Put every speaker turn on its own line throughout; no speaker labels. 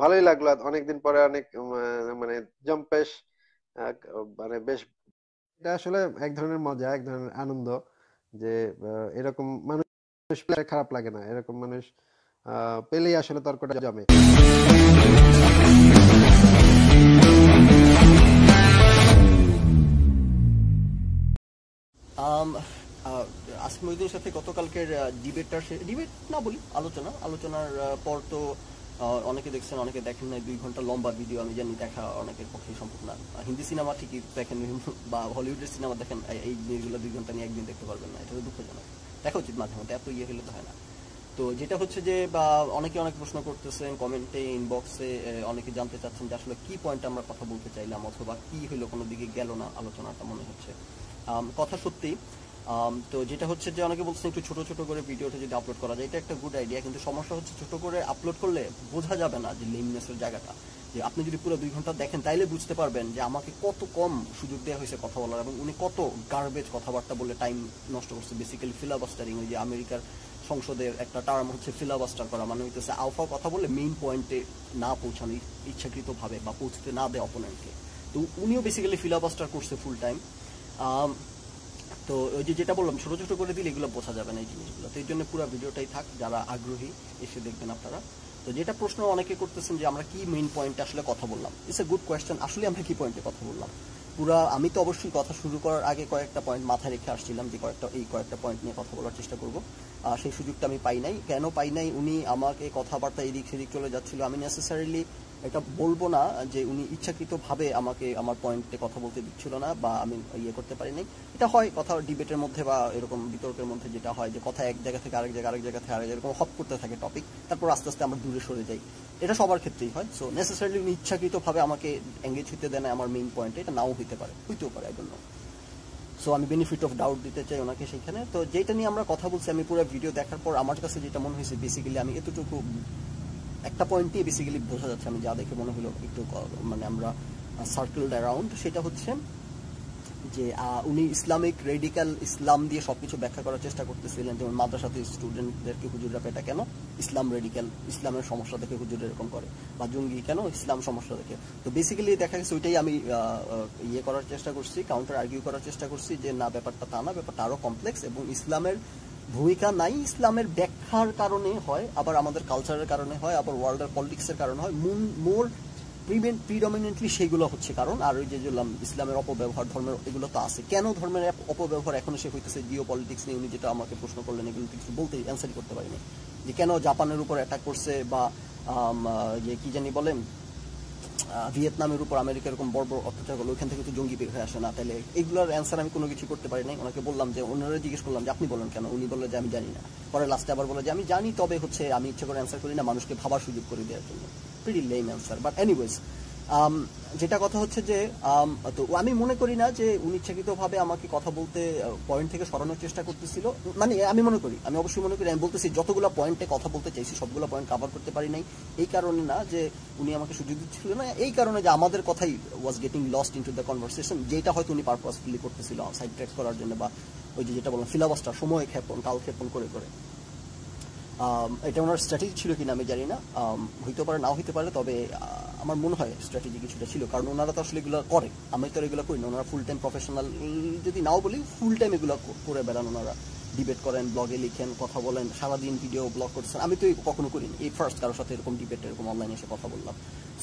ভালোই লাগল। অনেকদিন পরে অনেক মানে জম্পেশ মানে বেশ, এটা আসলে এক ধরনের মজা, এক ধরনের আনন্দ যে এরকম মানুষ খারাপ লাগে না। এরকম মানুষ পেলেই আসলে তর্কটা জমে।
আসিফ মহিউদ্দিনের সাথে গতকালকের ডিবেটটার ডিবেট না বলি, আলোচনা। আলোচনার পর তো অনেকে দেখছেন, অনেকে দেখেন না দুই ঘণ্টা লম্বা ভিডিও আমি জানি দেখা অনেকের পক্ষে সম্ভব না। হিন্দি সিনেমা ঠিকই দেখেন, বা হলিউডের সিনেমা দেখেন, এই জিনিসগুলো দুই ঘণ্টা নিয়ে একদিন দেখতে পারবেন না, এটা তো দুঃখজনক। দেখা উচিত মাঝে মধ্যে, এত ইয়ে হলে তো হয় না। তো যেটা হচ্ছে যে, বা অনেকে অনেক প্রশ্ন করতেছেন, কমেন্টে ইনবক্সে অনেকে জানতে চাচ্ছেন যে আসলে কি পয়েন্ট আমরা কথা বলতে চাইলাম, অথবা কি হইল কোনো দিকে গেল না আলোচনাটা মনে হচ্ছে। কথা সত্যি তো যেটা হচ্ছে যে অনেকে বলছেন একটু ছোট ছোট করে ভিডিওটা যদি আপলোড করা যায়, এটা একটা গুড আইডিয়া কিন্তু সমস্যা হচ্ছে ছোট করে আপলোড করলে বোঝা যাবে না যে লিমনেসের জায়গাটা। যে আপনি যদি পুরো দুই ঘণ্টা দেখেন, তাইলে বুঝতে পারবেন যে আমাকে কত কম সুযোগ দেওয়া হয়েছে কথা বলার, এবং উনি কত গার্বেজ কথাবার্তা বলে টাইম নষ্ট করছে। বেসিক্যালি ফিলাবাস্টারিং ওই যে আমেরিকার সংসদের একটা টার্ম হচ্ছে ফিলাবাস্টার করা মানে হইতেছে আলফা কথা বলে মেইন পয়েন্টে না পৌঁছানো ইচ্ছাকৃতভাবে বা পৌঁছতে না দেয় অপোনেন্টকে তো উনিও বেসিক্যালি ফিলাবাস্টার করছে ফুল টাইম তো ওই যে যেটা বললাম, ছোট ছোট করে দিলে এগুলো বোঝা যাবে না এই জিনিসগুলো। তো এই জন্য পুরো ভিডিওটাই থাক, যারা আগ্রহী এসে দেখবেন আপনারা। তো যেটা প্রশ্ন অনেকে করতেছেন যে আমরা কি মেইন পয়েন্টে আসলে কথা বললাম? ইটস এ গুড কোয়েশ্চেন আসলে আমরা কি পয়েন্টে কথা বললাম? পুরা, আমি তো অবশ্যই কথা শুরু করার আগে কয়েকটা পয়েন্ট মাথায় রেখে আসছিলাম যে কয়েকটা, এই কয়েকটা পয়েন্ট নিয়ে কথা বলার চেষ্টা করব। সেই সুযোগটা আমি পাই নাই। কেন পাই নাই? উনি আমাকে কথাবার্তা এদিক সেদিক চলে যাচ্ছিল। আমি নেসেসারিলি এটা বলব না যে উনি ইচ্ছাকৃতভাবে আমাকে আমার পয়েন্টে কথা বলতে দিচ্ছিল না বা আমি ইয়ে করতে পারিনি। এটা হয় কথা ডিবেটের মধ্যে বা এরকম বিতর্কের মধ্যে যেটা হয় যে কথা এক জায়গা থেকে আরেক জায়গা আরেক জায়গা থেকে আরেক এরকম হপ করতে থাকে টপিক তারপর আস্তে আস্তে আমরা দূরে সরে যাই। এটা সবার ক্ষেত্রেই হয়। সো নেসেসারিলি উনি ইচ্ছাকৃতভাবে আমাকে এঙ্গেজ হইতে দেন আমার মেইন পয়েন্টে এটা নাও হইতে পারে, হইতেও পারে একদম সো আমি বেনিফিট অফ ডাউট দিতে চাই ওনাকে সেখানে তো যেটা নিয়ে আমরা কথা বলছি, আমি পুরো ভিডিও দেখার পর আমার কাছে যেটা মনে হয়েছে বেসিক্যালি আমি এতটুকু একটা পয়েন্টই বেসিক্যালি বোঝা যাচ্ছে আমি যা দেখে মনে হলো একটু মানে আমরা সার্কেলড অ্যারাউন্ড সেটা হচ্ছে যে উনি ইসলামিক রেডিক্যাল ইসলাম দিয়ে সবকিছু ব্যাখ্যা করার চেষ্টা করতেছিলেন, যেমন মাদ্রাসাতে স্টুডেন্টদেরকে হুজুররা পেটা কেন? ইসলাম রেডিক্যাল ইসলামের সমস্যা দেখে হুজুর এরকম করে। বা জঙ্গি কেন? ইসলাম সমস্যা দেখে। তো বেসিক্যালি দেখা গেছে ওইটাই আমি ইয়ে করার চেষ্টা করছি কাউন্টার আর্গিউ করার চেষ্টা করছি যে, না, ব্যাপারটা তা না, ব্যাপারটা আরও কমপ্লেক্স এবং ইসলামের ভূমিকা নাই ইসলামের ব্যাখ্যার কারণে হয়, আবার আমাদের কালচারের কারণে হয়, আবার ওয়ার্ল্ডের পলিটিক্সের কারণে হয়। মোর প্রিডমিনেন্টলি সেইগুলো হচ্ছে কারণ, আর ওই যে বললাম, ইসলামের অপব্যবহার, ধর্মের, এগুলো তো আছে। কেন ধর্মের অপব্যবহার এখনও সে হইতেছে জিও পলিটিক্স নিয়ে? উনি যেটা আমাকে প্রশ্ন করলেন, এগুলো কিছু বলতে অ্যান্সারই করতে পারিনি। যে কেন জাপানের উপর অ্যাটাক করছে বা যে কি জানি বলেন ভিয়েতনামের উপর আমেরিকা এরকম বড় বড় অত্যাচার করল ওইখান থেকে তো জঙ্গি বের হয়ে আসে না। তাহলে এইগুলোর অ্যান্সার আমি কোনো কিছু করতে পারি নাই। ওনাকে বললাম যে, ওনারা জিজ্ঞেস করলাম যে, আপনি বলেন কেন? উনি বললেন যে, আমি জানি না। পরে লাস্টে আবার বলে যে, আমি জানি, তবে হচ্ছে আমি ইচ্ছে করে অ্যান্সার করি না। মানুষকে ভাবার সুযোগ করে দেওয়ার জন্য। Pretty lame answer but anyways যেটা কথা হচ্ছে যে তো আমি মনে করি না যে উনি ইচ্ছাকৃতভাবে আমাকে কথা বলতে পয়েন্ট থেকে সরানোর চেষ্টা করতেছিল। মানে আমি মনে করি, আমি অবশ্যই মনে করি, আমি বলতেছি যতগুলো পয়েন্টে কথা বলতে চাইছি, সবগুলো পয়েন্ট কাভার করতে পারি নাই। এই কারণে না যে উনি আমাকে সুযোগ দিচ্ছিল না, এই কারণে যে আমাদের কথাই was getting lost in to the conversation যেটা হয়তো উনি পারপাসফুলি করতেছিল সাইড ট্র্যাক করার জন্য বা ওই যে যেটা বললাম ফিলাবাসটা সময় ক্ষেপণ, কাল ক্ষেপণ করে করে। এটা ওনার স্ট্র্যাটেজি ছিল কিনা আমি জানি না। হইতে পারে, নাও হইতে পারে, তবে আমার মনে হয় স্ট্র্যাটেজি কিছুটা ছিল, কারণ ওনারা তো আসলে এগুলো করে। আমি তো এগুলো করি না, ওনারা ফুল টাইম প্রফেশনাল যদি নাও বলি ফুল টাইম এগুলো করে বেড়ান ওনারা। ডিবেট করেন ব্লগে লিখেন, কথা বলেন, সারাদিন ভিডিও ব্লগ করছেন। আমি তো কখনো করিনি, এই ফার্স্ট কারোর সাথে এরকম ডিবেট এরকম অনলাইনে এসে কথা বললাম।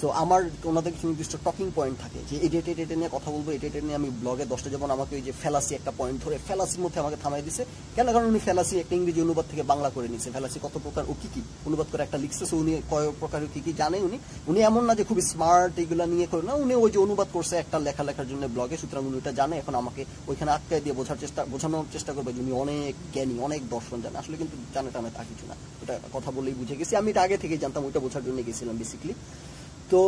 সো আমার ওনাদের কিছু নির্দিষ্ট টকিং পয়েন্ট থাকে যে এই ডেটে ডেটে নিয়ে কথা বলব এই ডেটে নিয়ে আমি ব্লগে দশটা যেমন আমাকে ওই যে ফেলাসি একটা পয়েন্ট ধরে ফেলাসির মধ্যে আমাকে থামাই দিছে। কেন? কারণ উনি ফেলাসি একটা ইংরেজি অনুবাদ থেকে বাংলা করে নিচ্ছে ফেলাসি কত প্রকার ও কি কি অনুবাদ করে একটা লিখছে সো উনি কয় প্রকার কি কি জানে উনি। উনি এমন না যে খুব স্মার্ট এগুলো নিয়ে করে না, উনি ওই যে অনুবাদ করছে একটা লেখা লেখার জন্য ব্লগে সুতরাং উনি ওটা জানে, এখন আমাকে ওইখানে আটকায় দিয়ে বোঝার চেষ্টা, বোঝানোর চেষ্টা করবে যে উনি অনেক জ্ঞানী, অনেক দর্শন জানে। আসলে কিন্তু জানে টানে তা কিছু না। ওটা কথা বলেই বুঝে গেছি। আমি এটা আগে থেকেই জানতাম, ওইটা বোঝার জন্য গেছিলাম বেসিকলি তো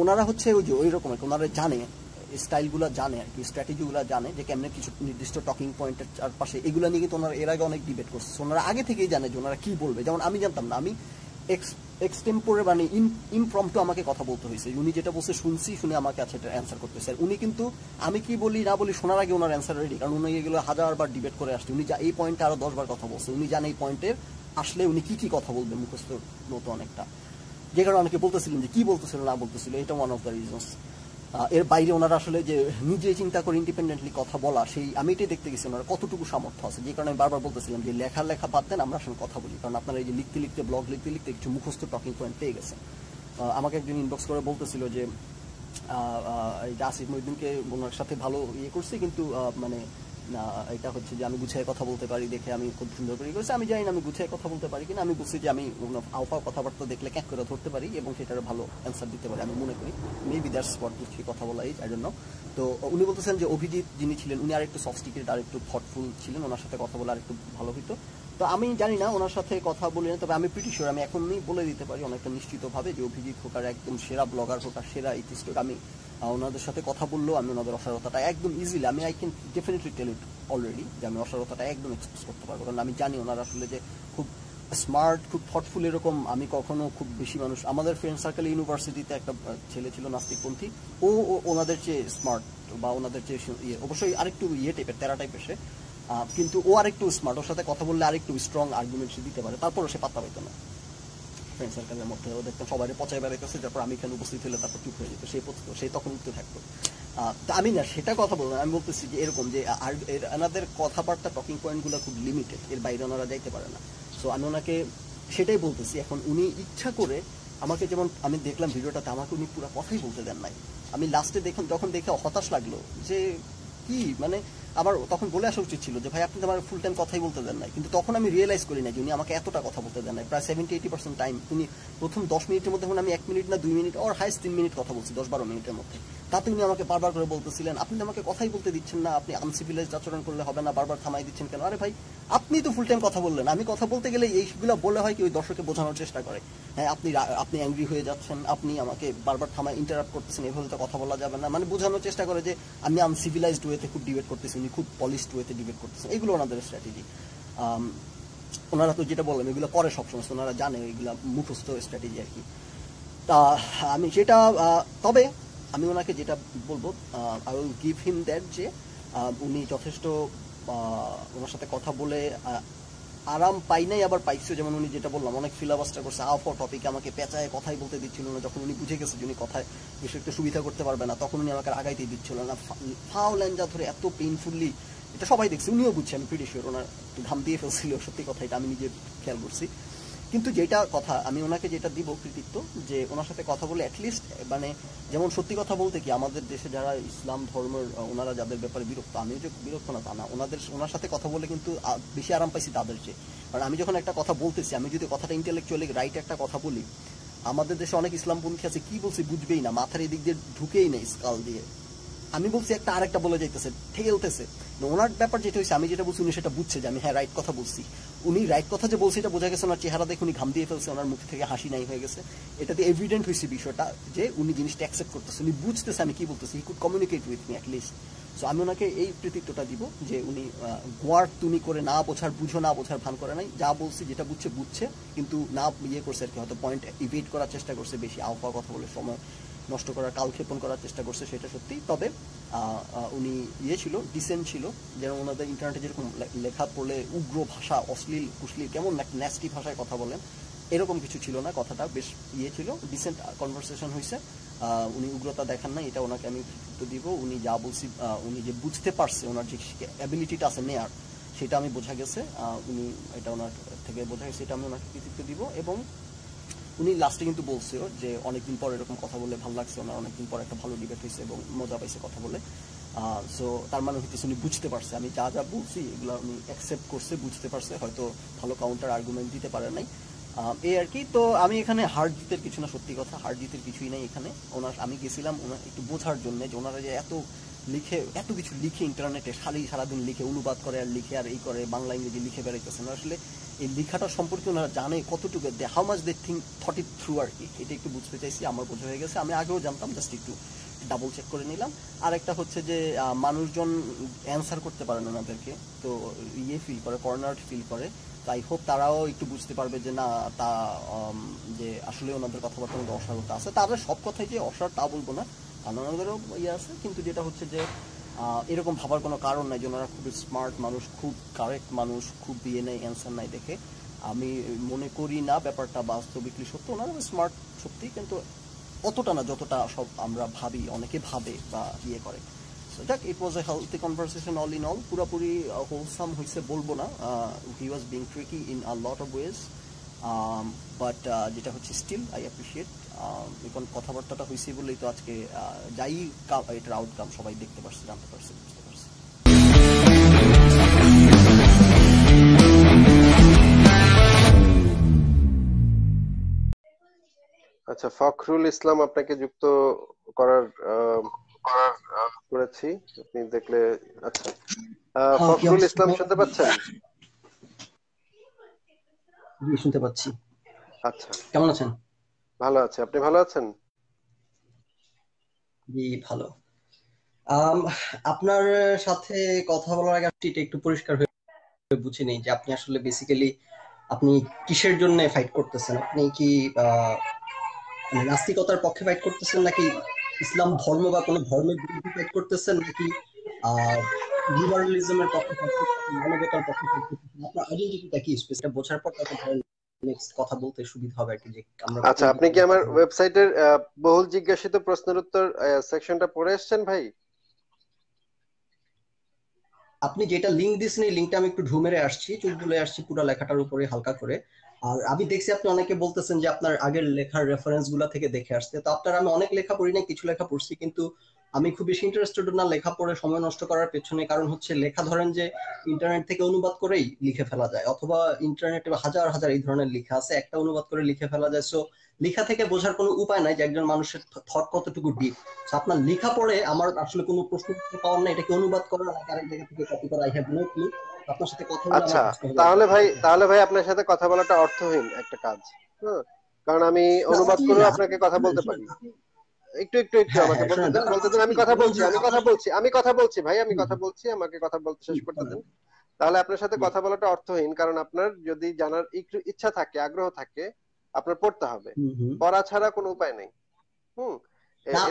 ওনারা হচ্ছে ওই যে ওই রকমের ওনারা জানে স্টাইলগুলো জানে আর কি, স্ট্র্যাটেজিগুলো জানে যে কেমনে কিছু নির্দিষ্ট টকিং পয়েন্টের চারপাশে, এগুলো নিয়ে কিন্তু ওনারা এর আগে অনেক ডিবেট করছে। ওনারা আগে থেকেই জানে যে ওনারা কী বলবে। যেমন আমি জানতাম না, আমি এক্স এক্সটেম্পোরে মানে ইন ইমপ্রমটু আমাকে কথা বলতে হয়েছে। উনি যেটা বলছে, শুনছি, শুনে আমাকে আছে এটা অ্যান্সার করতেছে উনি কিন্তু, আমি কি বলি, না বলি, শোনার আগে ওনার অ্যান্সার রেডি কারণ উনি এগুলো হাজার বার ডিবেট করে আসছে। উনি যা, এই পয়েন্টে আরও দশবার কথা বলছে। উনি জানে এই পয়েন্টের আসলে উনি কি কি কথা বলবেন মুখস্থ মতো অনেকটা। যে কারণে অনেকে বলতেছিলেন যে কি বলতেছিল না বলতেছিল, এটা ওয়ান অফ দ্য রিজনস এর বাইরে ওনারা আসলে যে নিজে চিন্তা করে ইন্ডিপেন্ডেন্টলি কথা বলা, সেই আমি এটাই দেখতে গেছি ওনারা কতটুকু সামর্থ্য আছে। যে কারণে আমি বারবার বলতেছিলাম যে লেখা লেখা বাদ দেন, আমরা আসলে কথা বলি। কারণ আপনারা এই যে লিখতে লিখতে ব্লগ লিখতে লিখতে কিছু মুখস্থ টকিং পয়েন্ট পেয়ে গেছেন। আমাকে একজন ইনবক্স করে বলতেছিল যে আসিফ মহিউদ্দিনকে ওনার সাথে ভালো ইয়ে করছে, কিন্তু মানে না, এটা হচ্ছে যে আমি গুছিয়ে কথা বলতে পারি দেখে আমি খুব সুন্দর করে করেছি আমি জানি না আমি গুছিয়ে কথা বলতে পারি কিনা, আমি বুঝছি যে আমি আউফা কথাবার্তা দেখলে ক্যাক করে ধরতে পারি এবং সেটার ভালো অ্যান্সার দিতে পারি, আমি মনে করি। মেবি দ্যাটস স্পট বুঝছি কথা বলা এই আই জন্য তো উনি বলতেছেন যে অভিজিৎ যিনি ছিলেন, উনি আরেকটু সফট স্টিকের আর একটু থটফুল ছিলেন, ওনার সাথে কথা বলে আরেকটু ভালো হইতো। তো আমি জানি না ওনার সাথে কথা বলি না, তবে আমি প্রিটি শিওর আমি এখনই বলে দিতে পারি অনেকটা নিশ্চিতভাবে যে অভিজিৎ হোক আর একদম সেরা ব্লগার হোক আর সেরা ইতিস্ট আমি ওনাদের সাথে কথা বললেও আমি ওনাদের অসারতাটা একদম ইজিলি আমি I can definitely tell it already যে আমি অসারতাটা একদম এক্সপ্রেস করতে পারব। কারণ আমি জানি ওনারা আসলে যে খুব স্মার্ট খুব থটফুল এরকম। আমি কখনো খুব বেশি মানুষ আমাদের ফ্রেন্ড সার্কেল ইউনিভার্সিটিতে একটা ছেলে ছিল নাস্তিকপন্থী। ও, ও- ওনাদের চেয়ে স্মার্ট বা ওনাদের চেয়ে ইয়ে। অবশ্যই আরেকটু ইয়ে টাইপের তেরা টাইপের সে। কিন্তু ও আরেকটু স্মার্ট ওর সাথে কথা বললে আরেকটু স্ট্রং আর্গুমেন্ট সে দিতে পারে। তারপরও সে পাত্তা পাইতো না। ফ্রেন্ড সার্কেলের মধ্যে ও দেখতাম সবাই পচায় বেড়াইতেছে তারপর আমি এখানে উপস্থিত হলে তারপর চুপ হয়ে যেত পচতো সেই তখন উঠতে থাকতো। আমি না, সেটা কথা বলব আমি বলতেছি যে এরকম যে আর এনাদের কথাবার্তা টকিং পয়েন্টগুলো খুব লিমিটেড এর বাইরে ওনারা যাইতে পারে না। সো আমি ওনাকে সেটাই বলতেছি, এখন উনি ইচ্ছা করে আমাকে যেমন, আমি দেখলাম ভিডিওটাতে আমাকে উনি পুরো কথাই বলতে দেন নাই। আমি লাস্টে দেখুন, যখন দেখে হতাশ লাগল যে, কি মানে আমার তখন বলে আসা উচিত ছিল যে, ভাই, আপনি আমার ফুল টাইম কথাই বলতে দেন নাই। কিন্তু তখন আমি রিয়েলাইজ করি না যে, উনি আমাকে এতটা কথা বলতে দেন নাই। প্রায় সেভেন্টি এইটি পার্সেন্ট টাইম উনি প্রথম দশ মিনিটের মধ্যে আমি এক মিনিট না দুই মিনিট ওর হাইস্ট তিন মিনিট কথা বলছি দশ বারো মিনিটের মধ্যে। তাতে উনি আমাকে বারবার করে বলতেছিলেন, আপনি আমাকে কথাই বলতে দিচ্ছেন না, আপনি আনসিভিলাইজ আচরণ করলে হবে না, বারবার থামাই দিচ্ছেন কেন? আরে ভাই, আপনি তো ফুল টাইম কথা বললেন, আমি কথা বলতে গেলে এইগুলো বলে হয় কি ওই দর্শককে বোঝানোর চেষ্টা করে? হ্যাঁ আপনি আপনি অ্যাংরি হয়ে যাচ্ছেন, আপনি আমাকে বারবার থামায় ইন্টারাপ্ট করতেছেন, এভাবে তো কথা বলা যাবে না। মানে বোঝানোর চেষ্টা করে যে, আমি আনসিভিলাইজড ওয়েতে খুব ডিবেট করতেছি। উনি খুব পলিশড ওয়েতে ডিবেট করতেছেন। এগুলো ওনাদের স্ট্র্যাটেজি ওনারা তো যেটা বললাম এগুলো করে সবসময়। ওনারা জানে এগুলো মুখস্থ স্ট্র্যাটেজি আর কি। তা, আমি যেটা তবে আমি ওনাকে যেটা বলব I will give him that যে উনি যথেষ্ট ওনার সাথে কথা বলে আরাম পাই নাই, আবার পাইছে। যেমন উনি যেটা বললাম, অনেক ফিলাবাসটা করছে আফ টপিকে, আমাকে পেঁচায় কথাই বলতে দিচ্ছিল না। যখন উনি বুঝে গেছে যে উনি কথায় বেশি একটু সুবিধা করতে পারবে না, তখন উনি আমাকে আগাইতে দিচ্ছিল না। ফাও ল্যাঞ্জা ধরে এত পেইনফুললি এটা সবাই দেখছে, উনিও বুঝছে, আমি প্রিটি শিওর ওনার ঘাম দিয়ে ফেলছিল। সত্যি কথা, এটা আমি নিজে খেয়াল করছি। কিন্তু যেটা কথা, আমি ওনাকে যেটা দিব কৃতিত্ব, যে ওনার সাথে কথা বলে অ্যাটলিস্ট মানে যেমন সত্যি কথা বলতে কি, আমাদের দেশে যারা ইসলাম ধর্মের ওনারা যাদের ব্যাপারে বিরক্ত, আমিও যে বিরক্ত না তা না, ওনাদের, ওনার সাথে কথা বলে কিন্তু বেশি আরাম পাইছি তাদের চেয়ে। কারণ আমি যখন একটা কথা বলতেছি, আমি যদি কথাটা ইন্টেলেকচুয়ালি রাইট একটা কথা বলি, আমাদের দেশে অনেক ইসলামপন্থী আছে, কি বলছি বুঝবেই না, মাথার এদিক দিয়ে ঢুকেই নেই স্কাল দিয়ে। আমি বলছি, একটা আরেকটা বলে যাইতেছে, ঠেলতেছে। ওনার ব্যাপার যেটা হয়েছে আমি যেটা বলছি, উনি সেটা বুঝছে যে আমি হ্যাঁ রাইট কথা বলছি। উনি রাইট কথা যে বলছে, এটা বোঝা গেছে, ওনার চেহারা দেখে উনি ঘাম দিয়ে ফেলছে, ওনার মুখ থেকে হাসি নাই হয়ে গেছে। এটাতে এভিডেন্ট হয়েছে বিষয়টা যে উনি জিনিসটা অ্যাকসেপ্ট করতেছে, উনি বুঝতেছে আমি কি বলতেছি। He could communicate with me at least so আমি ওনাকে এই কৃতিত্বটা দিব যে উনি গোয়ার তুমি করে না বোঝার, বুঝো না বোঝার, ভান করে নাই। যা বলছি, যেটা বুঝছে বুঝছে। কিন্তু না ইয়ে করছে আর কি, হয়তো পয়েন্ট ইভেট করার চেষ্টা করছে, বেশি আবহাওয়া কথা বলে সময়। নষ্ট করার, কালক্ষেপণ করার চেষ্টা করছে সেটা সত্যি। তবে উনি ইয়ে ছিল ডিসেন্ট ছিল, যেন ওনাদের ইন্টারনেটে যেরকম লেখা পড়লে উগ্র ভাষা, অশ্লীল, কুশলীল, কেমন ন্যাস্টি ভাষায় কথা বলেন, এরকম কিছু ছিল না, কথাটা বেশ ইয়ে ছিল ডিসেন্ট কনভারসেশন হয়েছে উনি উগ্রতা দেখান না এটা ওনাকে আমি কৃতিত্ব দিব, উনি যা বলছি উনি যে বুঝতে পারছে, ওনার যে অ্যাবিলিটিটা আছে নেয়ার, সেটা আমি বোঝা গেছে উনি এটা ওনার থেকে বোঝা গেছে এটা আমি ওনাকে কৃতিত্ব দিব এবং উনি লাস্টে কিন্তু বলছেও যে, অনেকদিন পর এরকম কথা বলে ভালো লাগছে ওনার অনেকদিন পর একটা ভালো ডিবেট হয়েছে এবং মজা পাইছে কথা বলে। সো তার মানে হচ্ছে উনি বুঝতে পারছে। আমি যা যা বলছি, এগুলো উনি অ্যাকসেপ্ট করছে, বুঝতে পারছে। হয়তো ভালো কাউন্টার আর্গুমেন্ট দিতে পারে নাই। এই আর কি। তো আমি এখানে হার জিতের কিছু না, সত্যি কথা হার জিতের কিছুই নাই এখানে। ওনার, আমি গেছিলাম ওনার একটু বোঝার জন্য যে ওনারা যে এত লিখে, এত কিছু লিখে ইন্টারনেটে খালি সারাদিন লিখে, অনুবাদ করে আর লিখে আর এই করে বাংলা ইংরেজি লিখে বেড়াইতেছেন। আসলে এই লেখাটা সম্পর্কে ওনারা জানে কতটুকু they how much they think thought it through আর কি। এটা একটু বুঝতে চাইছি, আমার বোঝা হয়ে গেছে। আমি আগেও জানতাম জাস্ট একটু ডাবল চেক করে নিলাম। আর একটা হচ্ছে যে মানুষজন অ্যান্সার করতে পারে না ওনাদেরকে, তো ইয়ে ফিল করে কর্নার ফিল করে। তো আই হোপ তারাও একটু বুঝতে পারবে যে, না, তা যে আসলে ওনাদের কথাবার্তার মধ্যে অসারতা আছে। তাদের সব কথাই যে অসার তা বলব না কারণ ওনাদেরও ইয়ে আছে। কিন্তু যেটা হচ্ছে যে এরকম ভাবার কোনো কারণ নাই যে ওনারা খুব স্মার্ট মানুষ, খুব কারেক্ট মানুষ, খুব বিয়ে নেই অ্যান্সার নাই দেখে।
আমি মনে করি না ব্যাপারটা বাস্তবিকলি সত্য। ওনারা স্মার্ট সত্যি, কিন্তু অতটা না যতটা সব আমরা ভাবি, অনেকে ভাবে বা ইয়ে করে। যাক it was a healthy conversation all in all পুরোপুরি হোলসাম হয়েছে বলব না। He was being tricky in a lot of ways but যেটা হচ্ছে স্টিল আই অ্যাপ্রিসিয়েট এখন কথাবার্তাটা হয়েছে বলেই তো আজকে যাই এটার আউটকাম সবাই দেখতে পারছে জানতে পারছে বুঝতে পারছে।
আচ্ছা ফখরুল ইসলাম আপনাকে যুক্ত করার আহ, করার করেছি। আপনি দেখলে আচ্ছা। আহ,
হ্যাঁ,
ফখরুল ইসলাম শুনতে পাচ্ছেন?
শুনতে পাচ্ছি।
আচ্ছা।
কেমন আছেন?
ভালো আছে। আপনি ভালো আছেন?
জি ভালো। আপনার সাথে কথা বলার আগে এটা একটু পরিষ্কার হয়ে বুঝে নেই যে আপনি আসলে বেসিক্যালি আপনি কিসের জন্য ফাইট করতেছেন? আপনি কি আহ, মানে নাস্তিকতার পক্ষে ফাইট করতেছেন নাকি ইসলাম ধর্ম বা কোনো ধর্মের বিরুদ্ধে ফাইট করতেছেন নাকি আহ লিবারালিজমের পক্ষে ফাইট করতেছেন মানবতার পক্ষে ফাইট করতেছেন? আপনার আইডেন্টিটিটা কি? স্পেসটা বোঝার পর তারপর ধরেন। নেক্সট কথা বলতে সুবিধা হবে আর কি যে আমরা
আচ্ছা আপনি কি আমার ওয়েবসাইটের বহুল জিজ্ঞাসিত প্রশ্নের উত্তর সেকশনটা পড়ে এসেছেন ভাই?
আপনি যেটা লিঙ্ক দিয়েছেন এই লিঙ্কটা আমি একটু ঢু মেরে আসছি চোখ বুলে আসছি পুরো লেখাটার উপরে হালকা করে। আর আমি দেখছি আপনি অনেকে বলতেছেন যে আপনার আগের লেখার রেফারেন্সগুলা থেকে দেখে আসতে তো আপনার আমি অনেক লেখা পড়ি না কিছু লেখা পড়ছি কিন্তু আমি খুব বেশি ইন্টারেস্টেড না লেখা পড়ে সময় নষ্ট করার পেছনে কারণ হচ্ছে লেখা ধরেন যে ইন্টারনেট থেকে অনুবাদ করেই লিখে ফেলা যায় অথবা ইন্টারনেটে হাজার হাজার এই ধরনের লেখা আছে একটা অনুবাদ করে লিখে ফেলা যায়। সো লেখা থেকে বোঝার কোনো উপায় নাই যে একজন মানুষের থট কতটুকু ডিপ আপনার লেখা পড়ে আমার আসলে কোনো প্রশ্ন পাওয়ার নাই এটাকে অনুবাদ করা নাকি আরেক জায়গা থেকে কপি করা? আই হ্যাভ নো ক্লু আপনার সাথে কথা
আচ্ছা তাহলে ভাই তাহলে ভাই আপনার সাথে কথা বলাটা অর্থহীন একটা কাজ। কারণ আমি অনুবাদ করে আপনাকে কথা বলতে পারি। একটু একটু একটু
হ্যাঁ,
আমাকে
হ্যাঁ,
বলতে দেন বলতে দেন আমি কথা বলছি আমি কথা বলছি আমি কথা বলছি ভাই আমি কথা বলছি আমাকে কথা বলতে শেষ করতে দেন। তাহলে আপনার সাথে কথা বলাটা অর্থহীন কারণ আপনার যদি জানার একটু ইচ্ছা থাকে আগ্রহ থাকে আপনার পড়তে হবে। পড়া ছাড়া কোনো উপায় নেই। হুম?
আমার-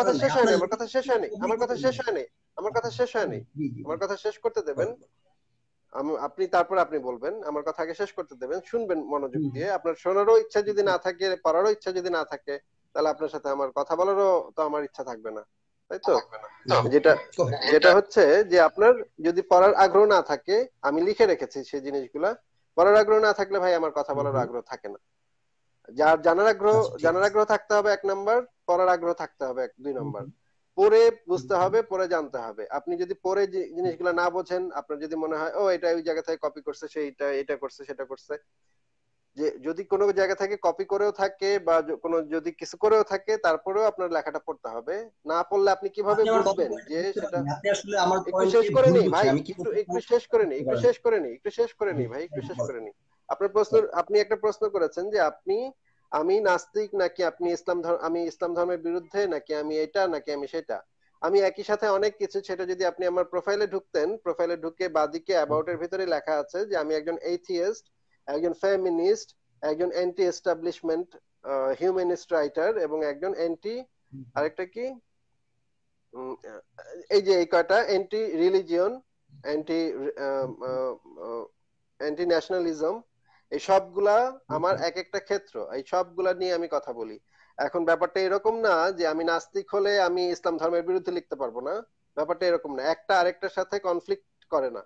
কথা শেষ হয়নি আমার কথা শেষ হয়নি আমার কথা শেষ হয়নি আমার কথা শেষ হয়নি আমার কথা শেষ করতে দেবেন। আম- আপনি তারপর আপনি বলবেন আমার কথা আগে শেষ করতে দেবেন শুনবেন মনোযোগ দিয়ে। আপনার শোনারও ইচ্ছা যদি না থাকে পড়ারও ইচ্ছা যদি না থাকে তাহলে আপনার সাথে আমার কথা বলারও তো আমার ইচ্ছা থাকবে না। তাই তো? যেটা যেটা হচ্ছে যে আপনার যদি পড়ার আগ্রহ না থাকে আমি লিখে রেখেছি সেই জিনিসগুলা পড়ার আগ্রহ না থাকলে ভাই আমার কথা বলার আগ্রহ থাকে না। যার জানার আগ্রহ
আচ্ছা,
জানার আগ্রহ থাকতে হবে এক নাম্বার পড়ার আগ্রহ থাকতে হবে এক দুই নাম্বার। পড়ে বুঝতে হবে পড়ে জানতে হবে। আপনি যদি পড়ে জিনিসগুলো না বোঝেন আপনার যদি মনে হয় ও এটা ওই জায়গা থেকে কপি করছে সেইটা এটা করছে সেটা করছে। যে যদি কোনো জায়গা থেকে কপি করেও থাকে বা কোনো যদি কিছু করেও থাকে তারপরেও আপনার লেখাটা পড়তে হবে। না পড়লে আপনি কীভাবে বুঝবেন যে সেটা
আসলে আমার
একটু শেষ করে নি ভাই একটু শেষ করে নি একটু শেষ করে নি একটু শেষ করে নি ভাই একটু শেষ করে নি আপনার প্রশ্ন আপনি একটা প্রশ্ন করেছেন যে আপনি আমি নাস্তিক নাকি আপনি ইসলাম ধর্ম আমি ইসলাম ধর্মের বিরুদ্ধে নাকি আমি এটা নাকি আমি সেটা? আমি একই সাথে অনেক কিছু, সেটা যদি আপনি আমার প্রোফাইলে ঢুকতেন প্রোফাইলে ঢুকে বাদিকে অ্যাবাউট এর ভিতরে লেখা আছে যে আমি একজন এইথিয়েস্ট একজন ফেমিনিস্ট একজন অ্যান্টি এস্টাবলিশমেন্ট হিউম্যানিস্ট রাইটার এবং একজন অ্যান্টি আরেকটা কি? এই যে এই কয়টা? Anti religion anti anti nationalism এই সবগুলা আমার এক একটা ক্ষেত্র এই সবগুলা নিয়ে আমি কথা বলি। এখন ব্যাপারটা এরকম না যে আমি নাস্তিক হলে আমি ইসলাম ধর্মের বিরুদ্ধে লিখতে পারব না। ব্যাপারটা এরকম না। একটা আরেকটার সাথে কনফ্লিক্ট করে না।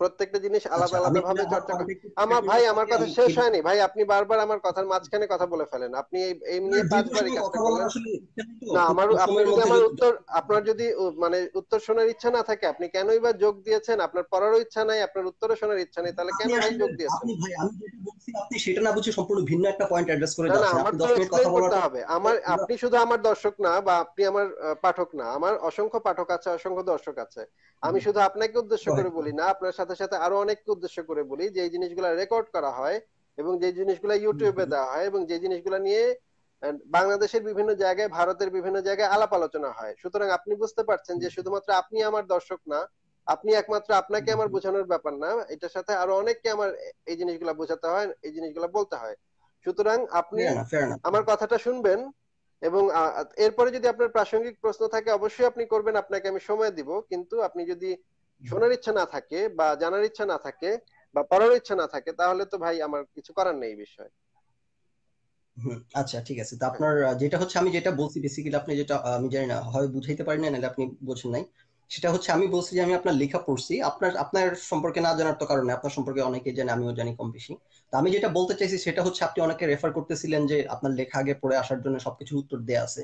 প্রত্যেকটা জিনিস আলাদা
আচ্ছা,
আলাদা ভাবে চর্চা করি আমার ভাই আমার কথা শেষ হয়নি। ভাই আপনি বারবার আমার কথার মাঝখানে কথা বলে ফেলেন। আপনি এই এই নিয়ে পাঁচবারই কাজটা করলেন। না আমার আপনি যদি আমার উত্তর আপনার যদি মানে উত্তর শোনার ইচ্ছা না থাকে আপনি কেনই বা যোগ দিয়েছেন? আপনার পড়ারও ইচ্ছা নাই আপনার উত্তরও শোনার ইচ্ছা নেই তাহলে কেন ভাই যোগ দিয়েছেন?
আপনি ভাই আমি যেটা বলছি আপনি সেটা না বুঝে সম্পূর্ণ ভিন্ন একটা পয়েন্ট অ্যাড্রেস করে যাচ্ছেন।
আমার
আপনি 10 মিনিট কথা পর-
হবে। আমার আপনি শুধু আমার দর্শক না বা আপনি আমার পাঠক না আমার অসংখ্য পাঠক আছে অসংখ্য দর্শক আছে। আমি শুধু আপনাকে উদ্দেশ্য করে বলি না আপনার সাথে সাথে আরও অনেককে উদ্দেশ্য করে বলি যে এই জিনিসগুলো রেকর্ড করা হয় এবং যে জিনিসগুলো ইউটিউবে দেওয়া হয় এবং যে জিনিসগুলো নিয়ে বাংলাদেশের বিভিন্ন জায়গায় ভারতের বিভিন্ন জায়গায় আলাপ আলোচনা হয়। সুতরাং আপনি বুঝতে পারছেন যে শুধুমাত্র আপনি আমার দর্শক না আপনি একমাত্র আপনাকে আমার বোঝানোর ব্যাপার না এটার সাথে আরও অনেককে আমার এই জিনিসগুলো বোঝাতে হয় এই জিনিসগুলো বলতে হয়। সুতরাং আপনি. আমার কথাটা শুনবেন এবং এরপরে যদি আপনার প্রাসঙ্গিক প্রশ্ন থাকে অবশ্যই আপনি করবেন আপনাকে আমি সময় দিব। কিন্তু আপনি যদি শোনার ইচ্ছা না থাকে বা জানার ইচ্ছা না থাকে বা পড়ার ইচ্ছা না থাকে, তাহলে তো ভাই আমার কিছু করার নেই বিষয়ে।
আচ্ছা ঠিক আছে। তো আপনার যেটা হচ্ছে আমি যেটা বলছি বেসিক্যালি আপনি যেটা আমি জানি না, হয় বুঝাইতে পারেন না আপনি বোঝেন নাই। সেটা হচ্ছে আমি বলছি যে আমি আপনার লেখা পড়ছি। আপনার আপনার সম্পর্কে না জানার তো কারণে আপনার সম্পর্কে অনেকে জানে, আমিও জানি কম বেশি। তো আমি যেটা বলতে চাইছি সেটা হচ্ছে আপনি অনেকে রেফার করতেছিলেন যে আপনার লেখা আগে পড়ে আসার জন্য সবকিছু উত্তর দেয়া আছে।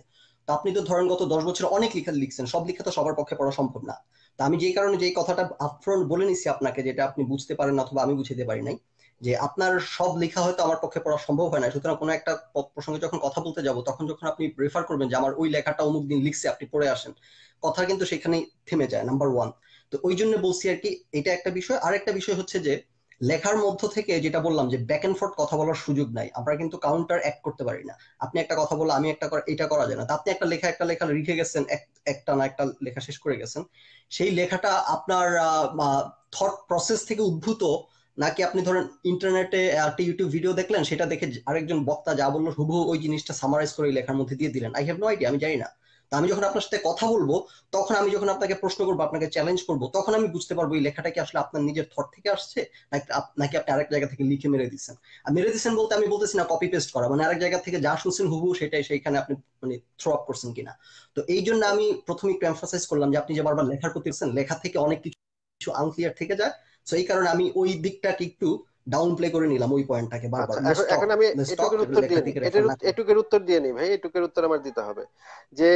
তো আপনি তো ধরেন গত দশ বছর অনেক লেখা লিখছেন, সব লেখা তো সবার পক্ষে পড়া সম্ভব না। তো আমি যেই কারণে যেই কথাটা আপফ্রন্ট বলে নিছি আপনাকে, যেটা আপনি বুঝতে পারেন অথবা আমি বুঝতে পারি নাই, যে আপনার সব লেখা হয়তো আমার পক্ষে পড়া সম্ভব হয় না সুতরাং কোনো একটা প্রসঙ্গে যখন কথা বলতে যাব, তখন যখন আপনি রেফার করবেন যে আমার ওই লেখাটা অমুক দিন লিখছে, আপনি পড়ে আসেন, কথা কিন্তু সেখানেই থেমে যায় নাম্বার ওয়ান তো ওই জন্য বলছি আর কি, এটা একটা বিষয়। আর একটা বিষয় হচ্ছে যে লেখার মধ্য থেকে যেটা বললাম যে ব্যাক এন্ড ফোর্থ কথা বলার সুযোগ নাই, আমরা কিন্তু কাউন্টার অ্যাক্ট করতে পারি না। আপনি একটা কথা বলে আমি একটা এটা করা যায় না। আপনি একটা লেখা একটা লেখা লিখে গেছেন একটা না একটা লেখা শেষ করে গেছেন, সেই লেখাটা আপনার থট প্রসেস থেকে উদ্ভূত, নাকি আপনি ধরেন ইন্টারনেটে একটা ইউটিউব ভিডিও দেখলেন, সেটা দেখে আরেকজন বক্তা যা বলল, হুবহু ওই জিনিসটা সামারাইজ করে লেখার মধ্যে দিয়ে দিলেন। আই হ্যাভ নো আইডিয়া আমি জানি না। আমি যখন আপনার সাথে কথা বলব তখন আমি যখন আপনাকে প্রশ্ন করব আপনাকে চ্যালেঞ্জ করব তখন আমি বুঝতে পারব এই লেখাটা কি আসলে আপনার নিজের থট থেকে আসছে নাকি আপনি আরেক জায়গা থেকে লিখে মেরে দিচ্ছেন। আর মেরে দিচ্ছেন বলতে আমি বলতেছি না কপি পেস্ট করা মানে আরেক জায়গা থেকে যা শুনছেন হুবহু সেটাই সেইখানে আপনি মানে থ্রো আপ করছেন কিনা। তো এই জন্য আমি প্রথমে একটু এমফাসাইজ করলাম যে আপনি যে বারবার লেখার প্রতি লেখা থেকে অনেক কিছু আনক্লিয়ার থেকে যায়। তো এই কারণে আমি ওই দিকটাকে একটু ডাউন প্লে করে নিলাম ওই পয়েন্টটাকে বারবার।
আচ্ছা এখন আমি এটুকুর উত্তর দিয়ে নিই এটার এটুকুর উত্তর দিয়ে নিই ভাই এটুকুর উত্তর আমার দিতে হবে। যে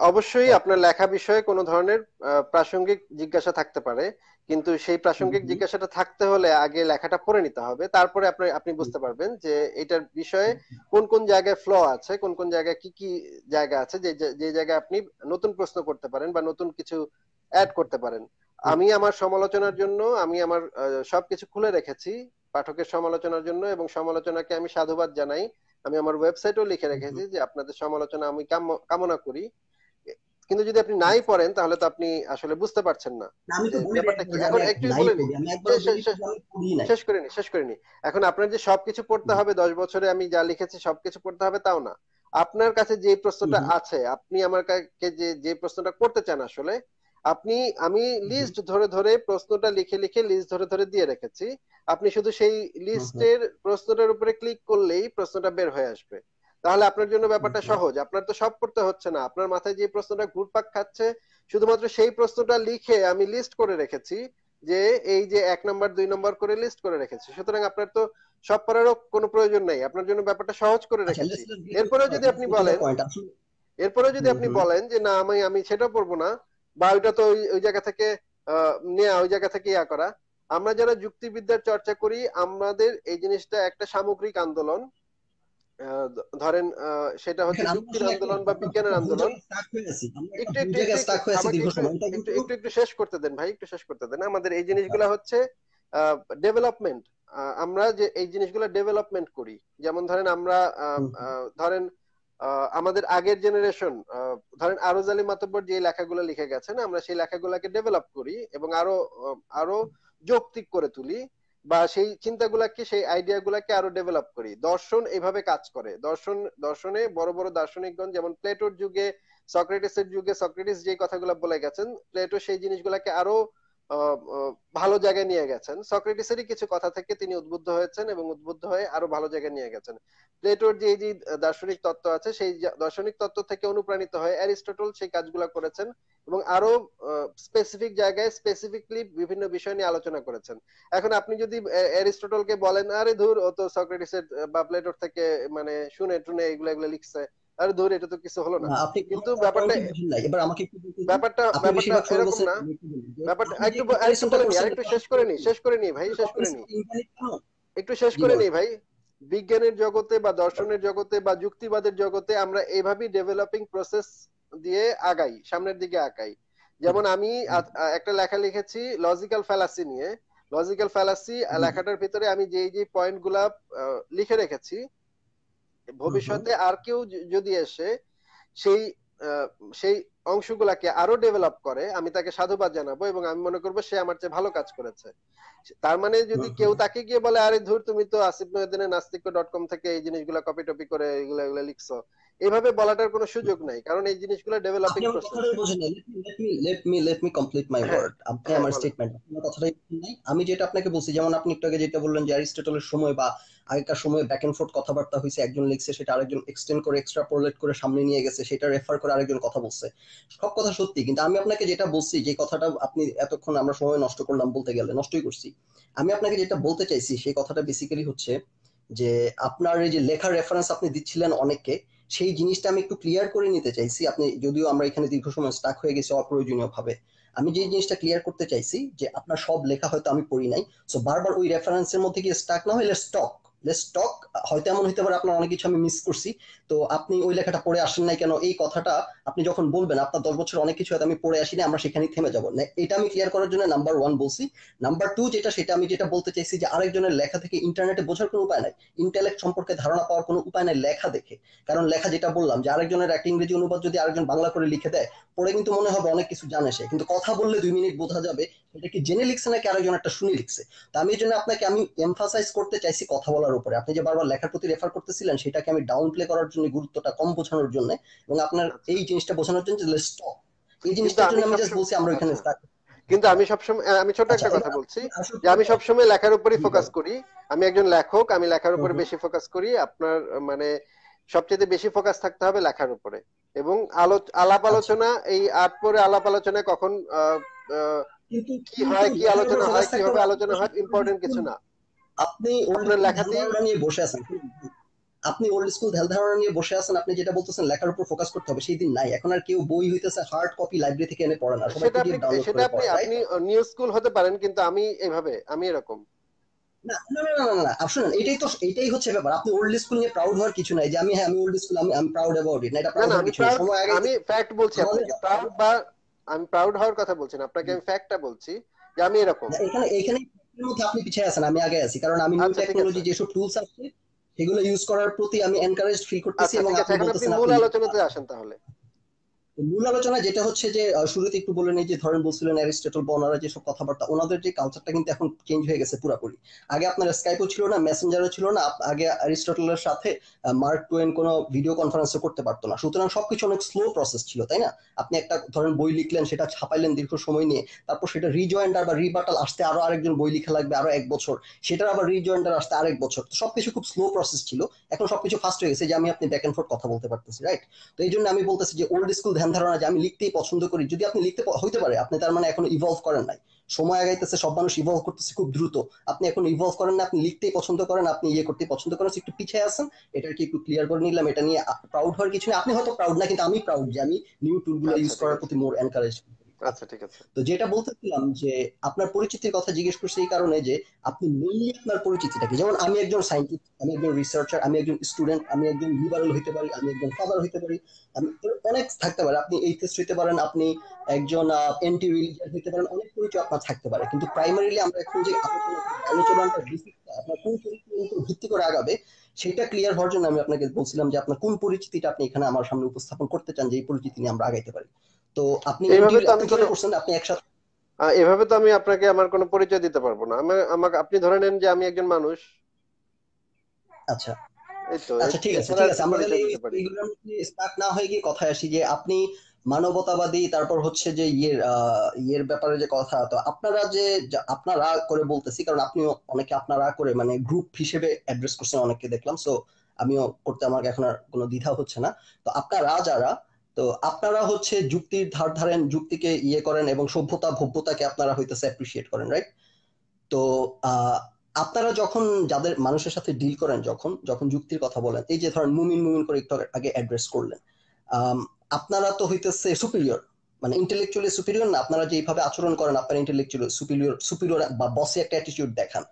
অবশ্যই আপনার লেখা বিষয়ে কোনো ধরনের প্রাসঙ্গিক জিজ্ঞাসা থাকতে পারে। কিন্তু সেই প্রাসঙ্গিক জিজ্ঞাসাটা থাকতে হলে আগে লেখাটা পড়ে নিতে হবে। তারপরে আপনি আপনি বুঝতে পারবেন যে এটার বিষয়ে কোন কোন জায়গায় ফ্ল আছে কোন কোন জায়গায় কি কি জায়গা আছে যে যে- জায়গায় আপনি নতুন প্রশ্ন করতে পারেন বা নতুন কিছু অ্যাড করতে পারেন। আমি আমার সমালোচনার জন্য আমি আমার সবকিছু খুলে রেখেছি পাঠকের সমালোচনার জন্য এবং সমালোচনাকে আমি সাধুবাদ জানাই। আমি আমার ওয়েবসাইটেও লিখে রেখেছি যে আপনাদের সমালোচনা আমি কাম- কামনা করি। কিন্তু যদি আপনি নাই পড়েন তাহলে তো আপনি আসলে বুঝতে পারছেন না। ব্যাপারটা কি? এখন একটু শেষ-
বলি
শেষ- করে নি শেষ করে নি। এখন আপনার যে সবকিছু পড়তে হবে দশ বছরে আমি যা লিখেছি সবকিছু পড়তে হবে তাও না। আপনার কাছে যে প্রশ্নটা। আছে আপনি আমার কাছে যে যে প্রশ্নটা করতে চান আসলে আপনি আমি লিস্ট ধরে ধরে প্রশ্নটা লিখে লিখে লিস্ট ধরে ধরে দিয়ে রেখেছি। আপনি শুধু সেই লিস্টের প্রশ্নটার উপরে ক্লিক করলেই প্রশ্নটা বের হয়ে আসবে। তাহলে আপনার জন্য ব্যাপারটা সহজ। আপনার তো সব করতে হচ্ছে না। আপনার মাথায় যে প্রশ্নটা ঘুরপাক খাচ্ছে শুধুমাত্র সেই প্রশ্নটা লিখে আমি লিস্ট করে রেখেছি যে এই যে এক নম্বর দুই নম্বর করে লিস্ট করে রেখেছি। সুতরাং আপনার তো সব পড়ারও কোনো প্রয়োজন নেই। আপনার জন্য ব্যাপারটা সহজ করে
আচ্ছা,
রেখেছি। এরপরেও যদি আপনি বলেন এরপরে যদি আপনি বলেন যে না আমি আমি সেটা পড়ব না বা ওইটা তো ওই ওই জায়গা থেকে আহ, নেয়া ওই জায়গা থেকে ইয়া করা। আমরা যারা যুক্তিবিদ্যার চর্চা করি আমাদের এই জিনিসটা একটা সামগ্রিক আন্দোলন। ধরেন সেটা হচ্ছে যুক্তির আন্দোলন বা বিজ্ঞানের আন্দোলন।
একটা
একটু একটু একটু শেষ করতে দেন ভাই একটু শেষ করতে দেন। আমাদের এই জিনিসগুলো হচ্ছে ডেভেলপমেন্ট আমরা যে এই জিনিসগুলো ডেভেলপমেন্ট করি যেমন ধরেন আমরা ধরেন আহ, আমাদের আগের জেনারেশন ধরেন আরজ আলী মাতব্বর যে লেখাগুলো লিখে গেছেন আমরা সেই লেখাগুলোকে ডেভেলপ করি এবং আরও আরও যৌক্তিক করে তুলি। বা সেই চিন্তাগুলাকে, সেই আইডিয়া গুলাকে আরও ডেভেলপ করি। দর্শন এভাবে কাজ করে। দর্শন, দর্শনে বড় বড় দার্শনিকগণ, যেমন প্লেটোর যুগে, সক্রেটিসের যুগে, সক্রেটিস যে কথাগুলো বলে গেছেন, প্লেটো সেই জিনিসগুলাকে আরও ভালো জায়গায় নিয়ে গেছেন। সক্রেটিসেরই কিছু কথা থেকে তিনি উদ্বুদ্ধ হয়েছেন এবং উদ্বুদ্ধ হয়ে আরও ভালো জায়গায় নিয়ে গেছেন। প্লেটোর যে যে দার্শনিক তত্ত্ব আছে, সেই দার্শনিক তত্ত্ব থেকে অনুপ্রাণিত হয়ে অ্যারিস্টটল সেই কাজগুলো করেছেন এবং আরও স্পেসিফিক জায়গায় স্পেসিফিকলি বিভিন্ন বিষয় নিয়ে আলোচনা করেছেন। এখন আপনি যদি অ্যারিস্টটলকে বলেন, আরে ধুর, ও তো সক্রেটিসের বা প্লেটোর থেকে মানে শুনে টুনে এগুলো এগুলো লিখছে। আরে ধুর এটা তো কিছু হলো না। কিন্তু ব্যাপারটা-।
এবার আমাকে একটু
ব্যাপারটা ব্যাপারটা এরকম না। ব্যাপারটা একটু আরেকটু
comparison
বলে নি আরেকটু শেষ করে নি শেষ করে নি ভাই শেষ করে নি। একটু শেষ করে নি ভাই। বিজ্ঞানের জগতে বা দর্শনের জগতে বা যুক্তিবাদের জগতে আমরা এইভাবেই ডেভেলপিং প্রসেস দিয়ে আগাই সামনের দিকে আগাই। যেমন আমি একটা লেখা লিখেছি লজিক্যাল ফ্যালাসি নিয়ে। Logical fallacy. লেখাটার ভিতরে আমি যেই যে পয়েন্টগুলা লিখে রেখেছি ভবিষ্যতে আর কেউ যদি এসে সেই সেই অংশগুলাকে আরও ডেভেলপ করে আমি তাকে সাধুবাদ জানাব এবং আমি মনে করব সে আমার চেয়ে ভালো কাজ করেছে। তার মানে যদি কেউ তাকে গিয়ে বলে আরে ধুর তুমি তো আসিফ মহিউদ্দিনের নাস্তিক ডট কম থেকে এই জিনিসগুলো কপি টপি করে এগুলো এগুলো লিখছো। এইভাবে বলাটার কোনো সুযোগ নাই কারণ এই জিনিসগুলো developing
let me let me let me complete my
হ্যাঁ
ওয়ার্ড আপনি
হ্যাঁ
আমার স্টেটমেন্ট আপনার কথাটাই বোঝেন নাই। আমি যেটা আপনাকে বলছি যেমন আপনি একটু আগে যেটা বললেন যে অ্যারিস্টটলের সময় বা আগেকার সময় ব্যাক এন্ড ফোর্থ কথাবার্তা হয়েছে একজন লিখছে সেটা আরেকজন এক্সটেন্ড করে এক্সট্রাপোলেট করে সামনে নিয়ে গেছে সেটা রেফার করে আরেকজন কথা বলছে। সব কথা সত্যি কিন্তু আমি আপনাকে যেটা বলছি যে কথাটা আপনি এতক্ষণ আমরা সময় নষ্ট করলাম বলতে গেলে নষ্টই করছি। আমি আপনাকে যেটা বলতে চাইছি সেই কথাটা বেসিক্যালি হচ্ছে যে আপনার এই যে লেখার রেফারেন্স আপনি দিচ্ছিলেন অনেককে সেই জিনিসটা আমি একটু ক্লিয়ার করে নিতে চাইছি। আপনি যদিও আমরা এখানে দীর্ঘ সময় স্টাক হয়ে গেছি অপ্রয়োজনীয় ভাবে আমি যে জিনিসটা ক্লিয়ার করতে চাইছি যে আপনার সব লেখা হয়তো আমি পড়ি নাই। সো বারবার ওই রেফারেন্সের মধ্যে গিয়ে স্টাক না হলে স্টক স্টক হয়তো এমন হতে পারে আপনার অনেক কিছু আমি মিস করছি। তো আপনি ওই লেখাটা পড়ে আসেন নাই কেন? এই কথাটা আপনি যখন বলবেন, আপনার দশ বছর অনেক কিছু হয়তো আমি পড়ে আসিনি আমরা সেখানেই থেমে যাব। এটা আমি ক্লিয়ার করার জন্য নাম্বার ওয়ান বলছি। নাম্বার টু যেটা, সেটা আমি যেটা বলতে চাইছি যে আরেকজনের লেখা থেকে ইন্টারনেটে বোঝার কোনো উপায় নাই। ইন্টেলেক্ট সম্পর্কে ধারণা পাওয়ার কোনো উপায় নাই লেখা দেখে। কারণ লেখা যেটা বললাম যে আরেকজনের একটা ইংরেজি অনুবাদ যদি আরেকজন বাংলা করে লিখে দেয় পরে কিন্তু মনে হবে অনেক কিছু জানে সে। কিন্তু কথা বললে দুই মিনিট বোঝা যাবে এটা কি জেনে লিখছে নাকি আরেকজন একটা শুনে লিখছে? তো আমি এই জন্য আপনাকে আমি এমফাসাইজ করতে চাইছি কথা বলার উপরে। আপনি যে বারবার লেখার প্রতি রেফার করতেছিলেন সেটাকে আমি ডাউন প্লে করার জন্য গুরুত্বটা কম বোঝানোর জন্য এবং আপনার এই জিনিসটা বোঝানোর জন্য যে স্টপ এই জিনিসটার জন্য আমি জাস্ট বলছি আমরা
আচ্ছা কিন্তু আমি সবসময় আমি ছোট
আচ্ছা
একটা কথা বলছি যে আমি সবসময় লেখার উপরই ফোকাস করি। আমি একজন লেখক আমি লেখার উপরে। বেশি ফোকাস করি। আপনার মানে সবচেয়ে বেশি ফোকাস থাকতে হবে লেখার উপরে। এবং আলাপ
আচ্ছা।
আলোচনা এই আট পরে আলাপ আলোচনায় কখন
কিন্তু
কি হয় কি আলোচনা হয় কীভাবে আলোচনা হয় ইম্পর্টেন্ট কিছু না।
আপনি ওল্ড
আপনার লেখাতেই
নিয়ে বসে আছেন। আপনি ওল্ড স্কুল ধ্যান ধারণা নিয়ে বসে আছেন আপনি যেটা বলতেছেন লেখার উপর ফোকাস করতে হবে সেই দিন নাই। এখন আর কেউ বই হইতেছে হার্ড কপি লাইব্রেরি থেকে এনে পড়ে না সবাই
সেটা আপনি
পিডিএফ ডাউনলোড করে
আপনি
পড়ে
আপনি নিউ স্কুল হতে পারেন কিন্তু আমি এইভাবে আমি এরকম।
না না না না না, না এটাই তো এটাই হচ্ছে ব্যাপার। আপনি ওল্ড স্কুল নিয়ে প্রাউড হওয়ার কিছু নাই যে আমি হ্যাঁ আমি ওল্ড স্কুল আমি প্রাউড অ্যাবাউট ইট না এটা প্রাউড হওয়ার কিছু সময় আগে
আমি ফ্যাক্ট বলছি আপনাকে প্রাউড বা আমি প্রাউড হওয়ার কথা বলছি না আপনাকে আমি ফ্যাক্টটা বলছি যে আমি এরকম।
এখানে এখানে মধ্যে আপনি পিছিয়ে আছেন আমি আগে আছি কারণ আমি নিউ
আচ্ছা
টেকনোলজি
যে
যেসব টুলস আছে সেগুলো ইউজ করার প্রতি আমি এনকারেজ ফিল করতেছি
আচ্ছা
এবং আপনি
বলতেছেন আপনি মূল আলোচনাতে আসেন তাহলে।
মূল আলোচনা যেটা হচ্ছে যে শুরুতে একটু বলে নেই যে, ধরেন বলছিলেন অ্যারিস্টটল বা ওনারা যেসব কথাবার্তা, ওনাদের যে কালচারটা কিন্তু এখন চেঞ্জ হয়ে গেছে পুরোপুরি। আগে আপনার স্কাইপও ছিল না মেসেঞ্জারও ছিল না আগে অ্যারিস্টটলের সাথে মার্ক টোয়েন কোনো ভিডিও কনফারেন্সও করতে পারতো না। সুতরাং সবকিছু অনেক স্লো প্রসেস ছিল, তাই না? আপনি একটা, ধরেন বই লিখলেন, সেটা ছাপাইলেন দীর্ঘ সময় নিয়ে, তারপর সেটা রিজয়েন্ডার বা রিবাটাল আসতে আরও আরেকজন বই লিখা লাগবে আরও এক বছর, সেটার আবার রিজয়েন্ডার আসতে আরেক বছর। সবকিছু খুব স্লো প্রসেস ছিল। এখন সবকিছু ফাস্ট হয়ে গেছে যে, আমি আপনি ব্যাক এন্ড ফোর্থ কথা বলতে পারতেছি রাইট তো এই জন্য আমি বলতেছি যে ওল্ড স্কুল ধ্যান ধারণা যে আমি লিখতেই পছন্দ করি। যদি আপনি লিখতে হইতে পারে আপনি তার মানে এখনও ইভলভ করেন নাই। সময় আগাইতেছে সব মানুষ ইভলভ করতেছে খুব দ্রুত। আপনি এখন ইভলভ করেন না আপনি লিখতেই পছন্দ করেন আপনি ইয়ে করতে পছন্দ করেন একটু পিছিয়ে আসেন এটা কি একটু ক্লিয়ার করে নিলাম এটা নিয়ে প্রাউড হওয়ার কিছু নেই। আপনি হয়তো প্রাউড না কিন্তু আমি প্রাউড যে আমি নিউ টুলগুলো
গুলো
ইউজ করার প্রতি মোর এনকারেজ
আচ্ছা ঠিক আছে।
তো যেটা বলতেছিলাম যে আপনার পরিচিতির কথা জিজ্ঞেস করছি এই কারণে যে আপনি মেইনলি আপনার পরিচিতিটা কি? যেমন আমি একজন সাইন্টিস্ট আমি একজন রিসার্চার আমি একজন স্টুডেন্ট আমি একজন লিবারাল হইতে পারি, আমি একজন ফাদার হইতে পারি, আমি অনেক থাকতে পারে। আপনি এইথিস্ট হইতে পারেন, আপনি একজন এন্টি রিলিজিয়ান হইতে পারেন, অনেক পরিচয় আপনার থাকতে পারে। কিন্তু প্রাইমারিলি আমরা এখন যে আলোচনাটা আপনার কোন পরিচিতির উপর ভিত্তি করে আগাবে, সেটা ক্লিয়ার হওয়ার জন্য আমি আপনাকে বলছিলাম যে আপনার কোন পরিচিতিটা আপনি এখানে আমার সামনে উপস্থাপন করতে চান যে এই পরিচিতি নিয়ে আমরা আগাইতে পারি। তো আপনি করছেন একসাথে
এভাবে তো আমি আপনাকে আমার কোনো পরিচয় দিতে পারব না। আমি আমাকে আপনি ধরে নেন যে আমি একজন মানুষ।
আচ্ছা। আচ্ছা ঠিক আছে ঠিক আছে। আমরা তাহলে
পরিচয়
এই-
দিতে পারি।
এইগুলোর মধ্যে স্টাক না হয়ে গিয়ে কথায় আসি যে আপনি মানবতাবাদী তারপর হচ্ছে যে ইয়ের ব্যাপারে যে কথা তো আপনারা যে আপনারা করে বলতেছি কারণ আপনিও অনেকে আপনারা করে মানে গ্রুপ হিসেবে অ্যাড্রেস করছেন অনেককে দেখলাম সো আমিও করতে আমার এখন আর কোনো দ্বিধা হচ্ছে না। তো আপনারা যারা তো আপনারা হচ্ছে যুক্তির ধার ধারেন, যুক্তিকে ইয়ে করেন এবং সভ্যতা ভব্যতাকে আপনারা হইতেছে অ্যাপ্রিসিয়েট করেন রাইট তো আপনারা যখন যাদের মানুষের সাথে ডিল করেন যখন যখন যুক্তির কথা বলেন, এই যে ধরেন মুমিন মুমিন করে একটু আগে অ্যাড্রেস করলেন আপনারা তো হইতেছে সুপিরিয়র মানে ইন্টেলেকচুয়ালি সুপিরিয়র না, আপনারা যেভাবে আচরণ করেন, আপনারা ইন্টেলেকচুয়ালি সুপিরিয়র সুপিরিয়র বা বসে একটা অ্যাটিটিউড দেখান।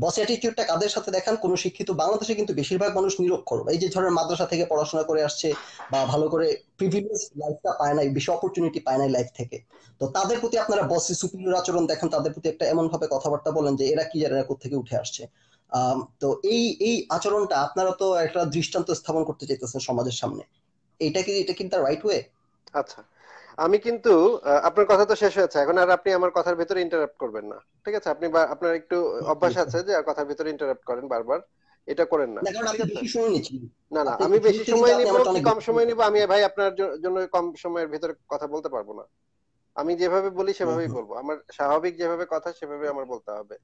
বসে অ্যাটিটিউডটা কাদের সাথে দেখান? কোনো শিক্ষিত বাংলাদেশে কিন্তু বেশিরভাগ মানুষ নিরক্ষর এই যে ধরেন মাদ্রাসা থেকে পড়াশোনা করে আসছে বা ভালো করে প্রিভিলেজ লাইফটা পায় নাই, বেশি অপরচুনিটি পায় নাই লাইফ থেকে। তো তাদের প্রতি আপনারা বসে সুপিরিয়র আচরণ দেখেন, তাদের প্রতি একটা এমন ভাবে কথাবার্তা বলেন যে এরা কি যারা থেকে উঠে আসছে। তো এই এই আচরণটা আপনারা তো একটা দৃষ্টান্ত স্থাপন করতে চাইতেছেন সমাজের সামনে। এটা কি এটা কি রাইট ওয়ে
আচ্ছা। আমি কিন্তু আপনার কথা তো শেষ হয়েছে এখন আর আপনি আমার কথার ভিতরে ইন্টারাপ্ট করবেন না। ঠিক আছে? আপনি আপনার একটু অভ্যাস আছে যে কথার ভিতরে ইন্টারাপ্ট করেন বারবার। এটা করেন না।
না
না আমি বেশি সময় নিব কি কম সময়
সময়
নিব আমি ভাই আপনার জন্য কম সময়ের ভিতরে কথা বলতে পারব না। আমি যেভাবে বলি সেভাবেই বলব। আমার স্বাভাবিক যেভাবে কথা সেভাবে আমার বলতে হবে।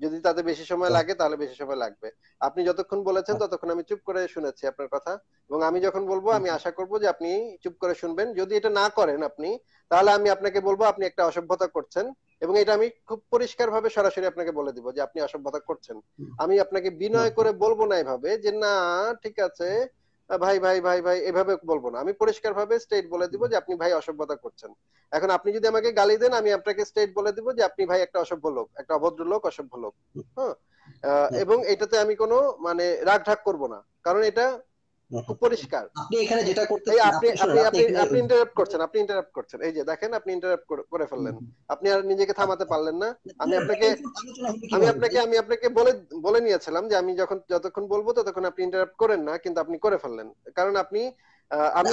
যদি তাতে বেশি সময়
আচ্ছা।
লাগে তাহলে বেশি সময় লাগবে। আপনি যতক্ষণ বলেছেন ততক্ষণ আমি চুপ করে শুনেছি আপনার কথা। এবং আমি যখন বলব আমি আশা করব যে আপনি চুপ করে শুনবেন। যদি এটা না করেন আপনি তাহলে আমি আপনাকে বলব আপনি একটা অসভ্যতা করছেন। এবং এটা আমি খুব পরিষ্কার ভাবে সরাসরি আপনাকে বলে দিব যে আপনি অসভ্যতা করছেন। আমি আপনাকে বিনয় করে বলব না এভাবে যে না ঠিক আছে ভাই ভাই ভাই ভাই এভাবে বলব না। আমি পরিষ্কার ভাবে স্টেট বলে দিব যে আপনি ভাই অসভ্যতা করছেন। এখন আপনি যদি আমাকে গালি দেন আমি আপনাকে স্টেট বলে দিব যে আপনি ভাই একটা অসভ্য লোক একটা অভদ্র লোক অসভ্য লোক। হ্যাঁ? আহ, এবং এটাতে আমি কোনো মানে রাগ ঢাক করব না। কারণ এটা খুব পরিষ্কার।
আপনি এখানে যেটা করতে
আপনি আপনি আপনি ইন্টারাপ্ট করছেন আপনি ইন্টারাপ্ট করছেন। এই যে দেখেন আপনি ইন্টারাপ্ট করে ফেললেন। আপনি আর নিজেকে থামাতে পারলেন না। আমি আপনাকে আমি আপনাকে আমি আপনাকে বলে বলে নিয়েছিলাম যে আমি যখন যতক্ষণ বলব ততক্ষণ আপনি ইন্টারাপ্ট করেন না কিন্তু আপনি করে ফেললেন। কারণ আপনি আহ, আমি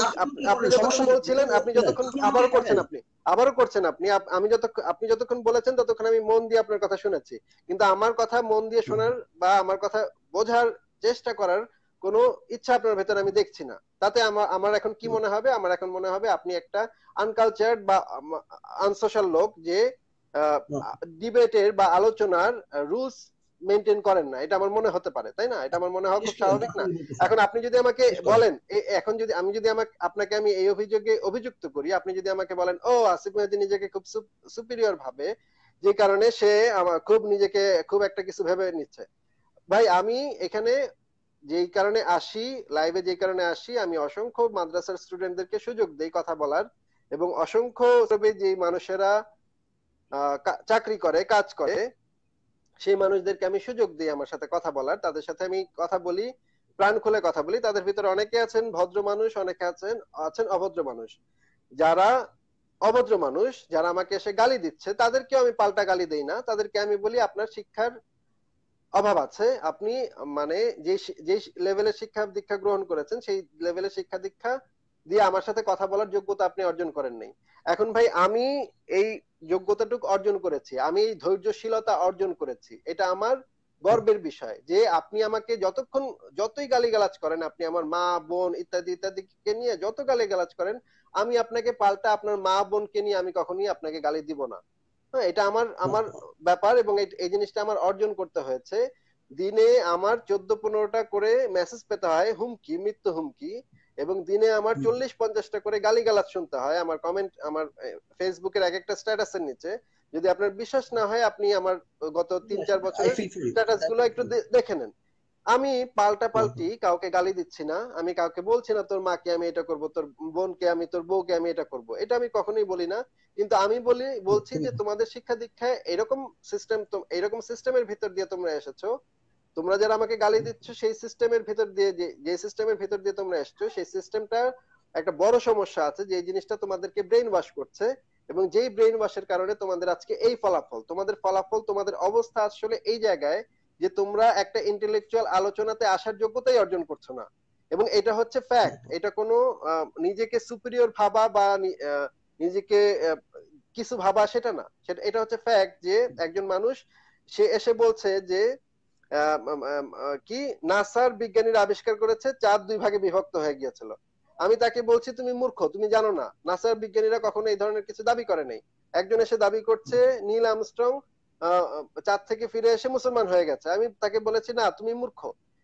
আপনি
যতক্ষণ
সমস্যা
বলছিলেন আপনি যতক্ষণ আবারও করছেন আপনি? আবারও করছেন আপনি? আমি যতক্ষণ আপনি যতক্ষণ বলেছেন ততক্ষণ আমি মন দিয়ে আপনার কথা শুনেছি। কিন্তু আমার কথা মন দিয়ে শোনার বা আমার কথা বোঝার চেষ্টা করার কোনো ইচ্ছা আপনার ভেতরে আমি দেখছি না। তাতে আমার আমার এখন কি মনে হবে? আমার এখন মনে হবে আপনি একটা আনকালচার্ড বা আনসোশ্যাল লোক যে ডিবেটের বা আলোচনার রুলস মেনটেন করেন না। এটা আমার মনে হতে পারে তাই না? এটা আমার মনে খুব স্বাভাবিক না। এখন আপনি যদি আমাকে বলেন এখন যদি আমি যদি আমাকে আপনাকে আমি এই অভিযোগে অভিযুক্ত করি আপনি যদি আমাকে বলেন ও আসিফ মেহেদি নিজেকে খুব সুপিরিয়র ভাবে যে কারণে সে খুব নিজেকে খুব একটা কিছু ভেবে নিচ্ছে। ভাই আমি এখানে যেই কারণে আসি লাইভে যেই কারণে আসি, আমি অসংখ্য মাদ্রাসার স্টুডেন্টদেরকে সুযোগ দেই কথা বলার এবং অসংখ্য যে মানুষেরা চাকরি করে, কাজ করে, সেই মানুষদেরকে আমি সুযোগ দিই আমার সাথে কথা বলার। তাদের সাথে আমি কথা বলি, প্রাণ খুলে কথা বলি। তাদের ভিতরে অনেকে আছেন ভদ্র মানুষ, অনেকে আছেন আছেন অভদ্র মানুষ। যারা অভদ্র মানুষ, যারা আমাকে এসে গালি দিচ্ছে, তাদেরকেও আমি পাল্টা গালি দেই না। তাদেরকে আমি বলি, আপনার শিক্ষার অভাব আছে। আপনি মানে যে যে লেভেলের শিক্ষা দীক্ষা গ্রহণ করেছেন, সেই লেভেলের শিক্ষা দীক্ষা দিয়ে আমার সাথে কথা বলার যোগ্যতা আপনি অর্জন করেন নাই। এখন ভাই, আমি এই যোগ্যতাটুকু অর্জন করেছি। আমি এই ধৈর্যশীলতা অর্জন করেছি। এটা আমার গর্বের বিষয় যে আপনি আমাকে যতক্ষণ, যতই গালিগালাজ করেন, আপনি আমার মা, বোন ইত্যাদি, ইত্যাদিকে নিয়ে যত গালিগালাজ করেন, আমি আপনাকে পাল্টা আপনার মা, বোনকে নিয়ে আমি কখনোই আপনাকে গালি দিব না। হ্যাঁ এটা আমার আমার ব্যাপার এবং এই- জিনিসটা আমার অর্জন করতে হয়েছে। দিনে আমার চোদ্দ পনেরোটা করে মেসেজ পেতে হয় হুমকি মৃত্যু হুমকি এবং দিনে আমার চল্লিশ পঞ্চাশটা করে গালিগালাজ শুনতে হয় আমার কমেন্ট আমার ফেসবুকের এক একটা স্ট্যাটাসের নিচে। যদি আপনার বিশ্বাস না হয় আপনি আমার গত তিন চার বছরের স্ট্যাটাসগুলো একটু দেখে নেন। আমি পাল্টা পাল্টি কাউকে গালি দিচ্ছি না। আমি কাউকে বলছি না তোর মাকে আমি এটা করব তোর বোনকে আমি তোর বউকে আমি এটা করব। এটা আমি কখনোই বলি না। কিন্তু আমি বলি বলছি যে তোমাদের শিক্ষা দীক্ষায় এরকম সিস্টেম এরকম সিস্টেমের ভিতর দিয়ে তোমরা এসেছ। তোমরা যারা আমাকে গালি দিচ্ছ সেই সিস্টেমের ভিতর দিয়ে যে সিস্টেমের ভিতর দিয়ে তোমরা এসছো সেই সিস্টেমটা একটা বড় সমস্যা আছে যে জিনিসটা তোমাদেরকে ব্রেন ওয়াশ করছে এবং যেই ব্রেন ওয়াশের কারণে তোমাদের আজকে এই ফলাফল তোমাদের ফলাফল তোমাদের অবস্থা আসলে এই জায়গায় যে তোমরা একটা ইন্টেলেকচুয়াল আলোচনাতে আসার যোগ্যতাই অর্জন করছ না। এবং এটা হচ্ছে ফ্যাক্ট এটা কোনো নিজেকে সুপিরিয়র ভাবা বা নিজেকে কিছু ভাবা সেটা না। সেটা, এটা হচ্ছে ফ্যাক্ট যে একজন মানুষ, সে এসে বলছে যে কি নাসার বিজ্ঞানীরা আবিষ্কার করেছে চাঁদ দুই ভাগে বিভক্ত হয়ে গিয়েছিল। আমি তাকে বলছি, তুমি মূর্খ, তুমি জানো না। নাসার বিজ্ঞানীরা কখনো এই ধরনের কিছু দাবি করে নাই। একজন এসে দাবি করছে, নীল আমস্ট্রং চাঁদ থেকে ফিরে এসে মুসলমান হয়ে গেছে। আমি তাকে বলেছি, না, তুমি মূর্খ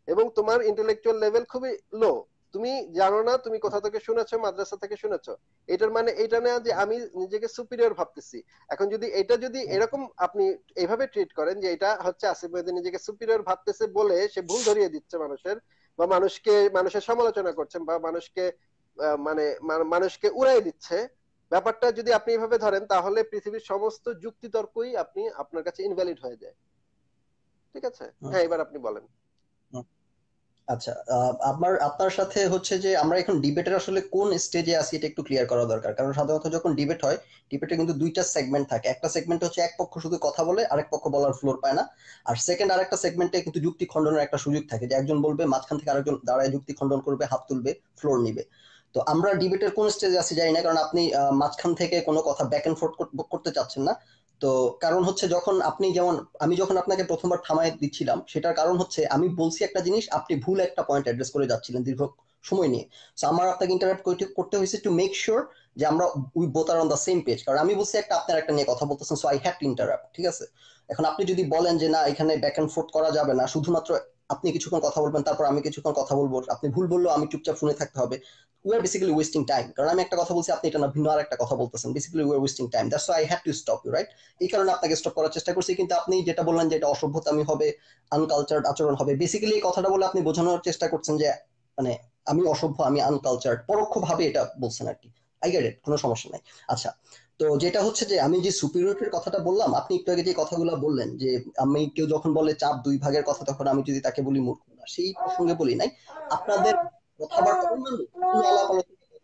এবং তোমার ইন্টেলেকচুয়াল লেভেল খুবই লো তুমি জানো না, তুমি কোথা থেকে শুনেছো, মাদ্রাসা থেকে শুনেছো। এটার মানে এটা না যে আমি নিজেকে সুপিরিয়র ভাবতেছি। এখন যদি এটা যদি এরকম আপনি এইভাবে ট্রিট করেন যে এটা হচ্ছে আসিফ মেহেদী নিজেকে সুপিরিয়র ভাবতেছে বলে সে ভুল ধরিয়ে দিচ্ছে মানুষের বা মানুষকে, মানুষের সমালোচনা করছেন বা মানুষকে মানে মানুষকে উড়াই দিচ্ছে ব্যাপারটা যদি আপনি এভাবে ধরেন তাহলে পৃথিবীর সমস্ত যুক্তি তর্কই আপনি আপনার কাছে ইনভ্যালিড হয়ে যায়। ঠিক আছে? হ্যাঁ এবার আপনি বলেন।
আচ্ছা আমার আপনার সাথে হচ্ছে যে আমরা এখন ডিবেটের আসলে কোন স্টেজে আছি এটা একটু ক্লিয়ার করা দরকার। কারণ সাধারণত যখন ডিবেট হয় ডিবেটে কিন্তু দুইটা সেগমেন্ট থাকে। একটা সেগমেন্ট হচ্ছে এক পক্ষ শুধু কথা বলে আরেক পক্ষ বলার ফ্লোর পায় না। আর সেকেন্ড আরেকটা সেগমেন্টে কিন্তু যুক্তি খণ্ডনের একটা সুযোগ থাকে যে একজন বলবে মাঝখান থেকে আরেকজন দাঁড়ায় যুক্তি খণ্ডন করবে হাত তুলবে ফ্লোর নিবে। তো আমরা ডিবেটের কোন স্টেজে আছি জানি না, কারণ আপনি মাঝখান থেকে কোনো কথা ব্যাক এন্ড ফোর্থ করতে চাচ্ছেন না। তো কারণ হচ্ছে যখন আপনি যেমন, আমি যখন আপনাকে প্রথমবার থামায় দিচ্ছিলাম, সেটার কারণ হচ্ছে আমি বলছি একটা জিনিস, আপনি ভুল একটা পয়েন্ট অ্যাড্রেস করে যাচ্ছিলেন দীর্ঘ সময় নিয়ে। তো আমার আপনাকে ইন্টারাপ্ট করতে হয়েছে টু মেক শিওর যে আমরা we both are on the same page কারণ আমি বলছি একটা আপনার একটা নিয়ে কথা বলতেছেন so I had to interrupt ঠিক আছে? এখন আপনি যদি বলেন যে না, এখানে ব্যাক অ্যান্ড ফোর্থ করা যাবে না, শুধুমাত্র আপনি কিছুক্ষণ কথা বলবেন, তারপর আমি কিছুক্ষণ কথা বলব। আপনি ভুল বললেও আমি চুপচাপ শুনে থাকতে হবে। We are basically wasting time কারণ আমি একটা কথা বলছি, আপনি এটা না ভিন্ন আর একটা কথা বলতেছেন। Basically we are wasting time that's I had to stop you right এই কারণে আপনাকে স্টপ করার চেষ্টা করছি, কিন্তু আপনি যেটা বললেন যে এটা অসভ্যতামি হবে আনকালচার্ড আচরণ হবে বেসিক্যালি এই কথাটা বলে আপনি বোঝানোর চেষ্টা করছেন যে মানে আমি অসভ্য, আমি আনকালচার্ড পরোক্ষভাবে এটা বলছেন আর কি। আই গেট ইট কোনো সমস্যা নাই। আচ্ছা তো যেটা হচ্ছে যে আমি যে সুপিরিয়রিটির কথাটা বললাম, আপনি একটু আগে যে কথাগুলো বললেন যে আমি কেউ যখন বলে চাপ দুই ভাগের কথা, তখন আমি যদি তাকে বলি মূর্খ না, সেই প্রসঙ্গে বলি নাই। আপনাদের কথাবার্তা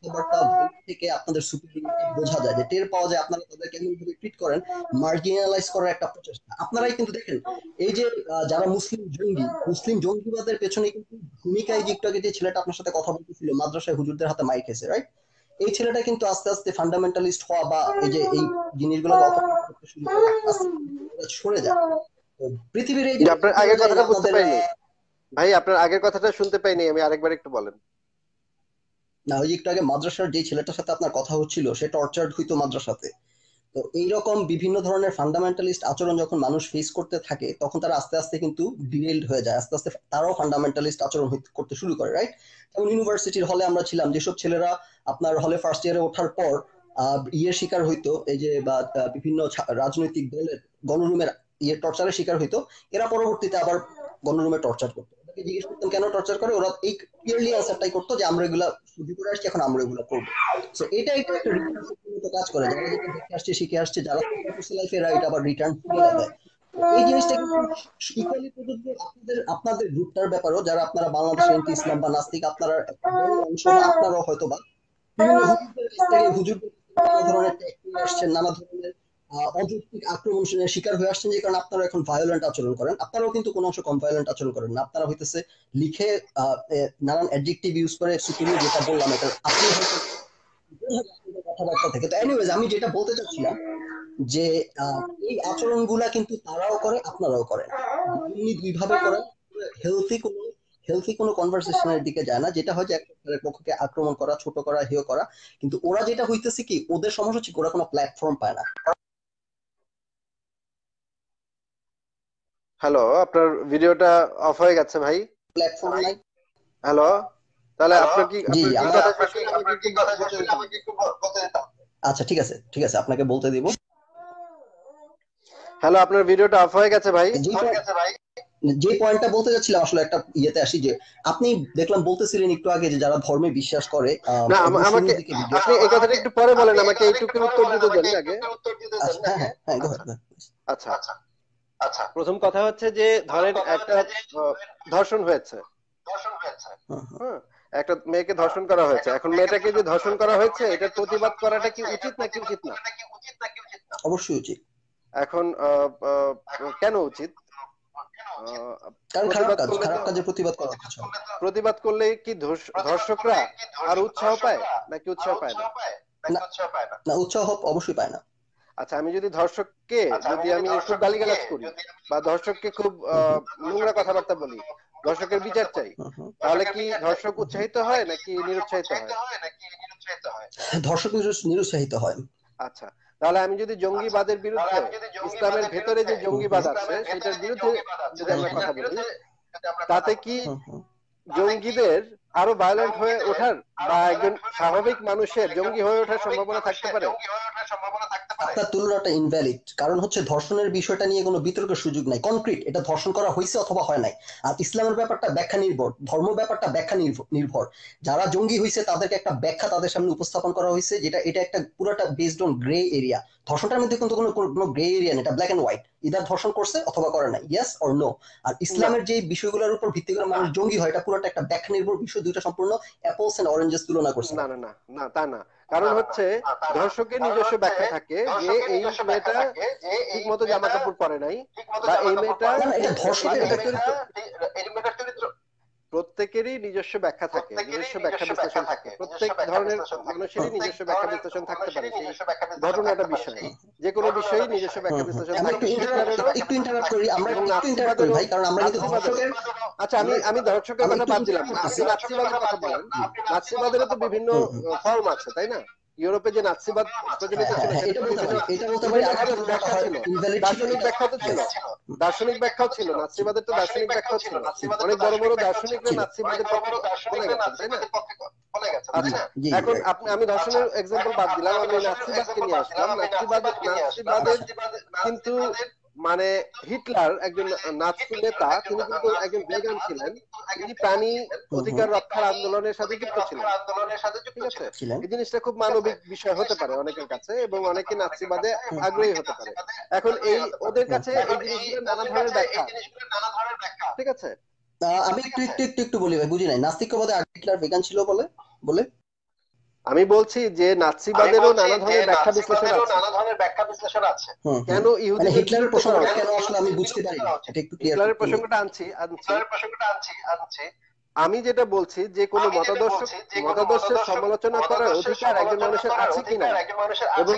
কথাবার্তা থেকে আপনাদের সুপিরিয়রিটি বোঝা যায়, যে টের পাওয়া যায় আপনারা তাদের কেমন ভাবে ট্রিট করেন মার্জিনালাইজ করার একটা প্রচেষ্টা আপনারাই কিন্তু দেখেন, এই যে যারা মুসলিম জঙ্গি, মুসলিম জঙ্গিবাদের পেছনে কিন্তু ভূমিকায় যে একটু আগে যে ছেলেটা আপনার সাথে কথা বলতেছিল, মাদ্রাসায় হুজুরদের হাতে মাইক খেয়েছে রাইট এই ছেলেটা কিন্তু আস্তে আস্তে ফান্ডামেন্টালিস্ট হওয়া বা এই যে এই জিনিসগুলো করতে শুরু করে সরে যায়। পৃথিবীর এই
আপনার আগের কথাটা বুঝতে পাইনি ভাই আপনার আগের কথাটা শুনতে পাইনি আমি আরেকবার একটু বলেন।
না ওই একটু আগে মাদ্রাসার যে ছেলেটার সাথে আপনার কথা হচ্ছিল সে টর্চার্ড হইতো মাদ্রাসাতে। তো এইরকম বিভিন্ন ধরনের ফান্ডামেন্টালিস্ট আচরণ যখন মানুষ ফেস করতে থাকে, তখন তারা আস্তে আস্তে কিন্তু ডিরেল্ড হয়ে যায়। আস্তে আস্তে তারাও ফান্ডামেন্টালিস্ট আচরণ করতে শুরু করে রাইট যেমন ইউনিভার্সিটির হলে আমরা ছিলাম, যেসব ছেলেরা আপনার হলে ফার্স্ট ইয়ারে ওঠার পর ইয়ের শিকার হইতো, এই যে, বা বিভিন্ন রাজনৈতিক দলের গণরুমের ইয়ে টর্চারের শিকার হইতো, এরা পরবর্তীতে আবার গণরুমে টর্চার করতো। জিজ্ঞেস করতেন, কেন টর্চার করে? ওরা এই ক্লিয়ারলি আনসারটাই করতো যে, আমরা এগুলা শুধু করে আসছি, এখন আমরা এগুলো করব। সো এটা একটা একটা কাজ করে। যারা যেটা দেখে আসছে, শিখে আসছে, যারা লাইফে এরা এটা আবার রিটার্ন দেয়। এই জিনিসটা আপনাদের গ্রুপটার ব্যাপারেও। যারা আপনারা বাংলাদেশের এন্টি ইসলাম বা নাস্তিক, আপনারা অংশ আপনারাও হয়তো বা নানা ধরনের আসছেন নানা ধরনের অযৌক্তিক আক্রমণের শিকার হয়ে আসছেন যে কারণে আপনারা এখন ভায়োলেন্ট আচরণ করেন। আপনারাও কিন্তু কোনো অংশ কম ভায়োলেন্ট আচরণ করেন না। আপনারা হইতেছে লিখে নানান অ্যাডজেক্টিভ ইউজ করে সুপিরিয়র যেটা বললাম এটা আপনি কথাবার্তা থেকে। তো এনিওয়েজ আমি যেটা বলতে চাচ্ছিলাম যে এই আচরণগুলা কিন্তু তারাও করে, আপনারাও করেন। দুইভাবে করেন। হেলথি কোনো হেলথি কোনো কনভারসেশনের দিকে যায় না। যেটা হয় যে পক্ষকে আক্রমণ করা, ছোট করা, হেয় করা। কিন্তু ওরা যেটা হইতেছে কি, ওদের সমস্যা হচ্ছে ওরা কোনো প্ল্যাটফর্ম পায় না।
হ্যালো আপনার ভিডিওটা অফ হয়ে গেছে ভাই।
প্ল্যাটফর্ম নাই
হ্যালো তাহলে আপনার কি
জি আচ্ছা ঠিক আছে ঠিক আছে আপনাকে বলতে দিব।
হ্যালো আপনার ভিডিওটা অফ হয়ে গেছে ভাই?
যে পয়েন্টটা বলতে যাচ্ছিলাম আসলে একটা ইয়েতে আসি যে আপনি দেখলাম বলতেছিলেন একটু আগে যে যারা ধর্মে বিশ্বাস করে
না আমাকে আপনি এই কথাটা একটু পরে বলেন আমাকে এইটুকু উত্তর দিতে দেন আগে।
হ্যাঁ হ্যাঁ হ্যাঁ
আচ্ছা। আচ্ছা। আচ্ছা। প্রথম কথা হচ্ছে যে ধরেন একটা ধর্ষণ হয়েছে। হ্যাঁ একটা মেয়েকে ধর্ষণ করা হয়েছে। এখন মেয়েটাকে যে ধর্ষণ করা হয়েছে এটার প্রতিবাদ করাটা কি উচিত নাকি উচিত না?
অবশ্যই উচিত।
এখন কেন উচিত? প্রতিবাদ করলে কি ধর্ষকরা আর উৎসাহ পায় নাকি উৎসাহ পায়
না উৎসাহ অবশ্যই পায় না।
আচ্ছা আমি যদি ধর্ষককে যদি আমি খুব গালিগালাজ করি বা ধর্ষককে খুব নোংরা কথাবার্তা বলি ধর্ষকের বিচার চাই তাহলে কি ধর্ষক উৎসাহিত হয় নাকি নিরুৎসাহিত হয়?
ধর্ষক নিরুৎসাহিত হয়।
আচ্ছা তাহলে আমি যদি জঙ্গিবাদের বিরুদ্ধে ইসলামের ভেতরে যে জঙ্গিবাদ আছে সেটার বিরুদ্ধে যদি আমরা কথা বলি তাতে কি জঙ্গিদের আরও ভায়োলেন্ট হয়ে ওঠার বা একজন স্বাভাবিক মানুষের জঙ্গি হয়ে ওঠার সম্ভাবনা থাকতে পারে?
তুলনাটা ইনভ্যালিড কারণ হচ্ছে ধর্ষণের বিষয়টা নিয়ে কোনো বিতর্কের সুযোগ নাই। কনক্রিট এটা ধর্ষণ করা হয়েছে অথবা হয় নাই। আর ইসলামের ব্যাপারটা ব্যাখ্যা নির্ভর ধর্ম ব্যাপারটা ব্যাখ্যা নির্ভর। যারা জঙ্গি হয়েছে তাদেরকে একটা ব্যাখ্যা তাদের সামনে উপস্থাপন করা হয়েছে যেটা এটা একটা পুরোটা বেসড অন গ্রে এরিয়া ধর্ষণটার মধ্যে কিন্তু কোনো কোনো গ্রে এরিয়া নেই এটা ব্ল্যাক এন্ড হোয়াইট ইদার ধর্ষণ করছে অথবা করে নাই ইয়েস অর নো আর ইসলামের যে বিষয়গুলোর উপর ভিত্তি করে মানুষ জঙ্গি হয় এটা পুরোটা একটা ব্যাখ্যা নির্ভর বিষয় দুইটা সম্পূর্ণ অ্যাপলস এন্ড অরেঞ্জেস তুলনা করছে।
না না না না তা না। কারণ হচ্ছে ধর্ষকের নিজস্ব ব্যাখ্যা থাকে যে এই মেয়েটা ঠিক মতো জামা কাপড় পরে নাই বা এই মেয়েটা
ধর্ষকের
প্রত্যেকেরই নিজস্ব ব্যাখ্যা থাকে নিজস্ব ব্যাখ্যা বিশ্লেষণ থাকে প্রত্যেক ধরনের মানুষেরই নিজস্ব ব্যাখ্যা বিশ্লেষণ থাকতে পারে ঘটনাটা বিষয়ে যে কোনো বিষয়ে নিজস্ব ব্যাখ্যা বিশ্লেষণ থাকে।
একটু ইন্টারাপ্ট করি আমরা একটু ইন্টারাপ্ট করি ভাই কারণ আমরা কিন্তু দর্শকের
আচ্ছা আমি আমি দর্শকের কথা বাদ দিলাম। আপনি নাৎসিবাদের কথা বলেন। নাৎসিবাদেরও তো বিভিন্ন। ফর্ম আছে তাই না? ইউরোপে যে নাৎসিবাদ প্রচলিত ছিল
হ্যাঁ,
দার্শনিক ব্যাখ্যা তো ছিল। দার্শনিক ব্যাখ্যাও ছিল। নাৎসিবাদের তো দার্শনিক ব্যাখ্যাও ছিল অনেক বড় বড় দার্শনিকরা
ছিল।
নাৎসিবাদের আচ্ছা এখন আপনি আমি দর্শনের এক্সাম্পল বাদ দিলাম আমি নাৎসিবাদকে নিয়ে আসলাম। নাৎসিবাদ নাৎসিবাদের কিন্তু মানে হিটলার একজন নাৎসি নেতা তিনি কিন্তু একজন ভেগান ছিলেন। তিনি প্রাণী অধিকার রক্ষার আন্দোলনের সাথে যুক্ত ছিলেন। ঠিক আছে? এই জিনিসটা খুব মানবিক বিষয় হতে পারে অনেকের কাছে এবং অনেকে নাৎসিবাদে আগ্রহী হতে পারে। এখন এই ওদের কাছে এই জিনিসগুলো নানা ধরনের ব্যাখ্যা। ঠিক আছে?
আহ, আমি একটু একটু একটু একটু বলি ভাই বুঝি নাই? নাস্তিকবাদে আগে হিটলার ভেগান ছিল বলে বলে?
আমি বলছি যে নাৎসিবাদেরও নানা ধরনের ব্যাখ্যা বিশ্লেষণ আছে। কেন
ইহুদি
ইহুদিদের
হিটলারের প্রসঙ্গটা কেন আসলে আমি বুঝতে পারি না এটা একটু ক্লিয়ার
হিটলারের প্রসঙ্গটা আনছি আনছি। আমি যেটা বলছি যে কোনো মতাদর্শ মতাদর্শের সমালোচনা করার অধিকার একজন মানুষের আছে কিনা? এবং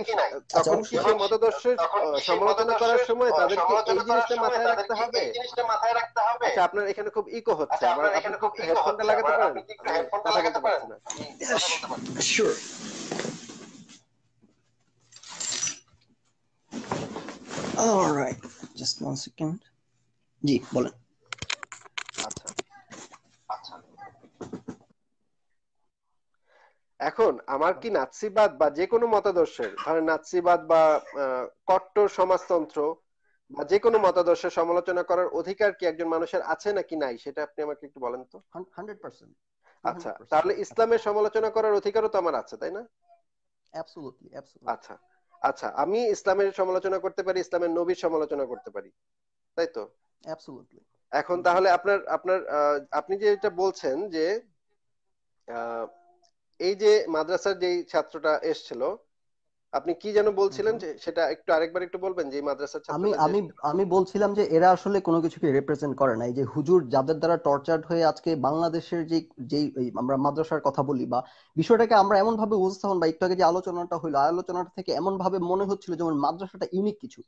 তখন কি সেই মতাদর্শের সমালোচনা করার সময় তাদেরকে এই জিনিসটা মাথায় রাখতে হবে। আচ্ছা আপনার এখানে খুব ইকো হচ্ছে আমার আপনি খুব হেডফোনটা লাগাতে পারেন? কথা বলতে পারছি না।
Sure alright just one second জি বলেন।
এখন আমার কি নাৎসিবাদ বা যে কোনো মতাদর্শের ধরেন নাৎসিবাদ বা কট্টর সমাজতন্ত্র বা যে কোনো মতাদর্শের সমালোচনা করার অধিকার কি একজন মানুষের আছে নাকি নাই? সেটা আপনি আমাকে একটু বলেন তো।
হান্ড্রেড পার্সেন্ট
আচ্ছা তাহলে ইসলামের সমালোচনা করার অধিকারও তো আমার আছে তাই না? আচ্ছা আচ্ছা আমি ইসলামের সমালোচনা করতে পারি ইসলামের নবীর সমালোচনা করতে পারি তাই তো? এখন তাহলে আপনার আপনার আহ, আপনি যে এটা বলছেন যে আহ, এই যে মাদ্রাসার যেই ছাত্রটা এসছিল আপনি কি যেন বলছিলেন যে সেটা একটু আরেকবার একটু বলবেন যে মাদ্রাসার
আমি আমি আমি বলছিলাম যে এরা আসলে কোনো কিছুকে রিপ্রেজেন্ট করে না এই যে হুজুর যাদের দ্বারা টর্চার্ড হয়ে আজকে বাংলাদেশের যে যেই আমরা মাদ্রাসার কথা বলি বা বিষয়টাকে আমরা এমন ভাবে উপস্থাপন বা একটু আগে যে আলোচনাটা হইল আলোচনাটা থেকে এমন ভাবে মনে হচ্ছিল যেমন মাদ্রাসাটা ইউনিক কিছু।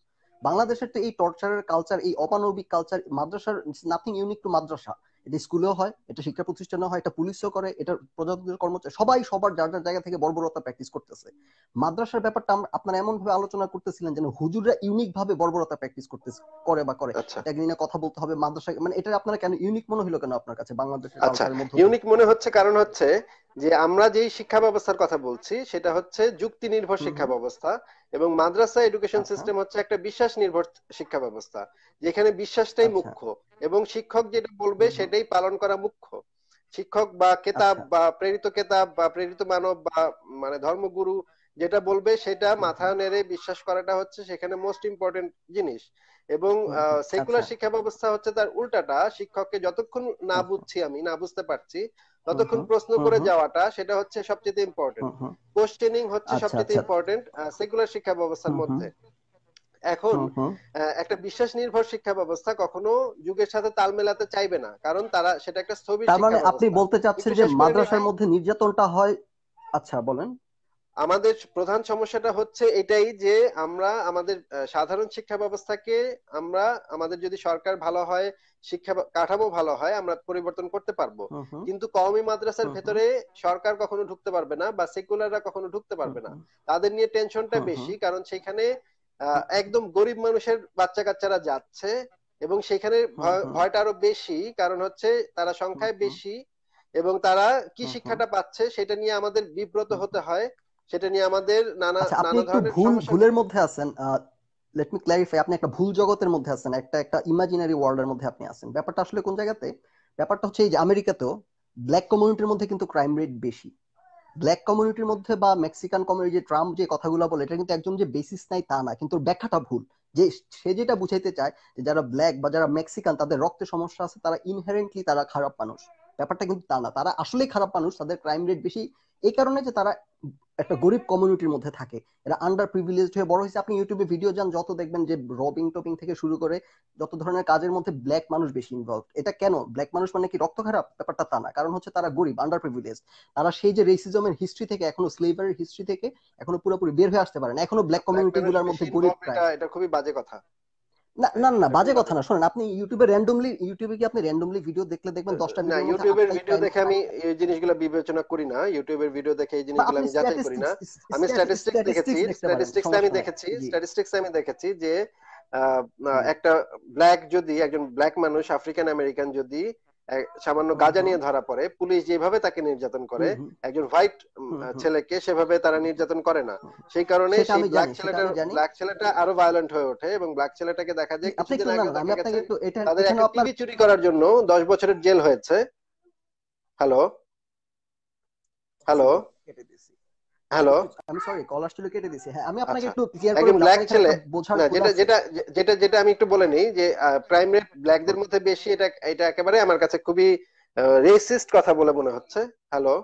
বাংলাদেশের তো এই টর্চারের কালচার এই অপানবিক কালচার মাদ্রাসার নাথিং ইউনিক টু মাদ্রাসা। এটা স্কুলেও হয় এটা শিক্ষা প্রতিষ্ঠানে হয় এটা পুলিশও করে এটা প্রজাতন্ত্রের কর্মচারী সবাই সবার যার যার জায়গা থেকে বর্বরতা প্র্যাকটিস করতেছে। মাদ্রাসার ব্যাপারটা আপনারা এমন ভাবে আলোচনা করতেছিলেন যেন হুজুররা ইউনিক ভাবে বর্বরতা প্র্যাকটিস করতেছে করে বা করে।
আচ্ছা।
এটা নিয়ে কথা বলতে হবে মাদ্রাসা মানে এটা আপনারা কেন ইউনিক মনে হলো কেন আপনার কাছে বাংলাদেশের
আচ্ছা ইউনিক মনে হচ্ছে কারণ হচ্ছে যে আমরা যেই শিক্ষা ব্যবস্থার কথা বলছি সেটা হচ্ছে যুক্তি নির্ভর শিক্ষা ব্যবস্থা। এবং মাদ্রাসা এডুকেশন। সিস্টেম হচ্ছে একটা বিশ্বাস নির্ভর শিক্ষা ব্যবস্থা যেখানে বিশ্বাসটাই
আচ্ছা।
মুখ্য এবং শিক্ষক যেটা বলবে। সেটাই পালন করা মুখ্য শিক্ষক বা কেতাব
আচ্ছা।
বা প্রেরিত কেতাব বা প্রেরিত মানব বা মানে ধর্মগুরু যেটা বলবে সেটা মাথা নেড়ে বিশ্বাস করাটা হচ্ছে সেখানে মোস্ট ইম্পর্টেন্ট জিনিস এবং। সেকুলার
আচ্ছা।
শিক্ষা ব্যবস্থা হচ্ছে তার উল্টাটা শিক্ষককে যতক্ষণ না। বুঝছি আমি না বুঝতে পারছি ততক্ষণ প্রশ্ন করে যাওয়াটা সেটা হচ্ছে সবচেয়ে ইম্পর্টেন্ট। কোশ্চেনিং হচ্ছে
আচ্ছা
সবচেয়ে
আচ্ছা।
ইম্পর্টেন্ট সেকুলার শিক্ষা ব্যবস্থার। মধ্যে। এখন একটা বিশ্বাস নির্ভর শিক্ষা ব্যবস্থা কখনো যুগের সাথে তাল মেলাতে চাইবে না কারণ তারা সেটা একটা স্থবির
তার মানে আপনি বলতে চাচ্ছেন যে মাদ্রাসার মধ্যে নির্যাতনটা হয়? আচ্ছা বলেন।
আমাদের প্রধান সমস্যাটা হচ্ছে এটাই যে আমরা আমাদের সাধারণ শিক্ষা ব্যবস্থাকে আমরা আমাদের যদি সরকার ভালো হয় শিক্ষা কাঠামো ভালো হয় আমরা পরিবর্তন করতে পারব। কিন্তু কওমি মাদ্রাসার। ভেতরে সরকার কখনো ঢুকতে পারবে না বা সেকুলাররা কখনো ঢুকতে পারবে না তাদের নিয়ে টেনশনটা। বেশি কারণ সেখানে আহ, একদম গরিব মানুষের বাচ্চা কাচ্চারা যাচ্ছে এবং সেখানে ভয়- ভয়টা আরও বেশি কারণ হচ্ছে তারা সংখ্যায়। বেশি এবং তারা কি। শিক্ষাটা পাচ্ছে সেটা নিয়ে আমাদের বিব্রত। হতে হয় সেটা নিয়ে আমাদের নানা
আচ্ছা আপনি
নানা
একটু
ধরনের
ভুল ভুলের মধ্যে আছেন লেট মি ক্ল্যারিফাই আপনি একটা ভুল জগতের মধ্যে আছেন একটা একটা ইমাজিনারি ওয়ার্ল্ডের মধ্যে আপনি আছেন। ব্যাপারটা আসলে কোন জায়গাতে? ব্যাপারটা হচ্ছে এই যে আমেরিকাতেও ব্ল্যাক কমিউনিটির মধ্যে কিন্তু ক্রাইম রেট বেশি। ব্ল্যাক কমিউনিটির মধ্যে বা মেক্সিকান কমিউনিটি যে ট্রাম্প যে কথাগুলো বলে এটা কিন্তু একজন যে বেসিস নাই তা না কিন্তু ব্যাখ্যাটা ভুল। যে সে যেটা বুঝাইতে চায় যে যারা ব্ল্যাক বা যারা মেক্সিকান তাদের রক্তে সমস্যা আছে তারা ইনহেরেন্টলি তারা খারাপ মানুষ। ব্যাপারটা কিন্তু তা না। তারা আসলেই খারাপ মানুষ তাদের ক্রাইম রেট বেশি এই কারণে যে তারা একটা গরিব কমিউনিটির মধ্যে থাকে। এরা আন্ডার প্রিভিলেজ হয়ে বড় হয়েছে। আপনি ইউটিউবে ভিডিও যান যত দেখবেন যে রবিং টপিং থেকে শুরু করে যত ধরনের কাজের মধ্যে ব্ল্যাক মানুষ বেশি ইনভলভ এটা কেন? ব্ল্যাক মানুষ মানে কি? রক্ত খারাপ? ব্যাপারটা তা না। কারণ হচ্ছে তারা গরিব আন্ডার প্রিভিলেজ তারা সেই যে রেসিজমের হিস্ট্রি থেকে এখনও স্লেভারের হিস্ট্রি থেকে এখনও পুরোপুরি বের হয়ে আসতে পারে না। এখনও ব্ল্যাক কমিউনিটি গুলোর মধ্যে গরিব
এটা এটা খুবই বাজে কথা।
না না না বাজে কথা না শুনেন আপনি ইউটিউবে র্যান্ডমলি ইউটিউবে কি আপনি র্যান্ডমলি ভিডিও দেখলে দেখবেন 10টা
না ইউটিউবের ভিডিও দেখে আমি এই জিনিসগুলো বিবেচনা করি না ইউটিউবের ভিডিও দেখে এই জিনিসগুলো আমি যাচাই করি না। আমি স্ট্যাটিস্টিক্স দেখেছি স্ট্যাটিস্টিক্স আমি দেখেছি স্ট্যাটিস্টিক্স আমি দেখেছি যে একটা ব্ল্যাক যদি একজন ব্ল্যাক মানুষ আফ্রিকান আমেরিকান যদি সামান্য গাঁজা নিয়ে ধরা পড়ে। পুলিশ যেভাবে তাকে নির্যাতন করে একজন হোয়াইট ছেলেকে সেভাবে তারা নির্যাতন করে না। সেই কারণে সেই ব্ল্যাক ছেলেটা ব্ল্যাক ছেলেটা আরও ভায়োলেন্ট হয়ে ওঠে এবং ব্ল্যাক ছেলেটাকে দেখা যায় কিছুদিন আগে তাদের একটা টিভি চুরি করার জন্য দশ বছরের জেল হয়েছে। Hello hello? হ্যালো
আমি সরি কলার স্টুডিও কেটে দিছি হ্যাঁ আমি আপনাকে একটু
ক্লিয়ার করে ব্ল্যাক ছেলে। যেটা যেটা যেটা যেটা আমি একটু বলে নেই যে প্রাইম রেট ব্ল্যাকদের মধ্যে বেশি এটা এটা একেবারে আমার কাছে খুবই রেসিস্ট কথা বলে মনে হচ্ছে। হ্যালো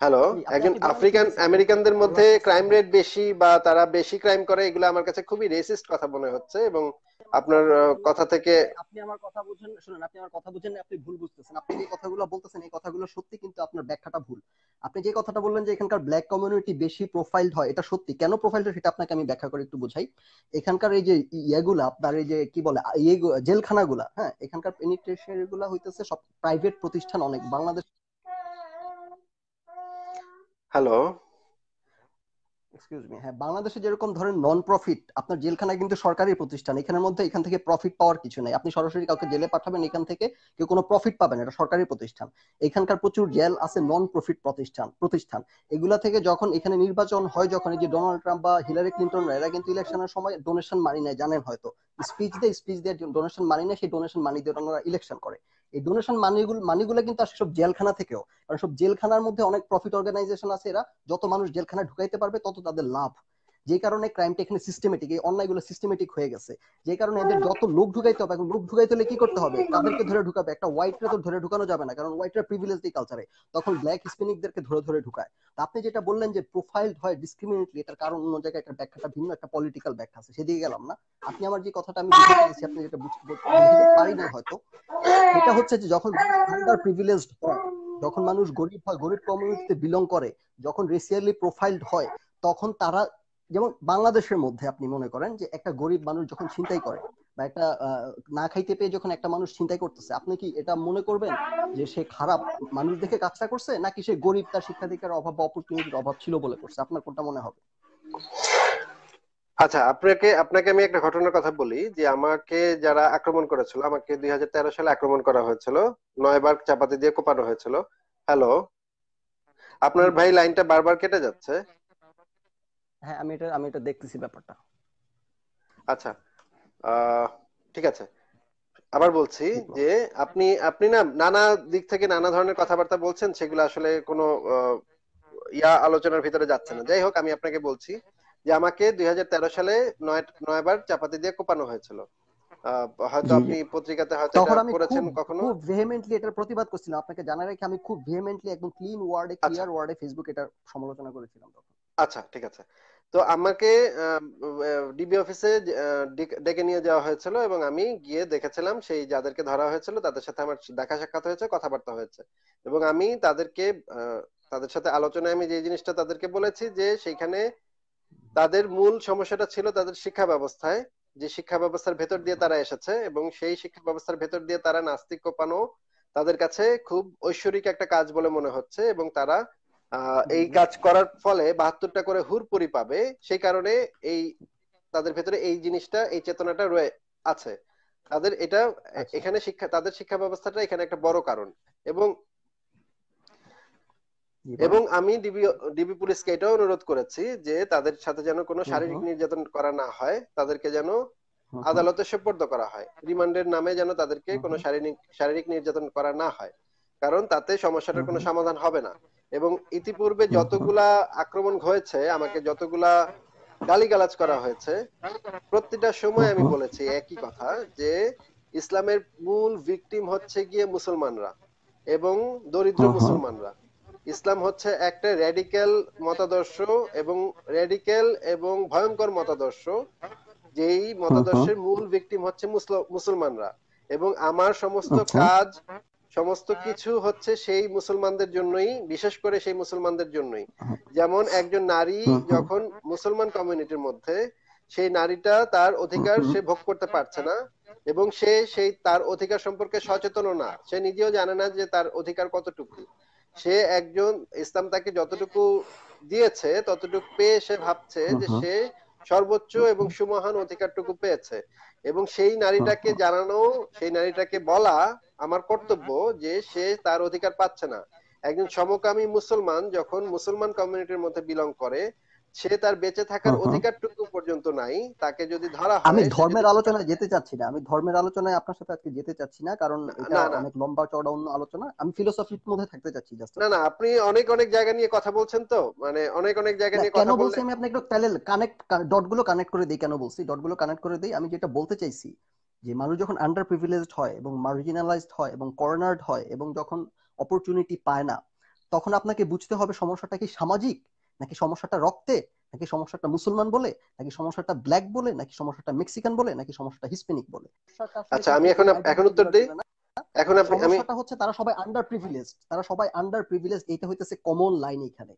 হ্যালো একজন আফ্রিকান আমেরিকানদের মধ্যে ক্রাইম রেট বেশি বা তারা বেশি ক্রাইম করে এগুলো আমার কাছে খুবই রেসিস্ট কথা মনে হচ্ছে এবং আপনার কথা থেকে
আপনি আমার কথা বুঝেন শুনুন আপনি আমার কথা বুঝেন আপনি ভুল বুঝতেছেন। আপনি যে কথাগুলো বলতেছেন এই কথাগুলো সত্যি কিন্তু আপনার ব্যাখ্যাটা ভুল। আপনি যে কথাটা বললেন যে এখানকার ব্ল্যাক কমিউনিটি বেশি প্রোফাইলড হয় এটা সত্যি। কেন প্রোফাইলড হয় সেটা আপনাকে আমি ব্যাখ্যা করে একটু বোঝাই। এখানকার এই যে ইয়েগুলা আপনার এই যে কি বলে জেলখানাগুলা হ্যাঁ এখানকার পেনিট্রেশনগুলা হইতেছে সব প্রাইভেট প্রতিষ্ঠান অনেক। বাংলাদেশ
হ্যালো
এক্সকিউজ মি হ্যাঁ বাংলাদেশে যেরকম ধরেন নন প্রফিট আপনার জেলখানা কিন্তু সরকারি প্রতিষ্ঠান, এখানের মধ্যে এখান থেকে প্রফিট পাওয়ার কিছু নাই। আপনি সরাসরি কাউকে জেলে পাঠাবেন, এখান থেকে কেউ কোনো প্রফিট পাবেন এটা সরকারি প্রতিষ্ঠান। এখানকার প্রচুর জেল আছে নন প্রফিট প্রতিষ্ঠান প্রতিষ্ঠান। এগুলা থেকে যখন এখানে নির্বাচন হয়, যখন এই যে ডোনাল্ড ট্রাম্প বা হিলারি ক্লিন্টন এরা কিন্তু ইলেকশনের সময় ডোনেশন মানি নেয়, জানেন হয়তো। স্পিচ দিয়ে স্পিচ দিয়ে ডোনেশন মানি নেয়, সেই ডোনেশন মানি দিয়ে ওনারা ইলেকশন করে। এই ডোনেশন মানিগুলো মানিগুলো কিন্তু আসলে সব জেলখানা থেকেও। কারণ সব জেলখানার মধ্যে অনেক প্রফিট অর্গানাইজেশন আছে এরা। যত মানুষ জেলখানায় ঢুকাইতে পারবে, তত তাদের লাভ। যে কারণে ক্রাইমটা এখানে সিস্টেমেটিক এই অন্যায়গুলো সিস্টেমেটিক হয়ে গেছে। যে কারণে এদের যত লোক ঢুকাইতে হবে, এখন লোক ঢুকাইতে হলে কি করতে হবে? তাদেরকে ধরে ঢুকাবে। একটা হোয়াইটরা তো ধরে ঢুকানো যাবে না, কারণ হোয়াইটরা প্রিভিলেজ এই কালচারে তখন ব্ল্যাক হিসপ্যানিকদেরকে ধরে ধরে ঢুকায়। তা আপনি যেটা বললেন যে প্রোফাইল হয় ডিসক্রিমিনেটলি এটার কারণ অন্য জায়গায় একটা ব্যাখ্যাটা ভিন্ন, একটা পলিটিক্যাল ব্যাখ্যা আছে। সেদিকে গেলাম না। আপনি আমার যে কথাটা আমি বুঝতে পেরেছি, আপনি যেটা বুঝতে পারি না হয়তো। এটা হচ্ছে যে যখন প্রিভিলেজড হয়, যখন মানুষ গরিব হয়, গরিব কমিউনিটিতে বিলং করে, যখন রেসিয়ালি প্রোফাইলড হয়, তখন তারা যেমন বাংলাদেশের মধ্যে আপনি মনে করেন যে একটা গরিব মানুষ যখন চিন্তাই করে বা একটা না খাইতে পেয়ে যখন একটা মানুষ চিন্তাই করতেছে আপনি কি এটা মনে করবেন যে সে খারাপ মানুষ দেখে কাজটা করছে নাকি সে গরিব তার শিক্ষাধিকার অভাব বা অপরচুনিটির অভাব ছিল বলে করছে? আপনার কোনটা মনে হবে?
আচ্ছা আপনাকে আপনাকে আমি একটা ঘটনার কথা বলি যে আমাকে যারা আক্রমণ করেছিল আমাকে দুই হাজার তেরো সালে আক্রমণ করা হয়েছিল নয়বার চাপাতি দিয়ে কোপানো হয়েছিল। হ্যালো আপনার ভাই লাইনটা বারবার কেটে যাচ্ছে।
হ্যাঁ আমি এটা আমি এটা দেখতেছি ব্যাপারটা।
আচ্ছা ঠিক আছে। আবার বলছি যে আপনি আপনি না নানা দিক থেকে নানা ধরনের কথাবার্তা বলছেন সেগুলো আসলে কোনো ইয়া আলোচনার ভিতরে যাচ্ছে না। যাই হোক আমি আপনাকে বলছি যে আমাকে দুই হাজার তেরো সালে নয় নয়বার চাপাতি দিয়ে কোপানো হয়েছিল। হয়তো আপনি পত্রিকাতে হয়তো
করেছেন কখনো। খুব ভেহেমেন্টলি এটার প্রতিবাদ করছিলাম। আপনাকে জানা রেখে আমি খুব ভেহেমেন্টলি একদম ক্লিন ওয়ার্ডে ক্লিয়ার ওয়ার্ডে ফেসবুক এটার সমালোচনা করেছিলাম তখন।
আচ্ছা ঠিক আছে। তো আমাকে ডিবি অফিসে ডেকে নিয়ে যাওয়া হয়েছিল এবং আমি গিয়ে দেখেছিলাম সেই যাদেরকে ধরা হয়েছিল, তাদের সাথে আমার দেখা সাক্ষাৎ হয়েছে, কথাবার্তা হয়েছে। এবং আমি তাদেরকে তাদের সাথে আলোচনায় আমি যে জিনিসটা তাদেরকে বলেছি যে সেইখানে তাদের মূল সমস্যাটা ছিল তাদের শিক্ষা ব্যবস্থায়, যে শিক্ষা ব্যবস্থার ভেতর দিয়ে তারা এসেছে এবং সেই শিক্ষা ব্যবস্থার ভেতর দিয়ে তারা নাস্তিক কোপানো তাদের কাছে খুব ঐশ্বরিক একটা কাজ বলে মনে হচ্ছে এবং তারা এই কাজ করার ফলে বাহাত্তরটা করে হুরপুরি পাবে সেই কারণে এই তাদের ভেতরে এই জিনিসটা এই চেতনাটা রয়ে আছে। তাদের এটা আচ্ছা। এখানে শিক্ষা তাদের শিক্ষা ব্যবস্থাটা এখানে একটা বড় কারণ। এবং এবং আমি ডিবি ডিবি পুলিশকে এটাও অনুরোধ করেছি যে তাদের সাথে যেন কোনো শারীরিক নির্যাতন করা না হয় তাদেরকে যেন আদালতে সুপর্দ করা হয়। রিমান্ডের নামে যেন তাদেরকে কোনো শারীরিক শারীরিক নির্যাতন করা না হয়। কারণ তাতে সমস্যাটার কোনো সমাধান হবে না। এবং ইতিপূর্বে যতগুলা আক্রমণ হয়েছে আমাকে যতগুলা গালিগালাজ করা হয়েছে প্রতিটা সময় আমি বলেছি একই কথা যে ইসলামের মূল ভিকটিম হচ্ছে গিয়ে মুসলমানরা এবং দরিদ্র মুসলমানরা। ইসলাম হচ্ছে একটা র্যাডিক্যাল মতাদর্শ এবং র্যাডিক্যাল এবং ভয়ঙ্কর মতাদর্শ যেই মতাদর্শের মূল ভিকটিম হচ্ছে মুসলমানরা। এবং আমার সমস্ত
আচ্ছা।
কাজ সমস্ত কিছু হচ্ছে সেই মুসলমানদের জন্যই বিশেষ করে সেই মুসলমানদের জন্যই। যেমন একজন নারী যখন মুসলমান কমিউনিটির মধ্যে সেই নারীটা তার অধিকার সে ভোগ করতে পারছে না এবং সে সেই তার অধিকার সম্পর্কে সচেতন না। সে নিজেও জানে না যে তার অধিকার কতটুকু। সে একজন ইসলাম তাকে যতটুকু দিয়েছে ততটুকু পেয়ে সে ভাবছে যে সে সর্বোচ্চ এবং সুমহান অধিকারটুকু পেয়েছে। এবং সেই নারীটাকে জানানো সেই নারীটাকে বলা আমার কর্তব্য যে সে তার অধিকার পাচ্ছে না। একজন সমকামী মুসলমান যখন মুসলমান কমিউনিটির মধ্যে বিলং করে সে তার বেঁচে থাকার অধিকারটুকু পর্যন্ত নাই তাকে যদি ধরা হয়
আমি ধর্মের আলোচনায় যেতে চাচ্ছি না আমি ধর্মের আলোচনায় আপনার সাথে আজকে যেতে চাচ্ছি না কারণ এটা অনেক লম্বা চওড়া অন্য আলোচনা। আমি ফিলোসফির মধ্যে থাকতে চাচ্ছি জাস্ট
না না আপনি অনেক অনেক জায়গা নিয়ে কথা বলছেন তো মানে অনেক অনেক জায়গা নিয়ে কথা
কেন বলছি আমি আপনাকে একটু তাহলে কানেক্ট ডটগুলো কানেক্ট করে দিই কেন বলছি? ডটগুলো কানেক্ট করে দিই আমি যেটা বলতে চাইছি যে মানুষ যখন আন্ডার প্রিভিলেজড হয় এবং মার্জিনালাইজড হয় এবং কর্নার্ড হয় এবং যখন অপরচুনিটি পায় না তখন আপনাকে বুঝতে হবে সমস্যাটা কি সামাজিক? নাকি সমস্যাটা রক্তে নাকি সমস্যাটা মুসলমান বলে নাকি সমস্যাটা ব্ল্যাক বলে নাকি সমস্যাটা মেক্সিকান বলে নাকি সমস্যাটা হিসপ্যানিক বলে?
আচ্ছা আমি এখন এখন উত্তর দেই। এখন আমি
সমস্যাটা হচ্ছে তারা সবাই আন্ডার প্রিভিলেজড তারা সবাই আন্ডার প্রিভিলেজড এটা হইতেছে কমন লাইন এখানে।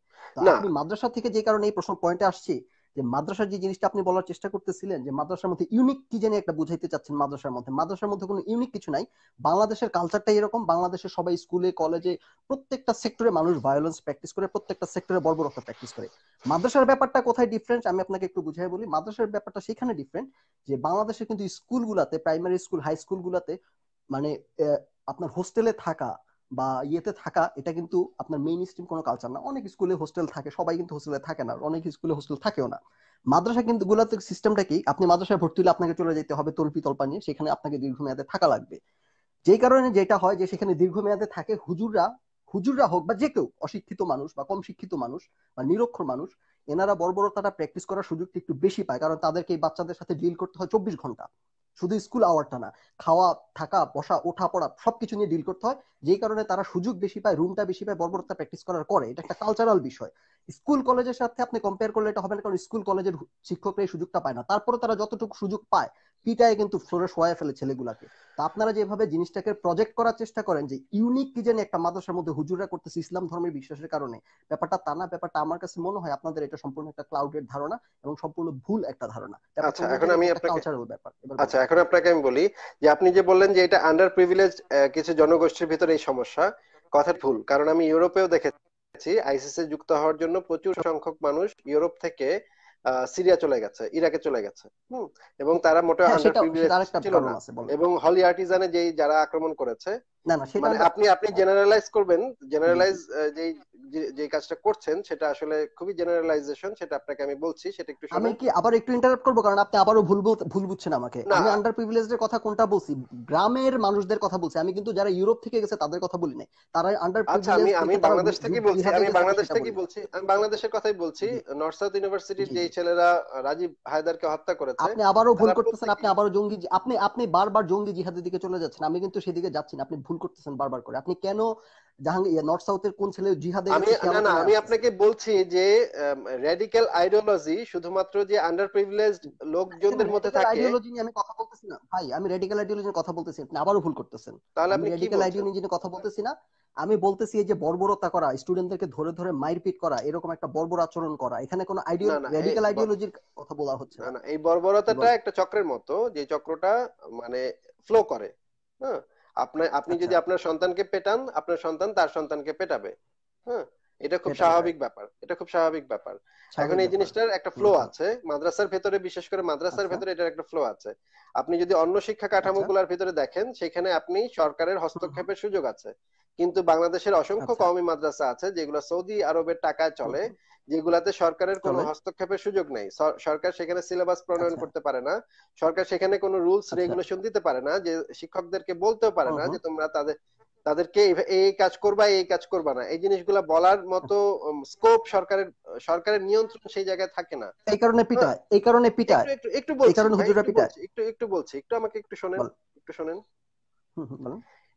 আপনি মাদ্রাসা থেকে যে কারণে এই প্রশ্ন পয়েন্টে আসছি যে মাদ্রাসার যে জিনিসটা আপনি বলার চেষ্টা করতেছিলেন, যে মাদ্রাসার মধ্যে ইউনিক কি জানি একটা বুঝাইতে চাচ্ছেন মাদ্রাসার মধ্যে। মাদ্রাসার মধ্যে কোনো ইউনিক কিছু নাই। বাংলাদেশের কালচারটাই এরকম। বাংলাদেশের সবাই স্কুলে কলেজে প্রত্যেকটা সেক্টরে মানুষ ভায়োলেন্স প্র্যাকটিস করে, প্রত্যেকটা সেক্টরে বর্বরতা প্র্যাকটিস করে। মাদ্রাসার ব্যাপারটা কোথায় ডিফারেন্ট আমি আপনাকে একটু বুঝাই বলি। মাদ্রাসার ব্যাপারটা সেখানে ডিফারেন্ট যে বাংলাদেশে কিন্তু স্কুলগুলাতে প্রাইমারি স্কুল হাই স্কুলগুলাতে মানে আপনার হোস্টেলে থাকা বা ইয়েতে থাকা, এটা কিন্তু আপনার মেইন স্ট্রিম কোনো কালচার না। অনেক স্কুলে হোস্টেল থাকে, সবাই কিন্তু হোস্টেলে থাকে না, অনেক স্কুলে হোস্টেল থাকেও না। মাদ্রাসা কিন্তু গুলাতে সিস্টেমটা কি? আপনি মাদ্রাসায় ভর্তি হলে আপনাকে চলে যেতে হবে তল্পি তল্পা নিয়ে, সেখানে আপনাকে দীর্ঘমেয়াদে থাকা লাগবে। যেই কারণে যেটা হয় যে সেখানে দীর্ঘমেয়াদে থাকে হুজুররা হুজুররা হোক বা যে কেউ, অশিক্ষিত মানুষ বা কম শিক্ষিত মানুষ বা নিরক্ষর মানুষ, এনারা বর্বরতাটা প্র্যাকটিস করার সুযোগটা একটু বেশি পায়। কারণ তাদেরকে এই বাচ্চাদের সাথে ডিল করতে হয় চব্বিশ ঘণ্টা। শুধু স্কুল আওয়ারটা না, খাওয়া, থাকা, বসা, ওঠা, পড়া, সবকিছু নিয়ে ডিল করতে হয়। যেই কারণে তারা সুযোগ বেশি পায় রুমটা বেশি পায়, বর্বরতা প্র্যাকটিস করার পরে। এটা একটা কালচারাল বিষয়। স্কুল কলেজের সাথে আপনি কম্পেয়ার করলে এটা হবে না কারণ স্কুল কলেজের শিক্ষকরা এই সুযোগটা পায় না। তারপরে তারা যতটুকু সুযোগ পায় পিটায় কিন্তু ফ্লোরে শোয়া ফেলে ছেলেগুলাকে। তা আপনারা যেভাবে জিনিসটাকে প্রজেক্ট করার চেষ্টা করেন যে ইউনিক কি জানি একটা মাদ্রাসার মধ্যে হুজুরা করতেছে ইসলাম ধর্মের বিশ্বাসের কারণে ব্যাপারটা তা না ব্যাপারটা আমার কাছে মনে হয় আপনাদের এটা সম্পূর্ণ একটা ক্লাউডের ধারণা এবং সম্পূর্ণ ভুল একটা ধারণা।
আচ্ছা এখন আমি আপনাকে
ব্যাপার।
আচ্ছা এখন আপনাকে আমি বলি যে আপনি যে বললেন যে এটা আন্ডার প্রিভিলেজ কিছু জনগোষ্ঠীর ভিতরে এই সমস্যা কথা ভুল। কারণ আমি ইউরোপেও দেখেছি আইসিসে যুক্ত হওয়ার জন্য প্রচুর সংখ্যক মানুষ ইউরোপ থেকে সিরিয়া চলে গেছে ইরাকে চলে গেছে হুম? এবং তারা মোটেও ছিল না। এবং হলি আর্টিজানে যেই যারা আক্রমণ করেছে মানে আপনি আপনি জেনারেলাইজ করবেন জেনারেলাইজ যেই যে কাজটা করছেন সেটা আসলে খুবই জেনারেলাইজেশন সেটা আপনাকে আমি বলছি সেটা একটু
আমি কি আবার একটু ইন্টারাপ্ট করব? কারণ আপনি আবারও ভুল ভুল বুঝছেন আমাকে। আমি আন্ডার প্রিভিলেজের কথা কোনটা বলছি? গ্রামের মানুষদের কথা বলছি। আমি কিন্তু যারা ইউরোপ থেকে গেছে তাদের কথা বলি নাই। তারা আন্ডার
আচ্ছা আমি আমি বাংলাদেশ থেকে বলছি আমি বাংলাদেশ থেকে বলছি। আমি বাংলাদেশের কথাই বলছি নর্থ সাউথ ইউনিভার্সিটির যেই ছেলেরা রাজীব হায়দারকে হত্যা করেছে।
আপনি আবারও ভুল করতেছেন আপনি আবারও জঙ্গি আপনি আপনি বারবার জঙ্গি জিহাদের দিকে চলে যাচ্ছেন আমি কিন্তু সেদিকে যাচ্ছি না আপনি ভুল করতেছেন বারবার করে। আপনি কেন জাহাঙ্গীর নর্থ সাউথের কোন ছেলে জিহাদে
আমি না না আমি আপনাকে বলছি যে রেডিক্যাল আইডিওলজি শুধুমাত্র যে আন্ডার প্রিভিলেজড লোকজনদের মধ্যে থাকে।
আইডিওলজি নিয়ে আমি কথা বলতেছি না। ভাই আমি রেডিক্যাল আইডিওলজি নিয়ে কথা বলতেছি আপনি আবারও ভুল করতেছেন।
তাহলে আপনি
রেডিক্যাল আইডিওলজি নিয়ে কথা বলতেছি না। আমি বলতেছি এই যে বর্বরতা করা স্টুডেন্টদেরকে ধরে ধরে মারপিট করা এরকম একটা বর্বর আচরণ করা এখানে কোনো আইডিও রেডিক্যাল আইডিওলজির কথা বলা হচ্ছে
না। না এই বর্বরতাটা একটা চক্রের মতো যে চক্রটা মানে ফ্লো করে হ্যাঁ? আপনি আপনি যদি আপনার সন্তানকে পেটান আপনার সন্তান তার সন্তানকে পেটাবে। হ্যাঁ? এটা খুব স্বাভাবিক ব্যাপার এটা খুব স্বাভাবিক ব্যাপার। এখন এই জিনিসটার একটা ফ্লো আছে মাদ্রাসার ভেতরে বিশেষ করে মাদ্রাসার ভেতরে এটার একটা ফ্লো আছে। আপনি যদি অন্য শিক্ষা কাঠামোগুলোর ভিতরে দেখেন সেখানে আপনি সরকারের হস্তক্ষেপের সুযোগ আছে। কিন্তু বাংলাদেশের অসংখ্য কওমি মাদ্রাসা আছে যেগুলো সৌদি আরবের টাকায় চলে যেগুলাতে সরকারের কোনো হস্তক্ষেপের সুযোগ নেই। সরকার সেখানে সিলেবাস প্রণয়ন করতে পারে না। সরকার সেখানে কোনো রুলস রেগুলেশন দিতে পারে না যে শিক্ষকদেরকে বলতেও পারে না যে তোমরা তাদের তাদেরকে এই কাজ করবা এই কাজ করবা না। এই জিনিসগুলা বলার মতো স্কোপ সরকারের সরকারের নিয়ন্ত্রণ সেই জায়গায় থাকে না।
এই কারণে পিটায় এই কারণে পিটায়।
একটু একটু বলছি
এই কারণে হুজুররা পিটায়।
একটু একটু বলছি। একটু আমাকে একটু শুনেন একটু শুনেন।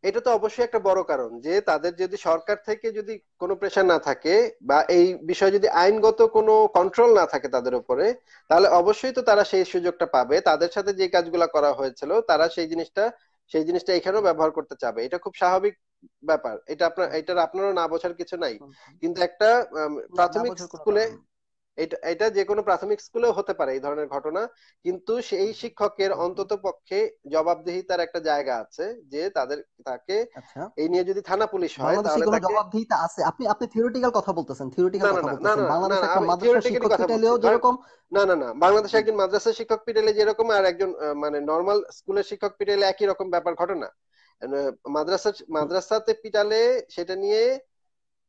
এটা তো অবশ্যই একটা বড় কারণ যে তাদের যদি সরকার থেকে যদি কোনো প্রেশার না থাকে বা এই বিষয়ে যদি আইনগত কোনো কন্ট্রোল না থাকে তাদের উপরে তাহলে অবশ্যই তো তারা সেই সুযোগটা পাবে। তাদের সাথে যে কাজগুলো করা হয়েছিল তারা সেই জিনিসটা সেই জিনিসটা এখানেও ব্যবহার করতে চাবে। এটা খুব স্বাভাবিক ব্যাপার। এটা আপনার এটার আপনারও না বোঝার কিছু নাই। কিন্তু একটা প্রাথমিক স্কুলে। এটা এটা যে কোনো প্রাথমিক স্কুলেও হতে পারে এই ধরনের ঘটনা কিন্তু সেই শিক্ষকের অন্তত পক্ষে জবাবদিহিতার একটা জায়গা আছে যে তাদের তাকে
আচ্ছা।
এই নিয়ে যদি থানা পুলিশ হয় তাহলে তাকে
জবাবদিহিতা আছে? আপনি আপনি থিওরিটিক্যাল কথা বলতেছেন থিওরিটিক্যাল
না, না,
কথা বলতেছেন। বাংলাদেশে একটা মাদ্রাসা শিক্ষক পিটাইলেও যেরকম
না না না বাংলাদেশে একজন মাদ্রাসা শিক্ষক পিটাইলে যেরকম আর একজন মানে নর্মাল স্কুলের শিক্ষক পিটাইলে একই রকম ব্যাপার ঘটনা। মাদ্রাসা মাদ্রাসাতে পিটালে সেটা নিয়ে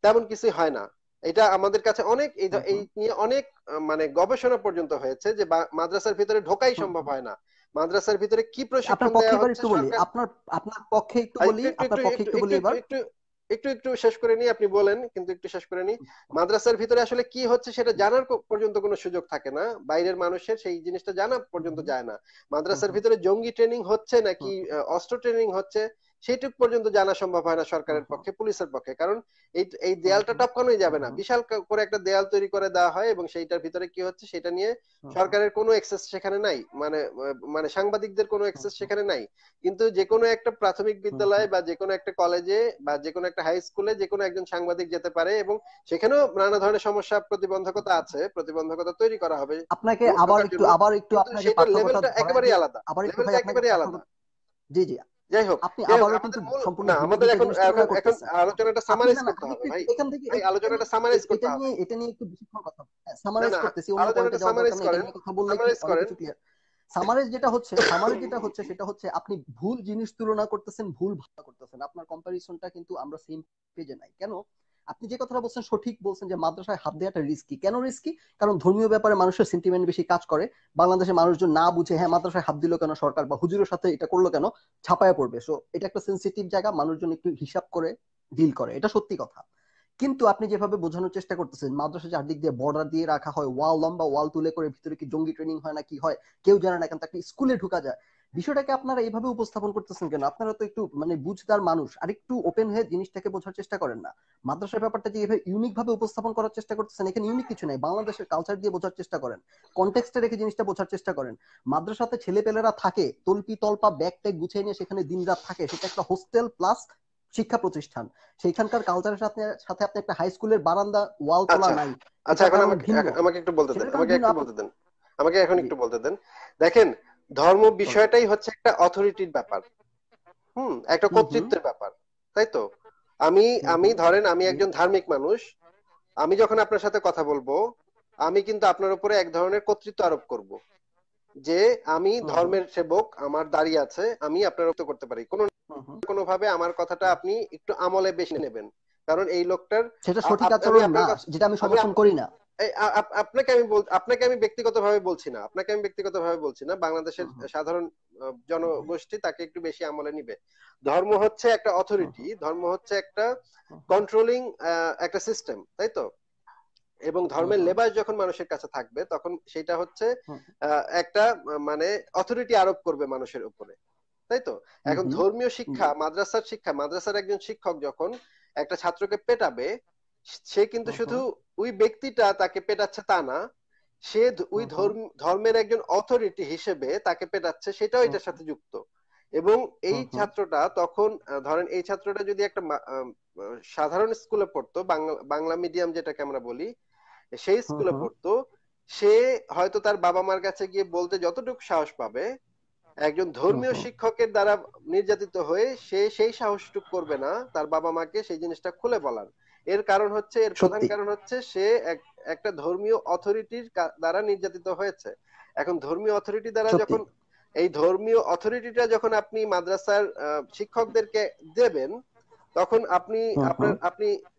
তেমন কিছু হয় না। এটা আমাদের কাছে অনেক এই নিয়ে অনেক মানে গবেষণা পর্যন্ত হয়েছে যে মাদ্রাসার ভিতরে ঢোকাই সম্ভব হয় না। মাদ্রাসার ভিতরে কি প্রশিক্ষণ দেওয়া হচ্ছে
একটু বলি আপনার আপনার পক্ষে একটু বলি আপনার পক্ষে
একটু
বলি এবার।
একটু একটু শেষ করে নি আপনি বলেন কিন্তু একটু শেষ করে নি মাদ্রাসার ভিতরে আসলে কি হচ্ছে সেটা জানার পর্যন্ত কোনো সুযোগ থাকে না। বাইরের মানুষের সেই জিনিসটা জানা পর্যন্ত যায় না। মাদ্রাসার ভিতরে জঙ্গি ট্রেনিং হচ্ছে নাকি অস্ত্র ট্রেনিং হচ্ছে? সেইটুক পর্যন্ত জানা সম্ভব হয় না সরকারের পক্ষে পুলিশের পক্ষে। কারণ এই এই দেয়ালটা টপকানোই যাবে না। বিশাল করে একটা দেয়াল তৈরি করে দেওয়া হয় এবং সেইটার ভিতরে কি হচ্ছে সেটা নিয়ে সরকারের কোনো এক্সেস সেখানে নাই। মানে মানে সাংবাদিকদের কোনো এক্সেস সেখানে নাই। কিন্তু যে কোনো একটা প্রাথমিক বিদ্যালয় বা যে কোনো একটা কলেজে বা যে কোনো একটা হাই স্কুলে যে কোনো একজন সাংবাদিক যেতে পারে এবং সেখানেও নানা ধরনের সমস্যা প্রতিবন্ধকতা আছে প্রতিবন্ধকতা তৈরি করা হবে।
আপনাকে আবার একটু আবার একটু আপনাকে
লেভেলটা
ধরায়
একেবারেই আলাদা।
আবার
একেবারেই আলাদা।
জি জি।
যাই হোক
আপনি আবারও
আমাদের
কিন্তু সম্পূর্ণ ভুল
আমাদের এখন আলোচনাটা সামারাইজ করতে হবে ভাই।
এখান থেকে
ভাই আলোচনাটা সামারাইজ করতে হবে।
এটা নিয়ে একটু বেশিক্ষণ কথা সামারাইজ করতেছি অন্য পয়েন্টে
আলোচনাটা সামারাইজ করেন
কথা বললে
সামারাইজ করেন।
সামারাইজ যেটা হচ্ছে সামারাইজ যেটা হচ্ছে সেটা হচ্ছে আপনি ভুল জিনিস তুলনা করতেছেন ভুল ভাষা করতেছেন। আপনার কম্পারিজনটা কিন্তু আমরা সেম পেজে নাই। কেন? আপনি যে কথাটা বলছেন সঠিক বলছেন যে মাদ্রাসায় হাত দেওয়াটা রিস্কি কেন রিস্কি কারণ ধর্মীয় ব্যাপারে মানুষের সেন্টিমেন্ট বেশি কাজ করে। বাংলাদেশের মানুষজন না বুঝে হ্যাঁ মাদ্রাসায় হাত দিল কেন সরকার বা হুজুরের সাথে এটা করল কেন, ছাপায়া পড়বে। সো এটা একটা সেন্সিটিভ জায়গা, মানুষজন একটু হিসাব করে ডিল করে। এটা সত্যি কথা। কিন্তু আপনি যেভাবে বোঝানোর চেষ্টা করতেছেন, মাদ্রাসা চারদিক দিয়ে বর্ডার দিয়ে রাখা হয় ওয়াল লম্বা ওয়াল তুলে করে ভিতরে কি জঙ্গি ট্রেনিং হয় না কি হয়, কেউ জানে না কেন তাকে স্কুলে ঢুকা যায়। বিষয়টাকে আপনারা এইভাবে উপস্থাপন করতেছেন কেন? আপনারা তো একটু মানে বুঝদার মানুষ। আর একটু ওপেন হয়ে জিনিসটাকে বোঝার চেষ্টা করেন না। মাদ্রাসার ব্যাপারটা যে এভাবে ইউনিক ভাবে উপস্থাপন করার চেষ্টা করতেছেন এখানে ইউনিক কিছু নাই। বাংলাদেশের কালচার দিয়ে বোঝার চেষ্টা করেন। কনটেক্সটে রেখে জিনিসটা বোঝার চেষ্টা করেন। মাদ্রাসাতে ছেলেপেলেরা থাকে তলপি তলপা ব্যাগ ট্যাগ গুছিয়ে নিয়ে সেখানে দিনরাত থাকে। সেটা একটা হোস্টেল প্লাস শিক্ষা প্রতিষ্ঠান। সেইখানকার কালচারের সাথে সাথে আপনি একটা হাই স্কুলের বারান্দা ওয়াল তোলা
আচ্ছা।
নাই।
আচ্ছা এখন আমাকে একটু বলতে দেন। আমাকে একটু বলতে দেন। আমাকে এখন একটু বলতে দেন। দেখেন ধর্ম বিষয়টাই হচ্ছে একটা অথরিটির ব্যাপার। হুম একটা কর্তৃত্বের ব্যাপার তাই তো? আমি আমি ধরেন আমি একজন ধার্মিক মানুষ আমি যখন আপনার সাথে কথা বলব আমি কিন্তু আপনার উপরে এক ধরনের কর্তৃত্ব আরোপ করব যে আমি ধর্মের সেবক আমার দাঁড়িয়ে আছে আমি আপনার করতে পারি। কোনো কোনো ভাবে আমার কথাটা আপনি একটু আমলে বেশি নেবেন। কারণ এই লোকটার
সেটা সঠিক আচরণ না যেটা আমি সমর্থন করি না।
আপনাকে আমি বল আপনাকে আমি ব্যক্তিগতভাবে বলছি না। আপনাকে আমি ব্যক্তিগতভাবে বলছি না। বাংলাদেশের সাধারণ জনগোষ্ঠী তাকে একটু বেশি আমলে নিবে। ধর্ম হচ্ছে একটা অথরিটি ধর্ম হচ্ছে একটা কন্ট্রোলিং একটা সিস্টেম তাই তো? এবং ধর্মের লেবাস যখন মানুষের কাছে থাকবে তখন সেটা হচ্ছে আহ, একটা মানে অথরিটি আরোপ করবে মানুষের উপরে তাই তো? এখন ধর্মীয় শিক্ষা মাদ্রাসার শিক্ষা মাদ্রাসার একজন শিক্ষক যখন একটা ছাত্রকে পেটাবে সে কিন্তু শুধু ওই ব্যক্তিটা তাকে পেটাচ্ছে তা না সে ওই ধর্ম ধর্মের একজন অথরিটি হিসেবে তাকে পেটাচ্ছে সেটাও এটার সাথে যুক্ত। এবং এই ছাত্রটা তখন ধরেন এই ছাত্রটা যদি একটা সাধারণ স্কুলে পড়তো বাংলা বাংলা মিডিয়াম যেটাকে আমরা বলি সেই স্কুলে পড়তো সে হয়তো তার বাবা মার কাছে গিয়ে বলতে যতটুকু সাহস পাবে একজন ধর্মীয় শিক্ষকের দ্বারা নির্যাতিত হয়ে সে সেই সাহসটুকু করবে না তার বাবা মাকে সেই জিনিসটা খুলে বলার। এর কারণ হচ্ছে এর প্রধান কারণ হচ্ছে সে এক- একটা ধর্মীয় অথরিটির দ্বারা নির্যাতিত হয়েছে। এখন ধর্মীয় অথরিটি দ্বারা যখন এই ধর্মীয় অথরিটিটা যখন আপনি মাদ্রাসার শিক্ষকদেরকে দেবেন তখন আপনি আপনার আপনি আপ-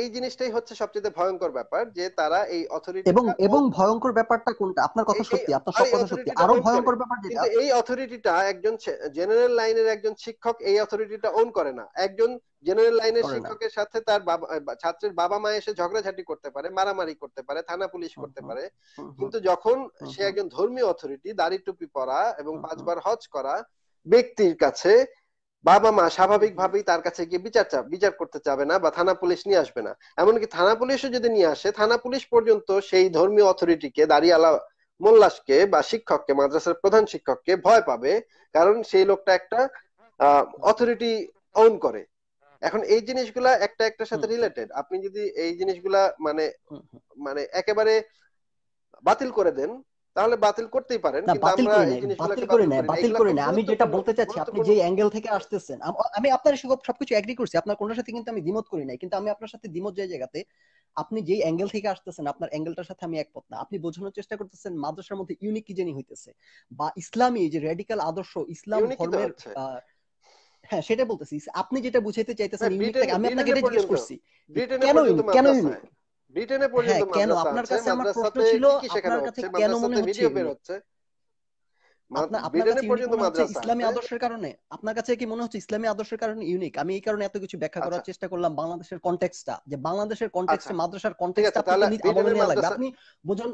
এই জিনিসটাই হচ্ছে সবচেয়ে ভয়ঙ্কর ব্যাপার যে তারা এই
অথরিটি
এবং
এবং ভয়ঙ্কর ব্যাপারটা কোনটা? আপনার কথা সত্যি আপনার সব কথা সত্যি।
আরও
ভয়ঙ্কর। ব্যাপার যেটা
এই অথরিটিটা একজন জেনারেল লাইনের একজন শিক্ষক এই অথরিটিটা ওন করে না। একজন জেনারেল লাইনের শিক্ষকের সাথে তার বাবা ছাত্রের বাবা মা এসে ঝগড়াঝাটি করতে পারে মারামারি করতে পারে থানা পুলিশ করতে পারে। কিন্তু যখন সে একজন ধর্মীয় অথরিটি দাড়ি টুপি পরা এবং পাঁচবার হজ করা ব্যক্তির কাছে বাবা মা স্বাভাবিকভাবেই তার কাছে গিয়ে বিচার চা বিচার করতে চাবে না বা থানা পুলিশ নিয়ে আসবে না। এমনকি থানা পুলিশও যদি নিয়ে আসে থানা পুলিশ পর্যন্ত সেই ধর্মীয় অথরিটিকে দাঁড়িয়ালা মোল্লাসকে বা শিক্ষককে মাদ্রাসার প্রধান শিক্ষককে ভয় পাবে কারণ সেই লোকটা একটা অথরিটি ওন করে। এখন এই জিনিসগুলা একটা একটার সাথে রিলেটেড আপনি যদি এই জিনিসগুলা মানে মানে একেবারে বাতিল করে দেন তাহলে বাতিল করতেই পারেন
বাতিল করে না বাতিল করে না আমি যেটা বলতে চাচ্ছি আপনি যে অ্যাঙ্গেল থেকে আসতেছেন আমি আপনার সব সবকিছু এগ্রি করছি আপনার সাথে কিন্তু আমি দ্বিমত করি নাই কিন্তু আমি আপনার সাথে দ্বিমত যে জায়গাতে আপনি অ্যাঙ্গেল থেকে আসতেছেন আপনার অ্যাঙ্গেলটার সাথে আমি একমত না। আপনি বোঝানোর চেষ্টা করতেছেন মাদ্রাসার মধ্যে ইউনিক কি জানি হইতেছে বা ইসলামী যে রেডিক্যাল আদর্শ ইসলাম ধর্মের হ্যাঁ সেটা বলতেছি। আপনি যেটা বুঝাইতে চাইতেছেন ইউনিকটাকে আমি আপনাকে এটা জিজ্ঞেস করছি কেন কেন ইউনিক
ব্রিটেনে পর্যন্ত
হ্যাঁ, কেন? আপনার কাছে আমার প্রশ্ন ছিল আপনার কাছে কেন মনে হচ্ছে? ইসলামী আদর্শের কারণে? আপনার কাছে কি মনে হচ্ছে ইসলামী আদর্শের কারণে ইউনিক? আমি এই কারণে এত কিছু ব্যাখ্যা করার আচ্ছা। চেষ্টা করলাম বাংলাদেশের কনটেক্সটটা যে বাংলাদেশের কনটেক্সটে আচ্ছা। মাদ্রাসার কনটেক্সট আপনি আমলে নেওয়া লাগবে। আপনি বুঝুন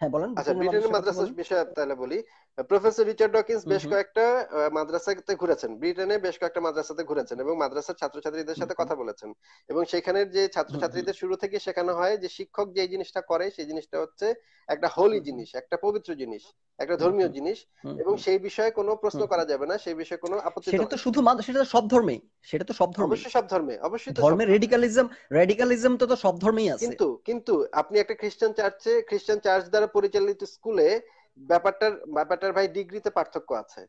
হ্যাঁ বলেন
আচ্ছা ব্রিটেনের মাদ্রাসার বিষয়ে তাহলে বলি। প্রফেসর রিচার্ড ডকিন্স বেশ কয়েকটা মাদ্রাসাতে ঘুরেছেন। ব্রিটেনে বেশ কয়েকটা মাদ্রাসাতে ঘুরেছেন এবং মাদ্রাসার ছাত্রছাত্রীদের সাথে কথা বলেছেন। এবং সেখানের যে ছাত্রছাত্রীদের শুরু থেকে শেখানো হয় যে শিক্ষক যে জিনিসটা করে সেই জিনিসটা হচ্ছে একটা হোলি জিনিস একটা পবিত্র জিনিস একটা ধর্মীয় জিনিস এবং সেই বিষয়ে কোনো প্রশ্ন করা যাবে না সেই বিষয়ে কোনো আপত্তি
সেটা তো শুধু সেটা সব ধর্মে সেটা তো সব ধর্মে
অবশ্যই সব ধর্মে অবশ্যই
ধর্মের রেডিকালিজম রেডিকালিজম তো তো সব ধর্মেই আছে।
কিন্তু কিন্তু আপনি একটা খ্রিস্টান চার্চে খ্রিস্টান চার্চ দ্বারা পরিচালিত স্কুলে ব্যাপারটার ব্যাপারটার ভাই ডিগ্রিতে পার্থক্য আছে।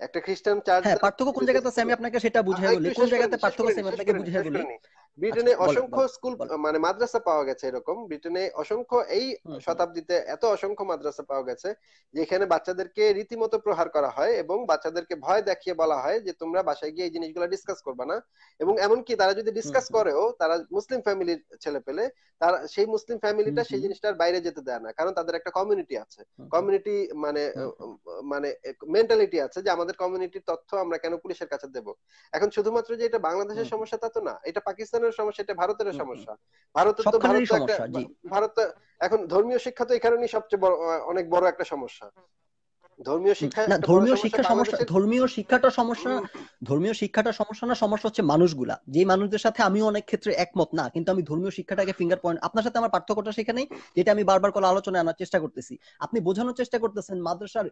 একটা খ্রিস্টান চার্চ
হ্যাঁ পার্থক্য কোন জায়গাতে আছে আমি আপনাকে সেটা বুঝিয়ে বলি। কোন জায়গাতে পার্থক্য আছে আমি আপনাকে বুঝিয়ে বলি।
ব্রিটেনে আচ্ছা, অসংখ্য স্কুল মানে মাদ্রাসা পাওয়া গেছে এরকম। ব্রিটেনে অসংখ্য এই শতাব্দীতে এত অসংখ্য মাদ্রাসা পাওয়া গেছে যেখানে বাচ্চাদেরকে রীতিমতো প্রহার করা হয় এবং বাচ্চাদেরকে ভয় দেখিয়ে বলা হয় যে তোমরা বাসায় গিয়ে এই জিনিসগুলো ডিসকাস করবে না। এবং এমনকি তারা যদি ডিসকাস করেও তারা মুসলিম ফ্যামিলির ছেলে পেলে তারা সেই মুসলিম ফ্যামিলিটা সেই জিনিসটার বাইরে যেতে দেয় না। কারণ তাদের একটা কমিউনিটি আছে। কমিউনিটি মানে মানে মেন্টালিটি আছে যে আমাদের কমিউনিটির তথ্য আমরা কেন পুলিশের কাছে দেব? এখন শুধুমাত্র যে এটা বাংলাদেশের সমস্যা তা তো না এটা পাকিস্তানের ধরনের সমস্যা এটা ভারতের সমস্যা। ভারতের তো ভারত এখন ধর্মীয় শিক্ষা তো এই কারণেই সবচেয়ে বড় অনেক বড় একটা সমস্যা। ধর্মীয় শিক্ষা
না ধর্মীয় শিক্ষা সমস্যা ধর্মীয় শিক্ষাটা সমস্যা ধর্মীয় শিক্ষাটা সমস্যা না সমস্যা হচ্ছে মানুষগুলা। যে মানুষদের সাথে আমি অনেক ক্ষেত্রে একমত না কিন্তু আমি ধর্মীয় শিক্ষাটাকে ফিঙ্গার পয়েন্ট আপনার সাথে আমার পার্থক্যটা সেখানে যেটা আমি বারবার করে আলোচনায় আনার চেষ্টা করতেছি। আপনি বোঝানোর চেষ্টা করতেছেন মাদ্রাসার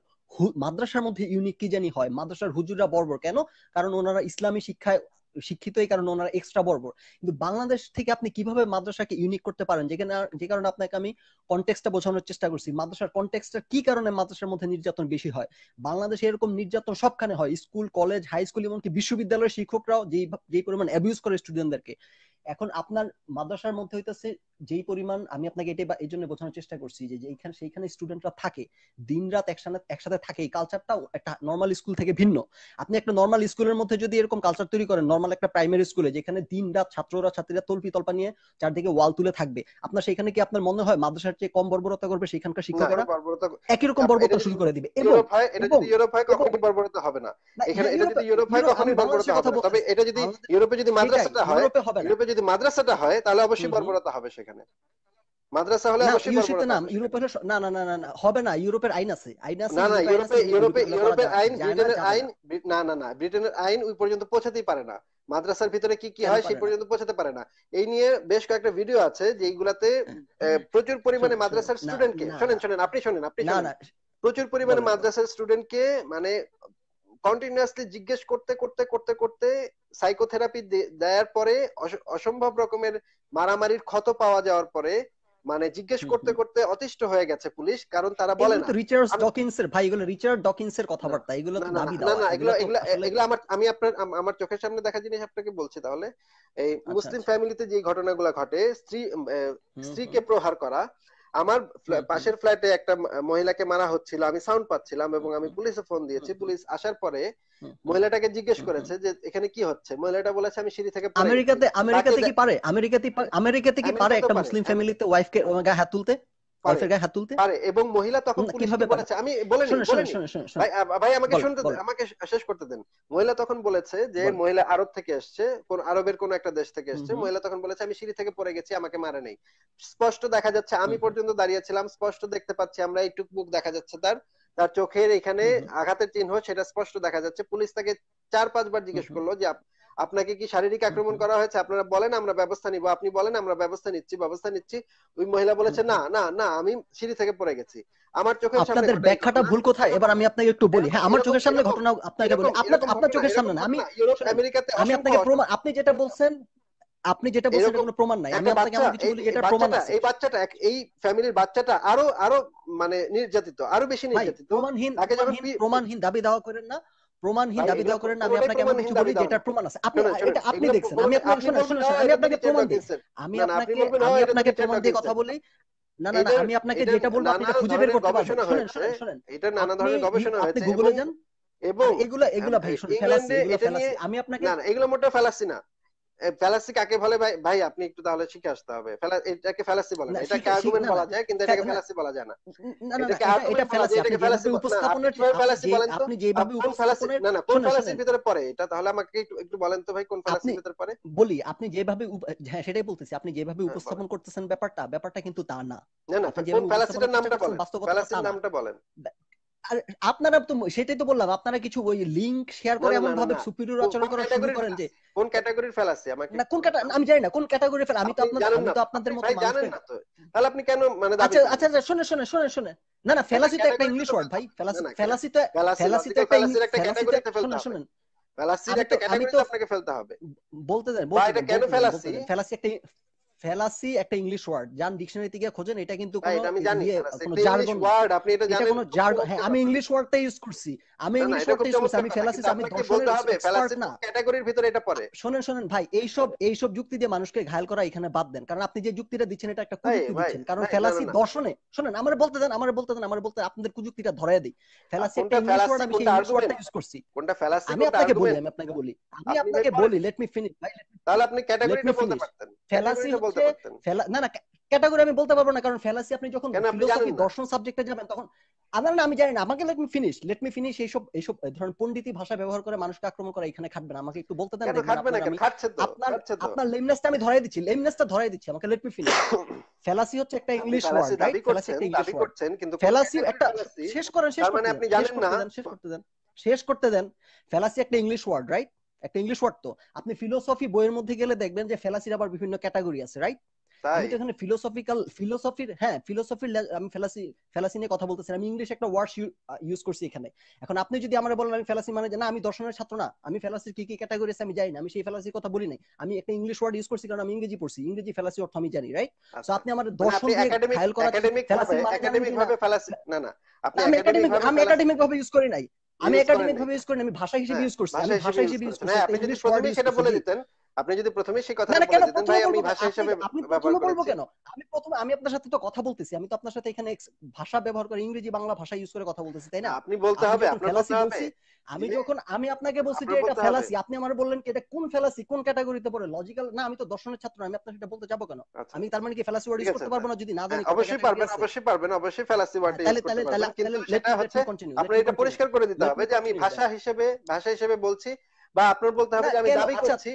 মাদ্রাসার মধ্যে ইউনিক কি জানি হয়? মাদ্রাসার হুজুরা বর্বর। কেন? কারণ ওনারা ইসলামী শিক্ষায় শিক্ষিত এই কারণে ওনারা এক্সট্রা বর্বর। কিন্তু বাংলাদেশ থেকে আপনি কীভাবে মাদ্রাসাকে ইউনিক করতে পারেন, যেখানে যে কারণে আপনাকে আমি কনটেক্সটা বোঝানোর চেষ্টা করছি, মাদ্রাসার কনটেক্সটা কি কারণে মাদ্রাসার মধ্যে নির্যাতন বেশি হয়? বাংলাদেশে এরকম নির্যাতন সবখানে হয়, স্কুল কলেজ হাই স্কুল এমনকি বিশ্ববিদ্যালয়ের শিক্ষকরাও যেই যেই পরিমাণ অ্যাবিউজ করে স্টুডেন্টদেরকে এখন আপনার মাদ্রাসার মধ্যে হইতেছে যেই পরিমাণ আমি আপনাকে এটাই এই জন্য বোঝানোর চেষ্টা করছি যে এইখানে সেইখানে স্টুডেন্টরা থাকে দিন রাত একসাথে একসাথে থাকে এই কালচারটা একটা নর্মাল স্কুল থেকে ভিন্ন। আপনি একটা নর্মাল স্কুলের মধ্যে যদি এরকম কালচার তৈরি করেন নর্মাল একটা প্রাইমারি স্কুলে যেখানে দিন রাত ছাত্ররা ছাত্রীরা তলপি তলপা নিয়ে চারদিকে ওয়াল তুলে থাকবে আপনার সেখানে কি আপনার মনে হয় মাদ্রাসার চেয়ে কম বর্বরতা করবে সেখানকার শিক্ষকরা? একই রকম বর্বরতা শুরু করে দিবে।
এবং এটা যদি ইউরোপ হয় কখনোই বর্বরতা হবে না। এখানে এটা যদি ইউরোপ হয় কখনোই বর্বরতা হবে তবে এটা যদি ইউরোপে যদি মাদ্রাসাটা হয় ইউরোপে যদি মাদ্রাসাটা হয় তাহলে অবশ্যই বর্বরতা হবে সেখানে। মাদ্রাসা হলে অবশ্যই
না ইউরোপের না না না না হবে না ইউরোপের আইন আছে। আইন আছে
না না ইউরোপে ইউরোপে ইউরোপের আইন ব্রিটেনের আইন না না না ব্রিটেনের আইন ওই পর্যন্ত পৌঁছাতেই পারে না। মাদ্রাসার ভিতরে কি কি হয় সেই পর্যন্ত পৌঁছাতে পারে না। এই নিয়ে বেশ কয়েকটা ভিডিও আছে যেগুলাতে প্রচুর পরিমাণে মাদ্রাসার স্টুডেন্টকে শোনেন শোনেন আপনি শোনেন আপনি প্রচুর পরিমাণে মাদ্রাসার স্টুডেন্টকে মানে কন্টিনিউয়াসলি জিজ্ঞেস করতে করতে করতে করতে সাইকোথেরাপি দেওয়ার পরে অসম্ভব রকমের মারামারির ক্ষত পাওয়া যাওয়ার পরে মানে জিজ্ঞেস করতে করতে অতিষ্ঠ হয়ে গেছে পুলিশ কারণ তারা বলে
না। রিচার্ড ডকিন্স এর ভাই এগুলো রিচার্ড ডকিন্স এর কথাবার্তা এগুলো তো দাবি
না না এগুলো এগুলো এগুলো আমার আমি আপনার আমার চোখের সামনে দেখা জিনিস আপনাকে বলছি তাহলে। এই আচ্ছা, মুসলিম ফ্যামিলিতে আচ্ছা। যে ঘটনাগুলো ঘটে স্ত্রী স্ত্রীকে প্রহার করা আমার পাশের ফ্ল্যাটে একটা মহিলাকে মারা হচ্ছিল আমি সাউন্ড পাচ্ছিলাম এবং আমি পুলিশে ফোন দিয়েছি। পুলিশ আসার পরে মহিলাটাকে জিজ্ঞেস করেছে যে এখানে কি হচ্ছে? মহিলাটা বলেছে আমি সিঁড়ি থেকে
আমেরিকাতে আমেরিকাতে কি পারে? আমেরিকাতে আমেরিকাতে কি পারে একটা মুসলিম ফ্যামিলিতে ওয়াইফকে গায়ে হাত তুলতে? গায়ে হাত তুলতে?
পারে এবং মহিলা তখন বলেছে আমি বলে ভাই ভাই আমাকে শুনতে আমাকে শেষ করতে দেন। মহিলা তখন বলেছে যে মহিলা আরব থেকে কোন আরবের কোন একটা দেশ থেকে মহিলা তখন বলেছে আমি সিঁড়ি থেকে পড়ে গেছি আমাকে মারে নাই। স্পষ্ট দেখা যাচ্ছে আমি পর্যন্ত দাঁড়িয়ে ছিলাম স্পষ্ট দেখতে পাচ্ছি আমরা এই টুকবুক দেখা যাচ্ছে তার। তার চোখের এখানে আঘাতের চিহ্ন সেটা স্পষ্ট দেখা যাচ্ছে। পুলিশ তাকে চার পাঁচবার জিজ্ঞেস করল যে আপনাকে কি শারীরিক আক্রমণ করা হয়েছে? আপনারা বলেন আমরা ব্যবস্থা নিব। আপনি বলেন আমরা ব্যবস্থা নিচ্ছি ব্যবস্থা নিচ্ছি। ওই মহিলা বলেছে না না না আমি সিঁড়ি থেকে পড়ে গেছি। আমার চোখের সামনে
আপনাদের ব্যাখ্যাটা ভুল কোথায়? এবার আমি আপনাকে একটু বলি। হ্যাঁ আমার চোখের সামনে ঘটনা আপনাকে বলি। আপনার আপনার চোখের সামনে না আমি
আমেরিকাতে
আমি আপনাকে প্রমাণ আপনি যেটা বলছেন আপনি যেটা বলছেন কোনো প্রমাণ নাই। আমি আপনাকে আমি কিছু বলি এটা প্রমাণ আছে।
এই বাচ্চাটা এই ফ্যামিলির বাচ্চাটা আরও আরও মানে নির্যাতিত আরও বেশি নির্যাতিত।
প্রমাণহীন
আগে যখন
প্রমাণহীন দাবি দাওয়া করেন না। প্রমাণহীন দাবি দেওয়া করেন আমি আপনাকে এমন কিছু বলি
যেটা
প্রমাণ আছে। আপনি এটা আপনি দেখছেন আমি আপনাকে শুনুন শুনুন আমি আপনাকে প্রমাণ দিই। আমি আপনাকে আমি আপনাকে প্রমাণ দিয়ে কথা বলি। না না না আমি আপনাকে যেটা বলব আপনি খুঁজে বের করতে পারবেন। শুনেন শুনেন শুনেন।
এটা নানা ধরনের গবেষণা হয়েছে
আপনি
গুগলে
যান।
এবং
এগুলা এগুলা ভাই শুনুন
ফ্যালাসি
আমি আপনাকে
না না এগুলো মোটা ফ্যালাসি না। ফ্যালাসি কাকে বলে ভাই? ভাই আপনি একটু তাহলে শিখে আসতে হবে। এটাকে ফ্যালাসি বলে না। এটাকে আর্গুমেন্ট বলা যায় কিন্তু এটাকে ফ্যালাসি বলা যায় না। এটাকে ফ্যালাসি
উপস্থাপনের ফ্যালাসি
বলেন তো
আপনি যেভাবে উপস্থাপন
না না কোন ফ্যালাসির ভিতরে পড়ে? এটা তাহলে আমাকে একটু একটু বলেন তো ভাই কোন ফ্যালাসির ভিতরে পড়ে?
বলি আপনি যেভাবে হ্যাঁ সেটাই বলতেছি। আপনি যেভাবে
হ্যাঁ,
উপস্থাপন করতেছেন ব্যাপারটা ব্যাপারটা কিন্তু তা না।
না না ফ্যালাসিটার নামটা বলেন? ফ্যালাসির নামটা বলেন।
আপনারা তো সেটাই তো বললাম আপনারা কিছু ওই লিংক শেয়ার করে এমন ভাবে সুপিরিয়র আচরণ করা শুরু করেন যে
কোন ক্যাটাগরির ফেল আছে? আমাকে
না কোন আমি জানি না কোন ক্যাটাগরির ফেল আমি তো আপনাদের আমি তো আপনাদের মতো
মানুষ জানেন না তো। তাহলে আপনি কেন মানে
আচ্ছা, আচ্ছা আচ্ছা শুনে শুনে শুনে শুনে না না ফেলাসি তো একটা ইংলিশ ওয়ার্ড ভাই। ফেলাসি ফেলাসি তো ফেলাসি তো একটা
ইংলিশ
ক্যাটাগরি
একটা ফেলতে হবে।
ফেলাসির
একটা ক্যাটাগরি আপনাকে ফেলতে হবে।
বলতে দেন বলতে
কেন ফেলাসি
ফেলাসি একটা ফেলাসি একটা ইংলিশ ওয়ার্ড যান ডিকশনারি থেকে খোঁজেন এটা কিন্তু কোনো
আমি জানি
ইয়ে, কোনো জার্গন
ওয়ার্ড আপনি এটা জানেন
কোনো জার্গন হ্যাঁ আমি ইংলিশ ওয়ার্ডটা ইউজ করছি। আমি ইংলিশ ওয়ার্ডটা ইউজ করছি। আমি ফেলাসি আমি
বলতে হবে
ফেলাসিস
ক্যাটাগরির ভিতরে এটা পড়ে।
শুনেন শুনেন ভাই এই সব এই সব যুক্তি দিয়ে মানুষকে ঘায়ল করা এখানে বাদ দেন। কারণ আপনি যে যুক্তিটা দিচ্ছেন এটা একটা কুযুক্তি দিচ্ছেন। কারণ ফেলাসি দর্শনে শুনেন আমারে বলতে দেন আমারে বলতে দেন আমারে বলতে আপনাদের কুযুক্তিটা ধরায় দেই। ফেলাসি একটা ইংলিশ ওয়ার্ড আমি ইংলিশ ওয়ার্ডটা ইউজ করছি।
কোনটা ফেলাসি
আমি আপনাকে বলি আমি আপনাকে বলি। আমি আপনাকে বলি লেট মি ফিনিশ ভাই
তাহলে আপনি ক্যাটাগরিটা বলতে পারতেন।
ফেলাসি না না ক্যাটাগরি আমি বলতে পারব না কারণ ফেলাসি আপনি যখন দর্শন সাবজেক্টে যাবেন তখন আমার না আমি জানি না আমাকে let me finish let me finish ভাষা ব্যবহার করে মানুষকে আক্রমণ করা এখানে খাটবে না আমাকে একটু বলতে দেন আপনার আপনার লেমনেসটা আমি ধরাই দিচ্ছি লেমনেসটা ধরাই দিচ্ছি আমাকে লেট মি ফিনিশ ফেলাসি হচ্ছে একটা ইংলিশ ওয়ার্ড রাইট ফেলাসি একটা ইংলিশ ওয়ার্ড
কিন্তু
ফেলাসি একটা শেষ করেন শেষ শেষ করতে দেন শেষ করতে দেন। ফেলাসি একটা ইংলিশ ওয়ার্ড রাইট একটা ইংলিশ ওয়ার্ড তো। আপনি ফিলোসফি বইয়ের মধ্যে গেলে দেখবেন যে ফেলাসির আবার বিভিন্ন ক্যাটাগরি আছে রাইট আমি তো এখানে ফিলোসফিক্যাল ফিলোসফির হ্যাঁ ফিলোসফির আমি ফেলাসি ফেলাসি নিয়ে কথা বলতেছি আমি ইংলিশ একটা ওয়ার্ড ইউজ করছি এখানে। এখন আপনি যদি আমার বলেন আমি ফেলাসি মানে না আমি দর্শনের ছাত্র না আমি ফেলাসির কি কি ক্যাটাগরি আছে আমি জানি না আমি সেই ফেলাসির কথা বলি নাই। আমি একটা ইংলিশ ওয়ার্ড ইউজ করছি কারণ আমি ইংরেজি পড়ছি। ইংরেজি ফেলাসি অর্থ আমি জানি রাইট তো আপনি আমার দর্শন দিয়ে খায়াল করা ফেলাসি না।
না
আমি
একাডেমিক ভাবে
ইউজ করি নাই। আমি একাডেমিক ভাবে ইউজ করি আমি ভাষা হিসেবে
হ্যাঁ,
ইউজ করছি আমি ভাষা
হিসেবে
ইউজ
হ্যাঁ,
করছি
আপনি যদি প্রথমেই সেটা বলে দিতেন। আপনি যদি প্রথমে সেই
কথা
বলে দিতেন ভাই আমি ভাষা হিসেবে ব্যবহার
বলব কেন? আমি প্রথমে আমি আপনার সাথে তো কথা বলতেছি। আমি তো আপনার সাথে এখানে ভাষা ব্যবহার করে ইংরেজি বাংলা ভাষা ইউজ করে কথা বলতেছি তাই না?
আপনি বলতে হবে আপনার কথা হবে।
আমি যখন আমি আপনাকে বলছি যে এটা ফেলাসি আপনি আমার বললেন যে এটা কোন ফেলাসি কোন ক্যাটাগরিতে পড়ে? লজিক্যাল না আমি তো দর্শনের ছাত্র আমি আপনার সাথে বলতে যাব কেন?
আচ্ছা।
আমি তার মানে কি ফেলাসি ওয়ার্ড ইউজ করতে পারব না? যদি না জানি
হ্যাঁ, অবশ্যই পারবেন অবশ্যই পারবেন অবশ্যই ফেলাসি ওয়ার্ড ইউজ করতে পারবেন। কিন্তু সেটা হচ্ছে আপনি এটা পরিষ্কার করে দিতে হবে যে আমি ভাষা হিসেবে ভাষা হিসেবে বলছি বা আপনার বলতে হবে যে আমি দাবি
আচ্ছা।
করছি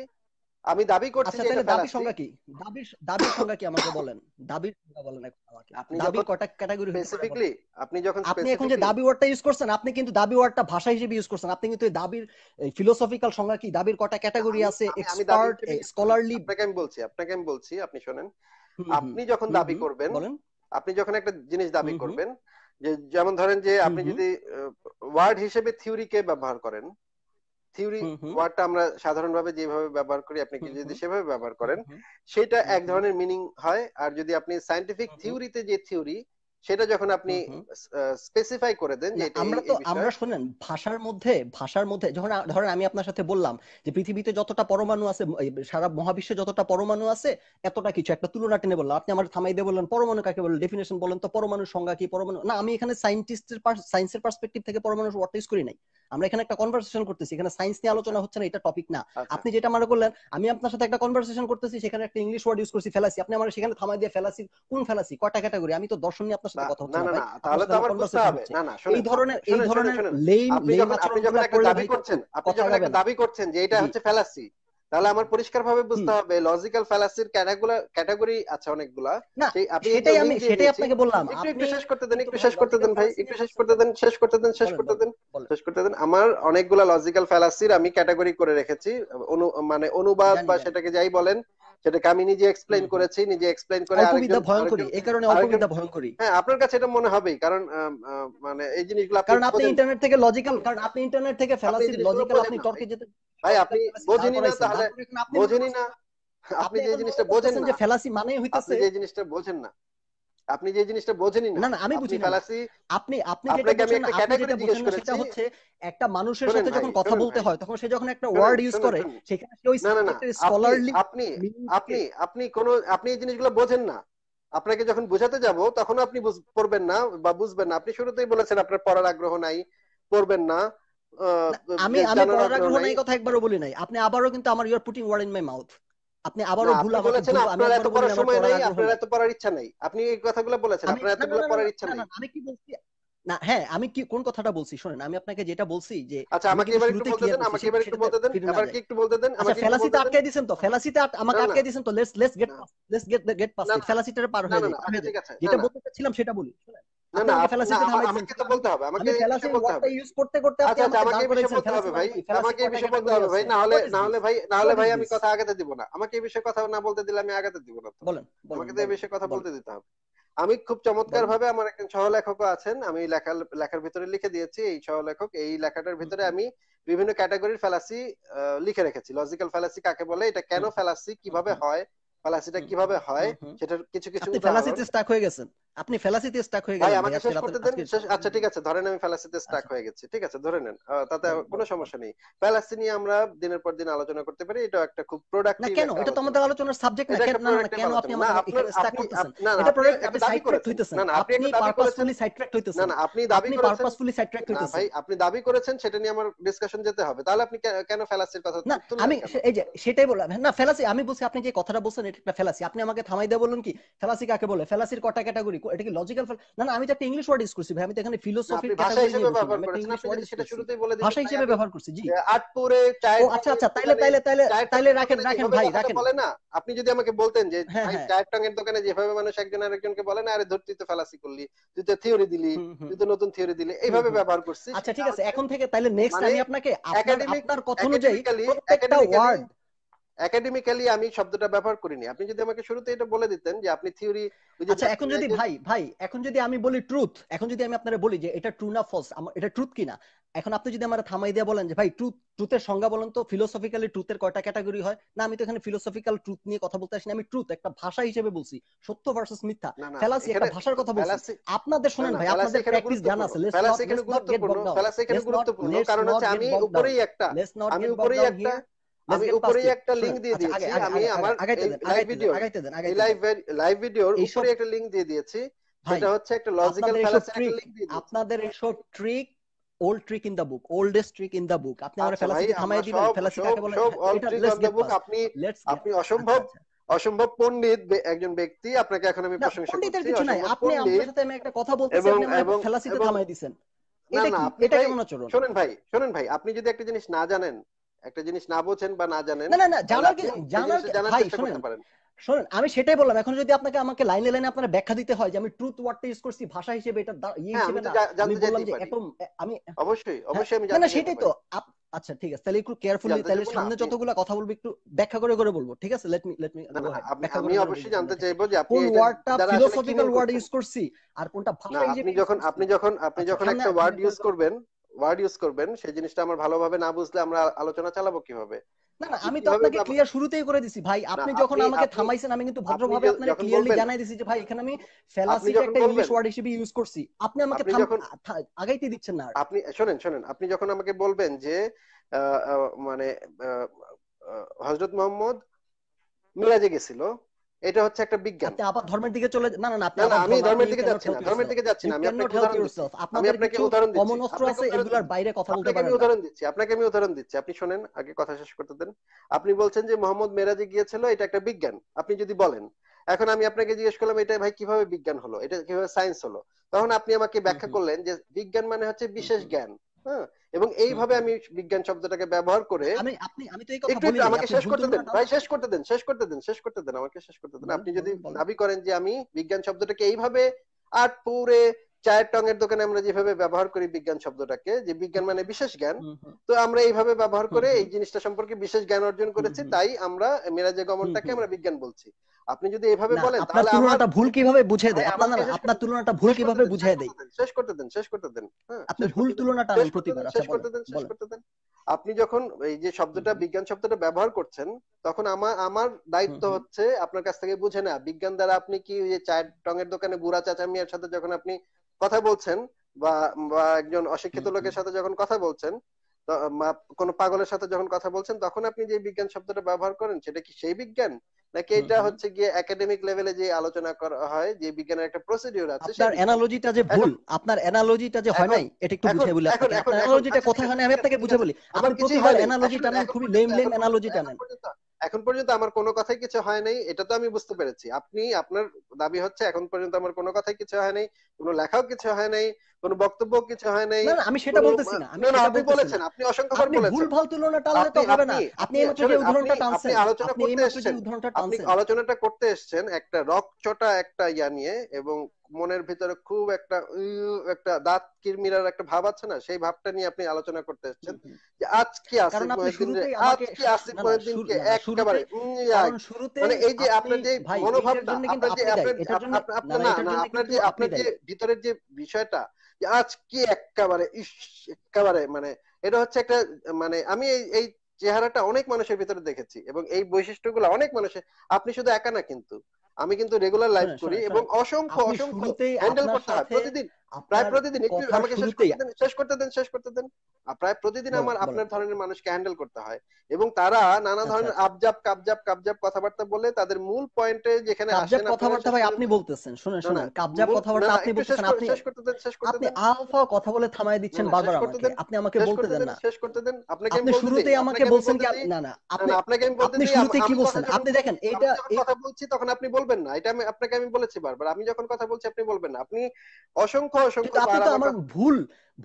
আমি দাবি করছি
আচ্ছা,
যে
দাবি
সংখ্যা
সংজ্ঞা কি? দাবির দাবির সংজ্ঞা কি আমাকে বলেন? দাবির সংখ্যা বলেন আমাকে।
আপনি দাবি
কটা ক্যাটাগরি
স্পেসিফিকলি আপনি যখন
আপনি এখন যে দাবি ওয়ার্ডটা ইউজ করছেন আপনি কিন্তু দাবি ওয়ার্ডটা ভাষা হিসেবে ইউজ করছেন। আপনি কিন্তু দাবির ফিলোসফিক্যাল সংজ্ঞা কি? দাবির কটা ক্যাটাগরি আছে? এক্সপার্ট স্কলারলি
আপনাকে আমি বলছি আপনাকে আমি বলছি আপনি শুনেন। আপনি যখন দাবি করবেন
বলেন।
আপনি যখন একটা জিনিস দাবি করবেন যে যেমন ধরেন যে আপনি যদি ওয়ার্ড হিসেবে থিওরিকে ব্যবহার করেন থিওরি ওয়ার্ডটা আমরা সাধারণভাবে যেভাবে ব্যবহার করি আপনি যদি সেভাবে ব্যবহার করেন সেটা এক ধরনের মিনিং হয়। আর যদি আপনি সায়েন্টিফিক থিওরিতে যে থিওরি সেটা যখন আপনি স্পেসিফাই করে দেন যে
আমরা তো আমরা শুনেন ভাষার মধ্যে ভাষার মধ্যে যখন ধরেন আমি আপনার সাথে বললাম যে পৃথিবীতে যতটা পরমাণু আছে সারা মহাবিশ্বে যতটা পরমাণু আছে এতটা কিছু একটা তুলনা টেনে বললাম। আপনি আমার থামাই দিয়ে বললেন পরমাণু কাকে বলেন ডেফিনেশন বলেন তো পরমাণু সংজ্ঞা কি? পরমাণু না আমি এখানে সায়েন্টিস্টের সায়েন্সের পার্সপেক্টিভ থেকে পরমাণু ওয়ার্ড ইউজ করি নাই। আমরা এখানে একটা কনভারসেশন করতেছি এখানে সায়েন্স নিয়ে আলোচনা আচ্ছা। হচ্ছে না এটা টপিক না।
আচ্ছা।
আপনি যেটা মনে করলেন আমি আপনার সাথে একটা কনভারসেশন করতেছি সেখানে একটা ইংলিশ ওয়ার্ড ইউজ করছি ফেলাসি আপনি আমার সেখানে থামাই দিয়ে ফেলাসি কোন ফেলাসি কয়টা ক্যাটাগরি আমি তো দর্শন নিয়ে
তাহলে
আমার
পরিষ্কার ভাবে বুঝতে হবে লজিক্যাল ফ্যালাসির ক্যাটাগরি আছে অনেকগুলা।
সেটাই আমি সেটাই আপনাকে বললাম।
একটু শেষ করতে দেন একটু শেষ করতে দেন ভাই একটু শেষ করতে দেন শেষ করতে দেন শেষ করতে দেন শেষ করতে দেন। আমার অনেকগুলা লজিক্যাল ফ্যালাসির আমি ক্যাটাগরি করে রেখেছি মানে অনুবাদ বা সেটাকে যাই বলেন সেটাকে আমি নিজে
এক্সপ্লেন
করেছি নিজে এক্সপ্লেন করে
অল্পবিদ্যা ভয়ঙ্করী এই কারণে অল্পবিদ্যা ভয়ঙ্করী।
হ্যাঁ আপনার কাছে এটা মনে হবেই কারণ মানে এই জিনিসগুলো
কারণ আপনি ইন্টারনেট থেকে লজিক্যাল কারণ আপনি ইন্টারনেট থেকে
ফেলাসি
লজিক্যাল আপনি তর্কে যেতে
ভাই আপনি বোঝেনি না তাহলে বোঝেনি না। আপনি যে জিনিসটা বোঝেন না।
যে ফেলাসি
মানেই
হইতাছে।
আপনি যে জিনিসটা বোঝেন না। আপনি যে জিনিসটা বোঝেনি
না
না
আমি বুঝি না আপনি আপনি যেটা
আমি একটা
ক্যাটাগরি
জিজ্ঞেস
না সেটা হচ্ছে একটা মানুষের সাথে যখন কথা বলতে হয় তখন সে যখন একটা ওয়ার্ড ইউজ করে সেখানে কি ওই সাবজেক্টের স্কলারলি
আপনি আপনি আপনি কোন আপনি এই জিনিসগুলো বোঝেন না। আপনাকে যখন বোঝাতে যাব তখন আপনি পড়বেন না বা বুঝবেন না। আপনি শুরুতেই বলেছেন আপনার পড়ার আগ্রহ নাই পড়বেন না
আমি আমি পড়ার আগ্রহ
নাই।
কথা একবারও বলি নাই। আপনি আবারও কিন্তু আমার you are putting word in my mouth আপনি আবারও ভুল
বলেছেন আপনার এত পড়ার সময় নাই আপনার এত পড়ার ইচ্ছা নাই। আপনি এই কথাগুলো বলেছেন আপনার এতগুলো পড়ার ইচ্ছা নাই।
আমি কি বলছি? না হ্যাঁ আমি কি কোন কথাটা বলছি? শুনেন আমি আপনাকে যেটা বলছি যে
আচ্ছা আমাকে এবার একটু বলতে দেন
আচ্ছা,
আমাকে এবার একটু বলতে দেন আমাকে একটু বলতে দেন আমাকে
ফেলাসিতে আটকে দিবেন তো ফেলাসিতে আমাকে আটকে দিবেন তো let's let's get let's get get past ফেলাসিটারে পার হয়ে যাই। যেটা বলতে চাচ্ছিলাম সেটা বলি। শুনেন আমি
খুব চমৎকার ভাবে আমার একজন সহলেখক আছেন। আমি লেখার ভিতরে লিখে দিয়েছি এই সহলেখক। এই লেখাটার ভিতরে আমি বিভিন্ন ক্যাটাগরির ফেলাসি লিখে রেখেছি। লজিক্যাল ফেলাসি কাকে বলে? এটা কেন ফেলাসি কীভাবে হয়? কীভাবে হয়? সেটার কিছু কিছু
আপনি স্টাক হয়ে গেছেন। আপনি স্টাক হয়ে গেছেন
আমাকে শেষ করতে দেন আচ্ছা ঠিক আছে ধরেন আমি ফ্যালাসিতে স্টাক
আচ্ছা।
হয়ে গেছি ঠিক আছে ধরে নেন। তাতে কোনো সমস্যা নেই। নিয়ে আমরা দিনের পর দিন আলোচনা করতে পারি এটা একটা খুব প্রোডাক্টিভ
কেন? এটা তো আমাদের আলোচনার সাবজেক্ট না কেন কেন আপনি স্টাক করতেছেন এটা প্রোডাক্ট আপনি সাইড ট্র্যাক হইতেছেন।
না না আপনি দাবি করেছেন।
সাইড ট্র্যাক হইতেছেন।
না না আপনি দাবি করেছেন।
আপনি পারপাসফুলি সাইড ট্র্যাক হইতেছেন।
ভাই আপনি দাবি করেছেন সেটা নিয়ে আমার ডিসকাশন যেতে হবে। তাহলে আপনি কেন ফ্যালাসির কথা
না আমি এই যে সেটাই বললাম। না ফেলাসি আমি বলছি আপনি যে কথাটা বলছেন একটা ফেলাসি আপনি আমাকে থামাই দিয়ে বলুন কি? ফেলাসি কাকে বলে? ফেলাসির কটা ক্যাটাগরি এটা কি লজিক্যাল না না আমি তো একটা ইংলিশ ওয়ার্ড ইউজ করছি ভাই। আমি তো এখানে ফিলোসফির
ভাষা হিসেবে ব্যবহার
করছি। জি।
আটপুরে
চায় আচ্ছা আচ্ছা তাইলে তাইলে তাইলে তাইলে রাখেন রাখেন ভাই রাখেন।
বলে না আপনি যদি আমাকে বলতেন যে
হ্যাঁ,
ভাই
চায়
টং এর দোকানে যেভাবে মানুষ একজন আরেকজনকে বলে না আরে ধরতি তো ফেলাসি করলি তুই তো থিওরি দিলি তুই তো নতুন থিওরি দিলি। এইভাবে ব্যবহার করছিস
আচ্ছা ঠিক আছে। এখন থেকে তাইলে নেক্সট
মানে
আমি আপনাকে আপনার কথা অনুযায়ী প্রত্যেকটা ওয়ার্ড
একাডেমিক্যালি আমি শব্দটা ব্যবহার করিনি। আপনি যদি আমাকে শুরুতে এটা বলে দিতেন যে আপনি থিওরি
আচ্ছা এখন যদি ভাই ভাই এখন যদি আমি বলি ট্রুথ এখন যদি আমি আপনারে বলি যে এটা ট্রু না ফলস এটা ট্রুথ কিনা? এখন আপনি যদি আমার থামাই দিয়ে বলেন যে ভাই ট্রুথ ট্রুথের সংজ্ঞা বলেন তো ফিলোসফিক্যালি ট্রুথের কয়টা ক্যাটাগরি হয়? না আমি তো এখানে ফিলোসফিক্যাল ট্রুথ নিয়ে কথা বলতে আসিনি আমি ট্রুথ একটা ভাষা হিসেবে বলছি। সত্য ভার্সেস মিথ্যা। ফ্যালাসি একটা ভাষার কথা বলছি। আপনাদের শুনেন ভাই আপনাদের প্র্যাকটিস জানা আছে।
ফ্যালাসি এখানে গুরুত্বপূর্ণ। ফ্যালাসি এখানে গুরুত্বপূর্ণ। কারণ হচ্ছে আমি উপরেই একটা আমি উপরেই একটা আমি একটা লিংক আচ্ছা, দিয়ে দিয়েছি আমি আমার লাইভ ভিডিও লাইভ ভিডিওর উপরে একটা লিংক দিয়ে দিয়েছি সেটা হচ্ছে একটা লজিক্যাল ফ্যালাসি একটা লিংক দিয়ে
আপনাদের trick old trick in the book oldest trick in the book আপনি আমার
আচ্ছা
ফ্যালাসি থামাই দিবেন
ফ্যালাসি
কাকে বুক
আপনি আপনি আচ্ছা। অসম্ভব অসম্ভব পণ্ডিত একজন ব্যক্তি আপনাকে এখন আমি প্রশংসা করছি পণ্ডিতের
কিছু নাই। আপনি আমার সাথে আমি একটা কথা বলতেছি আপনি আমার
ফ্যালাসিতে
থামাই
দিবেন
এটা কি এটা কেমন আচরণ?
শুনেন ভাই শুনেন ভাই আপনি যদি একটা জিনিস না জানেন একটা জিনিস না বোঝেন বা না জানেন
না না জানার কি জানার ভাই শুনেন। শুনেন আমি সেটাই বললাম এখন যদি আপনাকে আমাকে লাইনে লাইনে আপনারা ব্যাখ্যা দিতে হয় যে আমি ট্রুথ ওয়ার্ডটা ইউজ করছি ভাষা হিসেবে এটা ইয়ে
হ্যাঁ,
হিসেবে না আমি বললাম যে একদম আমি
অবশ্যই হ্যাঁ, অবশ্যই আমি
না সেটাই তো আচ্ছা ঠিক আছে তাহলে একটু কেয়ারফুলি তাহলে সামনে যতগুলো কথা বলব একটু ব্যাখ্যা করে করে বলব ঠিক আছে? লেট মি লেট মি
আমি অবশ্যই জানতে চাইব যে আপনি
কোন ওয়ার্ডটা ফিলোসফিক্যাল ওয়ার্ড ইউজ করছি আর কোনটা ভাষা হিসেবে
আপনি
যখন
আপনি যখন আপনি
আচ্ছা,
যখন একটা ওয়ার্ড ইউজ করবেন ওয়ার্ড ইউজ করবেন সেই জিনিসটা আমরা ভালোভাবে না বুঝলে আমরা আলোচনা চালাবো কীভাবে?
না না আমি তো আপনাকে ক্লিয়ার শুরুতেই করে দিছি। ভাই আপনি যখন আমাকে থামাইছেন আমি কিন্তু ভদ্রভাবে আপনাকে ক্লিয়ারলি জানাই দিছি যে ভাই এখানে আমি একটা ইংলিশ ওয়ার্ড হিসেবে ইউজ করছি। আপনি আমাকে আগাইতে দিচ্ছেন না
আপনি শুনেন শুনেন আপনি যখন আমাকে বলবেন যে মানে হযরত মোহাম্মদ মিরাজে গেছিল এটা হচ্ছে একটা বিজ্ঞান।
আপনি আবার ধর্মের দিকে চলে না না আপনি
আমি ধর্মের দিকে যাচ্ছি না ধর্মের দিকে যাচ্ছি না। আমি আপনাকে উদাহরণ দিচ্ছি। আমি আপনাকে উদাহরণ দিচ্ছি।
কমন অস্ত্র আছে এগুলোর বাইরে কথা বলতে পারেন আমি
উদাহরণ দিচ্ছি। আপনাকে আমি উদাহরণ দিচ্ছি। আপনি শুনেন আগে কথা শেষ করতে দেন। আপনি বলছেন যে মোহাম্মদ মেরাজে গিয়েছিল এটা একটা বিজ্ঞান। আপনি যদি বলেন এখন আমি আপনাকে জিজ্ঞেস করলাম এটা ভাই কীভাবে বিজ্ঞান হলো? এটা কীভাবে সায়েন্স হলো? তখন আপনি আমাকে ব্যাখ্যা করলেন যে বিজ্ঞান মানে হচ্ছে বিশেষ জ্ঞান। হ্যাঁ এবং এইভাবে আমি বিজ্ঞান শব্দটাকে ব্যবহার করে
আমি আপনি আমি তো এই কথা বলি
আমাকে শেষ করতে দেন ভাই শেষ করতে দেন শেষ করতে দেন শেষ করতে দেন আমাকে শেষ করতে দেন আপনি যদি। দাবি করেন যে আমি বিজ্ঞান শব্দটাকে এইভাবে আট পুরে চায়ের টঙের দোকানে আমরা যেভাবে ব্যবহার করি বিজ্ঞান শব্দটাকে যে বিজ্ঞান মানে বিশেষ জ্ঞান। তো আমরা এইভাবে ব্যবহার করে। এই জিনিসটা সম্পর্কে বিশেষ জ্ঞান অর্জন করেছি তাই আমরা মেরাজে গমনটাকে। আমরা বিজ্ঞান বলছি। আপনি যদি এইভাবে বলেন তাহলে
তুলনাটা ভুল কীভাবে বুঝিয়ে দেয়? আপনার আপনার তুলনাটা ভুল কীভাবে বুঝিয়ে দেয়?
শেষ করতে দেন শেষ করতে দেন। হ্যাঁ
আপনি ভুল তুলনাটা
করতে
প্রতিবার
শেষ করতে দেন শেষ করতে দেন। আপনি যখন এই যে শব্দটা বিজ্ঞান শব্দটা ব্যবহার করছেন তখন আমার আমার দায়িত্ব। হচ্ছে আপনার কাছ থেকে বুঝে না বিজ্ঞান দ্বারা আপনি কি ওই যে চায়ের টঙের দোকানে বুড়া চাচা মিয়ার সাথে যখন আপনি কথা বলছেন বা বা একজন অশিক্ষিত লোকের সাথে যখন কথা বলছেন কোনো পাগলের সাথে যখন কথা বলছেন তখন আপনি যে বিজ্ঞান শব্দটা ব্যবহার করেন সেটা কি সেই বিজ্ঞান? নাকি এটা হচ্ছে গিয়ে একাডেমিক লেভেলে যে আলোচনা করা হয় যে বিজ্ঞানের একটা প্রসিডিউর আছে
আপনার। অ্যানালজিটা যে ভুল আপনার অ্যানালজিটা যে হয় নাই এটা একটু বুঝিয়ে বলি আপনাকে। অ্যানালজিটা
আচ্ছা,
কোথায় হয়
আছে,
আমি আপনাকে
ঠিক
বুঝে
আছে।
বলি
আমার
প্রতিবার অ্যানালজিটা নেন খুবই লেম লেম অ্যানালজিটা নেন।
এখন পর্যন্ত- আমার কোনো কথাই কিছু হয় নাই, এটা তো আমি বুঝতে পেরেছি। আপনি, আপনার দাবি হচ্ছে এখন পর্যন্ত আমার কোনো কথাই কিছু হয় নাই, কোনো লেখাও কিছু হয় নাই। কোনো বক্তব্য কিছু হয় নাই
না আমি সেটা বলতেছি না আমি
না, আপনি বলেছেন আপনি অসংখ্যবার বলেছেন।
ভুল ভালো তুলনা টানলে তো হবে না।
আপনি-
যে উদাহরণটা টানছেন।
আপনি আলোচনা করতে এসেছেন। আপনি আলোচনাটা করতে এসেছেন একটা রকচটা একটা ইয়া নিয়ে এবং মনের ভিতরে খুব একটা একটা দাঁত কিরমিরার একটা ভাব আছে না সেই ভাবটা নিয়ে আপনি আলোচনা করতে এসেছেন। যে আজকে আসিফ মহিউদ্দিন আজকে আসিফ মহিউদ্দিনকে একেবারে মানে এই যে আপনার যে মনোভাবটা আপনার যে আপনার যে আপনার যে ভিতরের যে বিষয়টা আজকে একেবারে ইস একেবারে মানে এটা হচ্ছে একটা মানে আমি এই এই চেহারাটা অনেক মানুষের ভিতরে দেখেছি এবং এই বৈশিষ্ট্যগুলো অনেক মানুষের আপনি শুধু একা না কিন্তু আমি কিন্তু রেগুলার লাইভ করি এবং অসংখ্য অসংখ্য হ্যান্ডেল করতে হয় প্রতিদিন। প্রায় প্রতিদিন একটু আমাকে শেষ করতে দেন শেষ করতে দেন শেষ করতে দেন। প্রায় প্রতিদিন আমার আপনার ধরনের মানুষকে হ্যান্ডেল করতে হয়। এবং তারা নানা
আচ্ছা,
ধরনের। আবজাব কাবজাব কাবজাব কথাবার্তা বলে তাদের মূল পয়েন্টে যেখানে আসেন
কথাবার্তা ভাই আপনি বলতেছেন শুনেন
না,
শুনেন। কাবজাব কথাবার্তা আপনি বলতেছেন আপনি
শেষ করতে দেন শেষ করতে
আপনি আলফা কথা বলে থামায় দিচ্ছেন বারবার আমাকে আপনি আমাকে বলতে দেন
দেন
না।
শেষ করতে দেন আপনাকে আমি
শুরুতেই আমাকে বলছেন কি না না আপনি
আপনাকে আমি বলতে
আপনি
দিই,
শুরুতে কি বলছেন? আপনি দেখেন
কথা বলছি তখন আপনি বলবেন না এটা আমি আপনাকে আমি বলেছি বারবার। আমি যখন কথা বলছি আপনি বলবেন না। আপনি অসংখ্য অসংখ্য
আপনি তো
আমার
আমার ভুল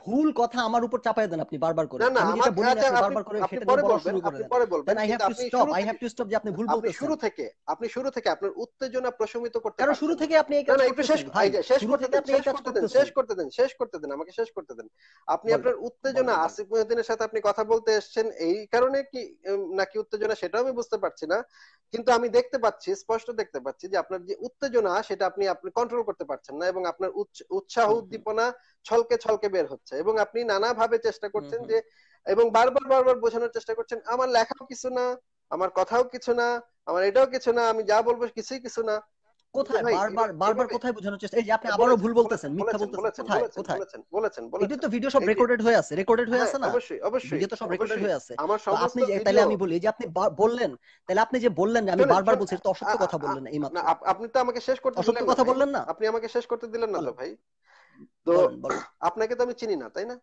ভুল কথা আমার উপর চাপায় দেন আপনি বারবার করে। আমি যেটা বলি
আচ্ছা,
বারবার করে সেটা
পরে
বলা
বলবেন
শুরু করে
আপনি
দেন।
পরে বলবেন
I have to stop I have to stop যে আপনি ভুল বলতেছেন।
শুরু থেকে আপনি শুরু থেকে আপনার উত্তেজনা প্রশমিত করতে
কারণ শুরু থেকে আপনি এই কাজ
শেষ
ভাই।
শেষ করতে দেন
আপনি এই কাজ
করতে দেন শেষ করতে দেন শেষ করতে দেন আমাকে শেষ করতে দেন। আপনি আপনার উত্তেজনা। আসিফ মহিউদ্দিনের সাথে আপনি কথা বলতে এসেছেন এই কারণে কি নাকি উত্তেজনা সেটাও আমি বুঝতে পারছি না। কিন্তু আমি দেখতে পাচ্ছি স্পষ্ট দেখতে পাচ্ছি যে আপনার যে উত্তেজনা সেটা আপনি আপনি কন্ট্রোল করতে পারছেন না এবং আপনার উৎসাহ। উদ্দীপনা ছলকে ছলকে বের হচ্ছে। এবং আপনি নানাভাবে চেষ্টা করছেন যে এবং বারবার বারবার বোঝানোর চেষ্টা করছেন আমার লেখাও কিছু না আমার কথাও কিছু না আমার এটাও কিছু না আমি যা বলব কিছুই কিছু না।
কোথায়? বারবার বারবার কোথায় বোঝানোর চেষ্টা? এই যে আপনি
বলেছেন,
ভুল বলতেছেন মিথ্যা বলতেছেন। কোথায়? কোথায়?
বলেছেন বলেছেন
এটা তো ভিডিও সব রেকর্ডেড হয়ে আছে রেকর্ডেড হয়ে
হ্যাঁ,
আছে না?
অবশ্যই অবশ্যই
ভিডিও তো সব রেকর্ডেড হয়ে আছে।
আমার
আপনি যে তাহলে আমি বলি যে আপনি বললেন তাহলে আপনি যে বললেন আমি বারবার বলছি এটা তো অসত্য কথা বললেন এই মাত্র।
আপনি তো আমাকে শেষ করতে
অসত্য
দিলেন
কথা বললেন না?
আপনি আমাকে শেষ করতে দিলেন না তো ভাই। তো
বলেন
আপনাকে তো আমি চিনি না তাই না?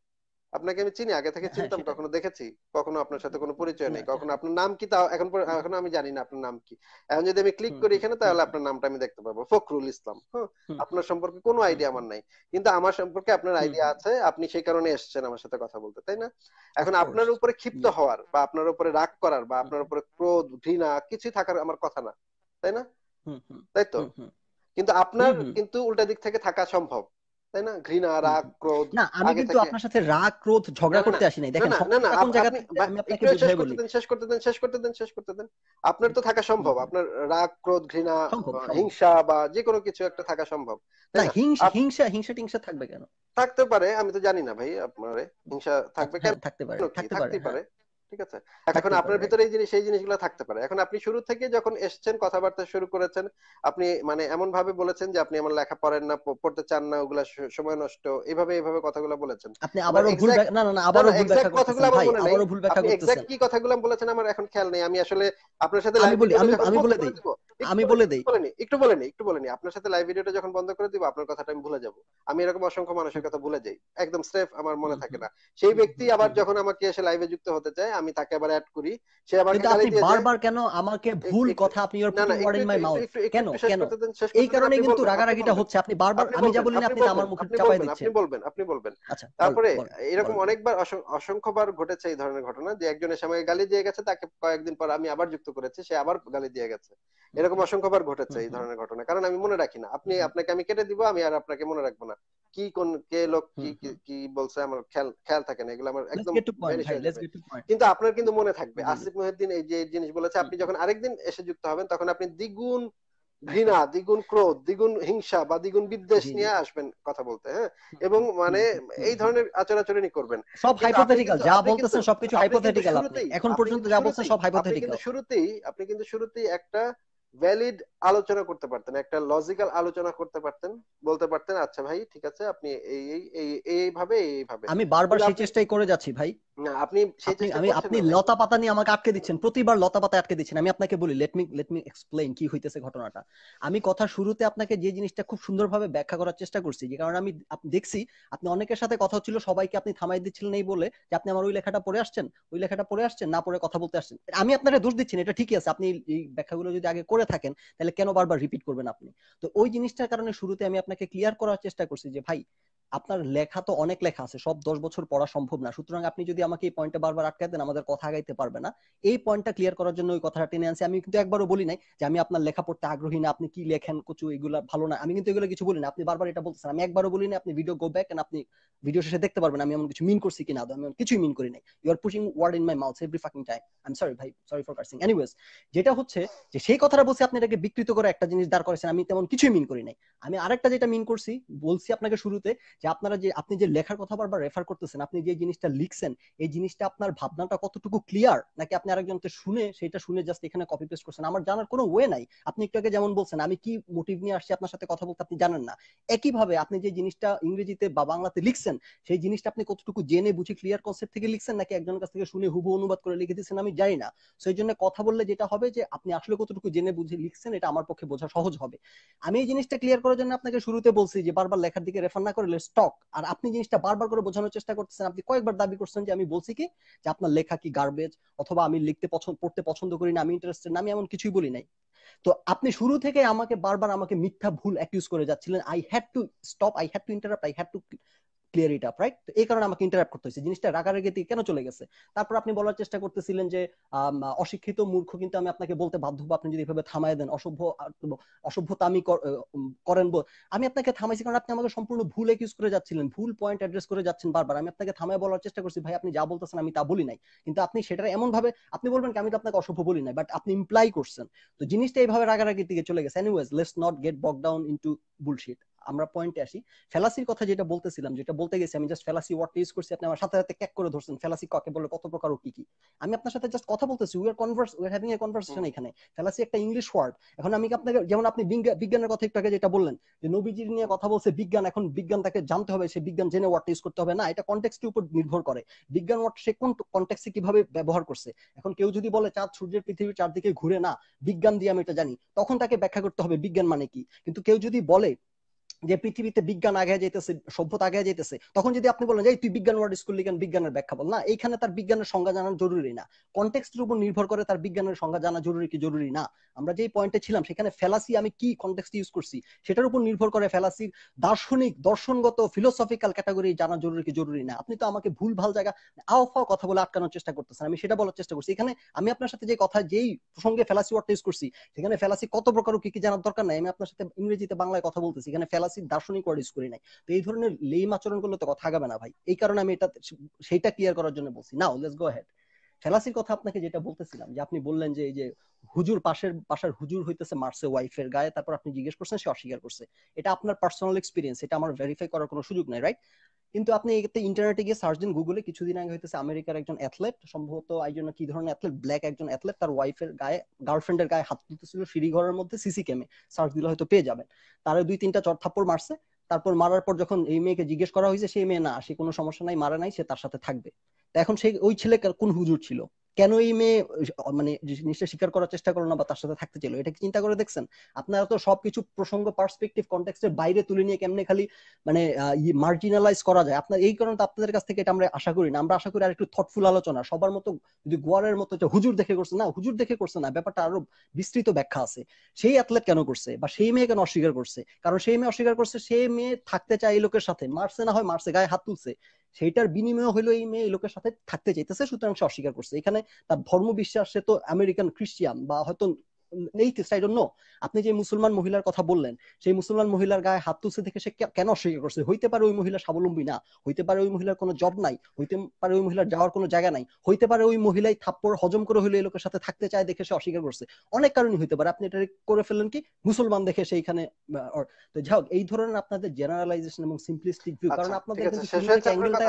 আপনাকে আমি চিনি আগে থেকে
হ্যাঁ,
চিনতাম কখনো দেখেছি? কখনো আপনার সাথে কোনো পরিচয় নেই কখনো আপনার নাম কি তাও এখন এখনও আমি জানি না আপনার নাম কি। এখন যদি আমি ক্লিক করি এখানে তাহলে আপনার নামটা আমি দেখতে পাবো ফখরুল ইসলাম। হ্যাঁ আপনার সম্পর্কে কোনো আইডিয়া আমার নাই। কিন্তু আমার সম্পর্কে আপনার আইডিয়া আছে আপনি সেই কারণে এসেছেন আমার সাথে কথা বলতে তাই না? এখন আপনার উপরে ক্ষিপ্ত হওয়ার বা আপনার উপরে রাগ করার বা আপনার উপরে ক্রোধ ঘৃণা কিছুই থাকার আমার কথা না তাই না? তাই তো। কিন্তু আপনার। কিন্তু উল্টা দিক থেকে থাকা সম্ভব। তাই না? ঘৃণা রাগ ক্রোধ
না আমি কিন্তু আপনার সাথে রাগ ক্রোধ ঝগড়া করতে আসি নাই দেখেন
না না আপনি
আপনাকে বুঝাই বলি।
শেষ করতে দেন শেষ করতে দেন শেষ করতে দেন। আপনার তো থাকা সম্ভব। আপনার রাগ ক্রোধ ঘৃণা। হিংসা বা যে কোনো কিছু একটা থাকা সম্ভব।
না হিংসা হিংসা হিংসা টিংসা থাকবে কেন?
থাকতে পারে আমি তো জানি না ভাই আপনার। হিংসা থাকবে কেন?
থাকতে পারে থাকতে পারে।
ঠিক আছে? এখন আপনার ভিতরে এই জিনিস সেই জিনিসগুলো থাকতে পারে। এখন আপনি শুরু থেকে যখন এসছেন কথাবার্তা শুরু করেছেন আপনি মানে এমন ভাবে বলেছেন যে আপনি আমার লেখা পড়েন না পড়তে চান না ওগুলা সময় নষ্ট এভাবে এভাবে কথাগুলো বলেছেন।
আপনি
আবার
আবারও ভুল
exact-
ব্যাখ্যা- না না না আবারও ভুল ব্যাখ্যা
কথাগুলো আমার মনে নাই।
ভুল
আপনি
করতেছেন।
এক্সাক্ট কি কথাগুলো বলেছেন আমার এখন খেয়াল নেই। আমি আসলে আপনার সাথে
আমি বলি, আমি- আমি বলে দিই। আমি বলে দেই।
বলেনি একটু বলেনি একটু বলেনি আপনার সাথে লাইভ ভিডিওটা যখন বন্ধ করে দিব আপনার কথাটা আমি ভুলে যাব। আমি এরকম অসংখ্য মানুষের কথা ভুলে যাই। একদম স্রেফ আমার মনে থাকে না। সেই ব্যক্তি আবার যখন আমাকে এসে লাইভে যুক্ত হতে চায় আমি তাকে আবার অ্যাড করি। সে
কিন্তু
গালি দিয়ে
বারবার কেন আমাকে ভুল কথা আপনি
না
putting word in my mouth কেন? কেন? এই কারণে কিন্তু রাগারাগিটা হচ্ছে। আপনি বারবার আমি যা বলি আপনি আমার মুখে চাপাই দিচ্ছেন
আপনি বলবেন আপনি বলবেন।
আচ্ছা
তারপরে এরকম অনেকবার অসংখ্যবার ঘটেছে এই ধরনের ঘটনা যে একজন এসে আমাকে গালি দিয়ে গেছে তাকে কয়েকদিন পর আমি আবার যুক্ত করেছি সে আবার গালি দিয়ে গেছে। এরকম অসংখ্যবার ঘটেছে এই। ধরনের ঘটনা। কারণ আমি মনে রাখি না। আপনি আপনাকে আমি কেটে দিব আমি আর আপনাকে মনে রাখব না। কি কোন কে লোক কি কি- বলছে আমার খেয়াল খেয়াল থাকে না। এগুলো আমার একদম. কিন্তু আপনার কিন্তু মনে থাকবে। আসিফ মহিউদ্দিন এই যে জিনিস বলেছে আপনি যখন আরেকদিন এসে যুক্ত হবেন তখন আপনি দ্বিগুণ ঘৃণা দ্বিগুণ ক্রোধ দ্বিগুণ হিংসা বা দ্বিগুণ বিদ্বেষ। নিয়ে আসবেন কথা বলতে হ্যাঁ? এবং মানে এই ধরনের আচার আচরণই করবেন।
সব হাইপোথেটিক্যাল যা বলতেছেন সবকিছু হাইপোথেটিক্যাল এখন পর্যন্ত যা বলছেন সব হাইপোথেটিক্যাল
শুরুতেই আপনি কিন্তু শুরুতেই একটা ভ্যালিড আলোচনা করতে পারতেন একটা লজিক্যাল আলোচনা করতে পারতেন বলতে পারতেন আচ্ছা ভাই ঠিক আছে আপনি এই এই এই এইভাবে এইভাবে।
আমি বারবার সেই চেষ্টাই করে যাচ্ছি ভাই।
না আপনি সেই চেষ্টা
আমি আপনি লতা পাতা নিয়ে আমাকে আটকে দিচ্ছেন প্রতিবার লতা পাতা আটকে দিচ্ছেন আমি আপনাকে বলি let me let me explain কি হইতেছে ঘটনাটা। আমি কথা শুরুতে আপনাকে যে জিনিসটা খুব সুন্দরভাবে ব্যাখ্যা করার চেষ্টা করছি যে কারণে আমি দেখছি আপনি অনেকের সাথে কথা হচ্ছিল সবাইকে আপনি থামাই দিচ্ছিলেন এই বলে যে আপনি আমার ওই লেখাটা পড়ে আসছেন ওই লেখাটা পড়ে আসছেন না পড়ে কথা বলতে আসছেন। আমি আপনাকে দোষ দিচ্ছি না, এটা ঠিকই আছে আপনি এই ব্যাখ্যাগুলো যদি আগে করে থাকেন, তাহলে কেন বারবার রিপিট করবেন আপনি? তো ওই জিনিসটার কারণে শুরুতে আমি আপনাকে ক্লিয়ার করার চেষ্টা করছি যে, ভাই আপনার লেখা তো অনেক লেখা আছে, সব দশ বছর পড়া সম্ভব না। সুতরাং আপনি যদি আমাকে এই পয়েন্টটা বারবার আটকায় দেন, আমাদের কথা আগাইতে পারবে না। এই পয়েন্টটা ক্লিয়ার করার জন্য ওই কথাটা টেনে আনছি। আমি কিন্তু একবারও বলি নাই যে আমি আপনার লেখা পড়তে আগ্রহী না, আপনি কি লেখেন, কুচু, এগুলা ভালো না। আমি কিন্তু এগুলো কিছু বলি না। আপনি বারবার এটা বলতেছেন। আমি একবারও বলি না আপনি ভিডিও গো ব্যাক এন্ড আপনি ভিডিও শেষে দেখতে পারবেন আমি এমন কিছু মিন করছি কিনা, আমি কিছুই মিন করি নাই। You are pushing word in my mouth every fucking time I am sorry ভাই সরি ফর কার্সিং এনিওয়েজ যেটা হচ্ছে যে সেই কথাটা বলছি, আপনি এটাকে বিকৃত করে একটা জিনিস দাঁড় করেছেন আমি তেমন কিছুই মিন করি নাই। আমি আরেকটা যেটা মিন করছি, বলছি আপনাকে শুরুতে যে আপনারা যে, আপনি যে লেখার কথা বারবার রেফার করতেছেন, আপনি যে জিনিসটা লিখছেন, এই জিনিসটা আপনার ভাবনাটা কতটুকু ক্লিয়ার নাকি আপনি আরেকজনকে শুনে সেটা শুনে জাস্ট এখানে কপি পেস্ট করছেন? আমার জানার কোনো ওয়ে নাই। আপনি একটু আগে যেমন বলছেন, আমি কি মোটিভ নিয়ে আসছি আপনার সাথে কথা বলতে আপনি জানেন না। একইভাবে আপনি যে জিনিসটা ইংরেজিতে বা বাংলাতে লিখছেন, সেই জিনিসটা আপনি কতটুকু জেনে বুঝে ক্লিয়ার কনসেপ্ট থেকে লিখছেন, নাকি একজনের কাছ থেকে শুনে হুবু অনুবাদ করে লিখে দিচ্ছেন আমি জানি না। সেই জন্য কথা বললে যেটা হবে যে, আপনি আসলে কতটুকু জেনে বুঝে লিখছেন, এটা আমার পক্ষে বোঝা সহজ হবে। আমি এই জিনিসটা ক্লিয়ার করার জন্য আপনাকে শুরুতে বলছি যে, বারবার লেখার দিকে রেফার না করে স্টক আর আপনি জিনিসটা বারবার করে বোঝানোর চেষ্টা করতেছেন। আপনি কয়েকবার দাবি করছেন যে আমি বলছি কি? যে আপনার লেখা কি গার্বেজ অথবা আমি লিখতে পছন্দ পড়তে পছন্দ করি না, আমি ইন্টারেস্টেড না, আমি এমন কিছুই বলি নাই। তো আপনি শুরু থেকে আমাকে বারবার আমাকে মিথ্যা ভুল অ্যাকিউজ করে যাচ্ছিলেন। I had to stop I had to interrupt I had to clear it up right তো এই কারণে আমাকে ইন্টারাপ্ট করতে হয়েছে। জিনিসটা রাগারাগিতে কেন চলে গেছে? তারপর আপনি বলার চেষ্টা করতেছিলেন যে অশিক্ষিত মূর্খ কিন্তু আমি আপনাকে বলতে বাধ্য হব, আপনি যদি এভাবে থামায় দেন, অসভ্য, অসভ্যতা আমি করেন আমি আপনাকে থামাইছি কারণ আপনি আমাকে সম্পূর্ণ ভুল একিউজ করে যাচ্ছিলেন, ভুল পয়েন্ট অ্যাড্রেস করে যাচ্ছেন বারবার। আমি আপনাকে থামায় বলার চেষ্টা করছি, ভাই, আপনি যা বলতেছেন আমি তা বলি নাই। কিন্তু আপনি সেটা এমন ভাবে আপনি বলবেন আমি তো আপনাকে অসভ্য বলি নাই বাট আপনি ইমপ্লাই করছেন। তো জিনিসটা এইভাবে রাগারাগির দিকে চলে গেছে। Anyways let's not get bog down into bullshit আমরা পয়েন্টে আসি। ফেলাসির কথা যেটা বলতেছিলাম যেটা বলতে গেছি আমি জাস্ট ফেলাসি ওয়ার্ড ইউজ করছি আপনি আমার সাথে সাথে ক্যাক করে ধরছেন ফেলাসি কাকে বলে কত প্রকার ও কি কি। আমি আপনার সাথে জাস্ট কথা বলতেছি we are converse we are having a conversation এখানে। ফেলাসি একটা ইংলিশ ওয়ার্ড এখন আমি আপনাকে যেমন আপনি বিজ্ঞানের কথা একটু আগে যেটা বললেন যে নবীজির নিয়ে কথা বলছে বিজ্ঞান এখন বিজ্ঞান তাকে জানতে হবে সে বিজ্ঞান জেনে ওয়ার্ড ইউজ করতে হবে। না এটা কনটেক্সটের উপর নির্ভর করে। বিজ্ঞান ওয়ার্ড সে কোন কনটেক্সে কীভাবে ব্যবহার করছে। এখন কেউ যদি বলে চাঁদ সূর্যের পৃথিবীর চারদিকে ঘুরে না বিজ্ঞান দিয়ে আমি এটা জানি তখন তাকে ব্যাখ্যা করতে হবে বিজ্ঞান মানে কি? কিন্তু কেউ যদি বলে যে পৃথিবীতে বিজ্ঞান আগে যাইতেছে, সভ্যতা আগে যাইতেছে, তখন যদি আপনি বলেন যে তুই বিজ্ঞান ওয়ার্ড স্কুল লিখেন বিজ্ঞানের ব্যাখ্যা বল? না, এইখানে তার বিজ্ঞানের সংজ্ঞা জানা জরুরি না। কনটেক্সটের উপর নির্ভর করে তার বিজ্ঞানের সংজ্ঞা জানা জরুরি কি জরুরি না? আমরা যেই পয়েন্টে ছিলাম, সেখানে ফেলাসি আমি কি কনটেক্সট ইউজ করছি, সেটার উপর নির্ভর করে ফেলাসির দার্শনিক, দর্শনগত ফিলোসফিক্যাল ক্যাটাগরি জানা জরুরি কি জরুরি না? আপনি তো আমাকে ভুল ভালো জায়গা, আও ফাও কথা বলে আটকানোর চেষ্টা করতেছেন, আমি সেটা বলার চেষ্টা করছি। এখানে আমি আপনার সাথে যে কথা, যেই প্রসঙ্গে ফেলাসি ওয়ার্ডটা ইউজ করছি, সেখানে ফেলাসি কত প্রকার কি কি জানার দরকার নাই, আমি আপনার সাথে ইংরেজিতে বাংলায় কথা বলতেছি, এখানে ফেলাসির দার্শনিক ওয়ার্ড ইউজ করি নাই। তো এই ধরনের লেম আচরণ করলে তো কথা আগাবে না ভাই। এই কারণে আমি এটা সেইটা ক্লিয়ার করার জন্য বলছি। নাও লেটস গো হেড ফেলাসির কথা আপনাকে যেটা বলতেছিলাম, যে আপনি বললেন যে এই যে হুজুর পাশের পাশের হুজুর হইতেছে মারছে ওয়াইফের গায়ে, তারপর আপনি জিজ্ঞেস করছেন সে অস্বীকার করছে। এটা আপনার পার্সোনাল এক্সপিরিয়েন্স এটা আমার ভেরিফাই করার কোনো সুযোগ নাই রাইট কিন্তু আপনি এতে ইন্টারনেটে গিয়ে সার্চ দিন গুগলে কিছুদিন আগে হইতেছে আমেরিকার একজন অ্যাথলেট সম্ভবত এই জন্য কি ধরনের অ্যাথলেট ব্ল্যাক একজন অ্যাথলেট তার ওয়াইফের গায়ে গার্লফ্রেন্ডের গায়ে হাত তুলতেছিল সিঁড়ি ঘরের মধ্যে সিসি ক্যামে সার্চ দিলে হয়তো পেয়ে যাবেন। তার দুই তিনটা চর থাপ্পড় মারছে। তারপর মারার পর যখন এই মেয়েকে জিজ্ঞেস করা হয়েছে সেই মেয়ে না, সে কোনো সমস্যা নাই, মারা নাই, সে তার সাথে থাকবে। এখন সেই ওই ছেলে কোন হুজুর ছিল? কেন এই মেয়ে মানে জিনিসটা স্বীকার করার চেষ্টা করল না বা তার সাথে থাকতে চাইলো? এটা কি চিন্তা করে দেখছেন? আপনারা তো সবকিছু প্রসঙ্গ পার্সপেক্টিভ কন্টেক্সটের বাইরে তুলে নিয়ে কেমনে খালি মানে মার্জিনালাইজ করা যায়? আপনার, এই কারণে আপনাদের কাছ থেকে এটা আমরা আশা করি না। আমরা আশা করি আর একটু থটফুল আলোচনা। সবার মতো যদি গোয়ারের মতো হুজুর দেখে করছে, না, হুজুর দেখে করছে না, ব্যাপারটা আরও বিস্তৃত ব্যাখ্যা আছে। সেই অ্যাথলেট কেন করছে বা সেই মেয়ে কেন অস্বীকার করছে? কারণ সেই মেয়ে অস্বীকার করছে, সেই মেয়ে থাকতে চায় এই লোকের সাথে। মারছে না হয়, মারছে, গায়ে হাত তুলছে। সেইটার বিনিময় হলো এই মেয়ে এই লোকের সাথে থাকতে চাইতেছে, সুতরাং সে অস্বীকার করছে। এখানে তার ধর্ম বিশ্বাস তো আমেরিকান খ্রিস্টিয়ান বা হয়তো এইথিস্ট আই ডোন্ট নো আপনি যে মুসলমান মহিলার কথা বললেন সেই মুসলমান মহিলার গায়ে হাত তুলছে দেখে সে কেন অস্বীকার করছে? হইতে পারে ওই মহিলা স্বাবলম্বী না হইতে পারে ওই মহিলার কোনো জব নাই হইতে পারে ওই মহিলার যাওয়ার কোনো জায়গা নাই হইতে পারে ওই মহিলাই থাপ্পড় হজম করে হইলে এই লোকের সাথে থাকতে চায় দেখে সে অস্বীকার করছে। অনেক কারণই হইতে পারে আপনি এটা করে ফেললেন কি? মুসলমান দেখে সেইখানে তো যাই হোক এই ধরনের আপনাদের জেনারেলাইজেশন এবং সিম্পলিস্টিক ভিউ কারণ
আচ্ছা,
আপনাদের?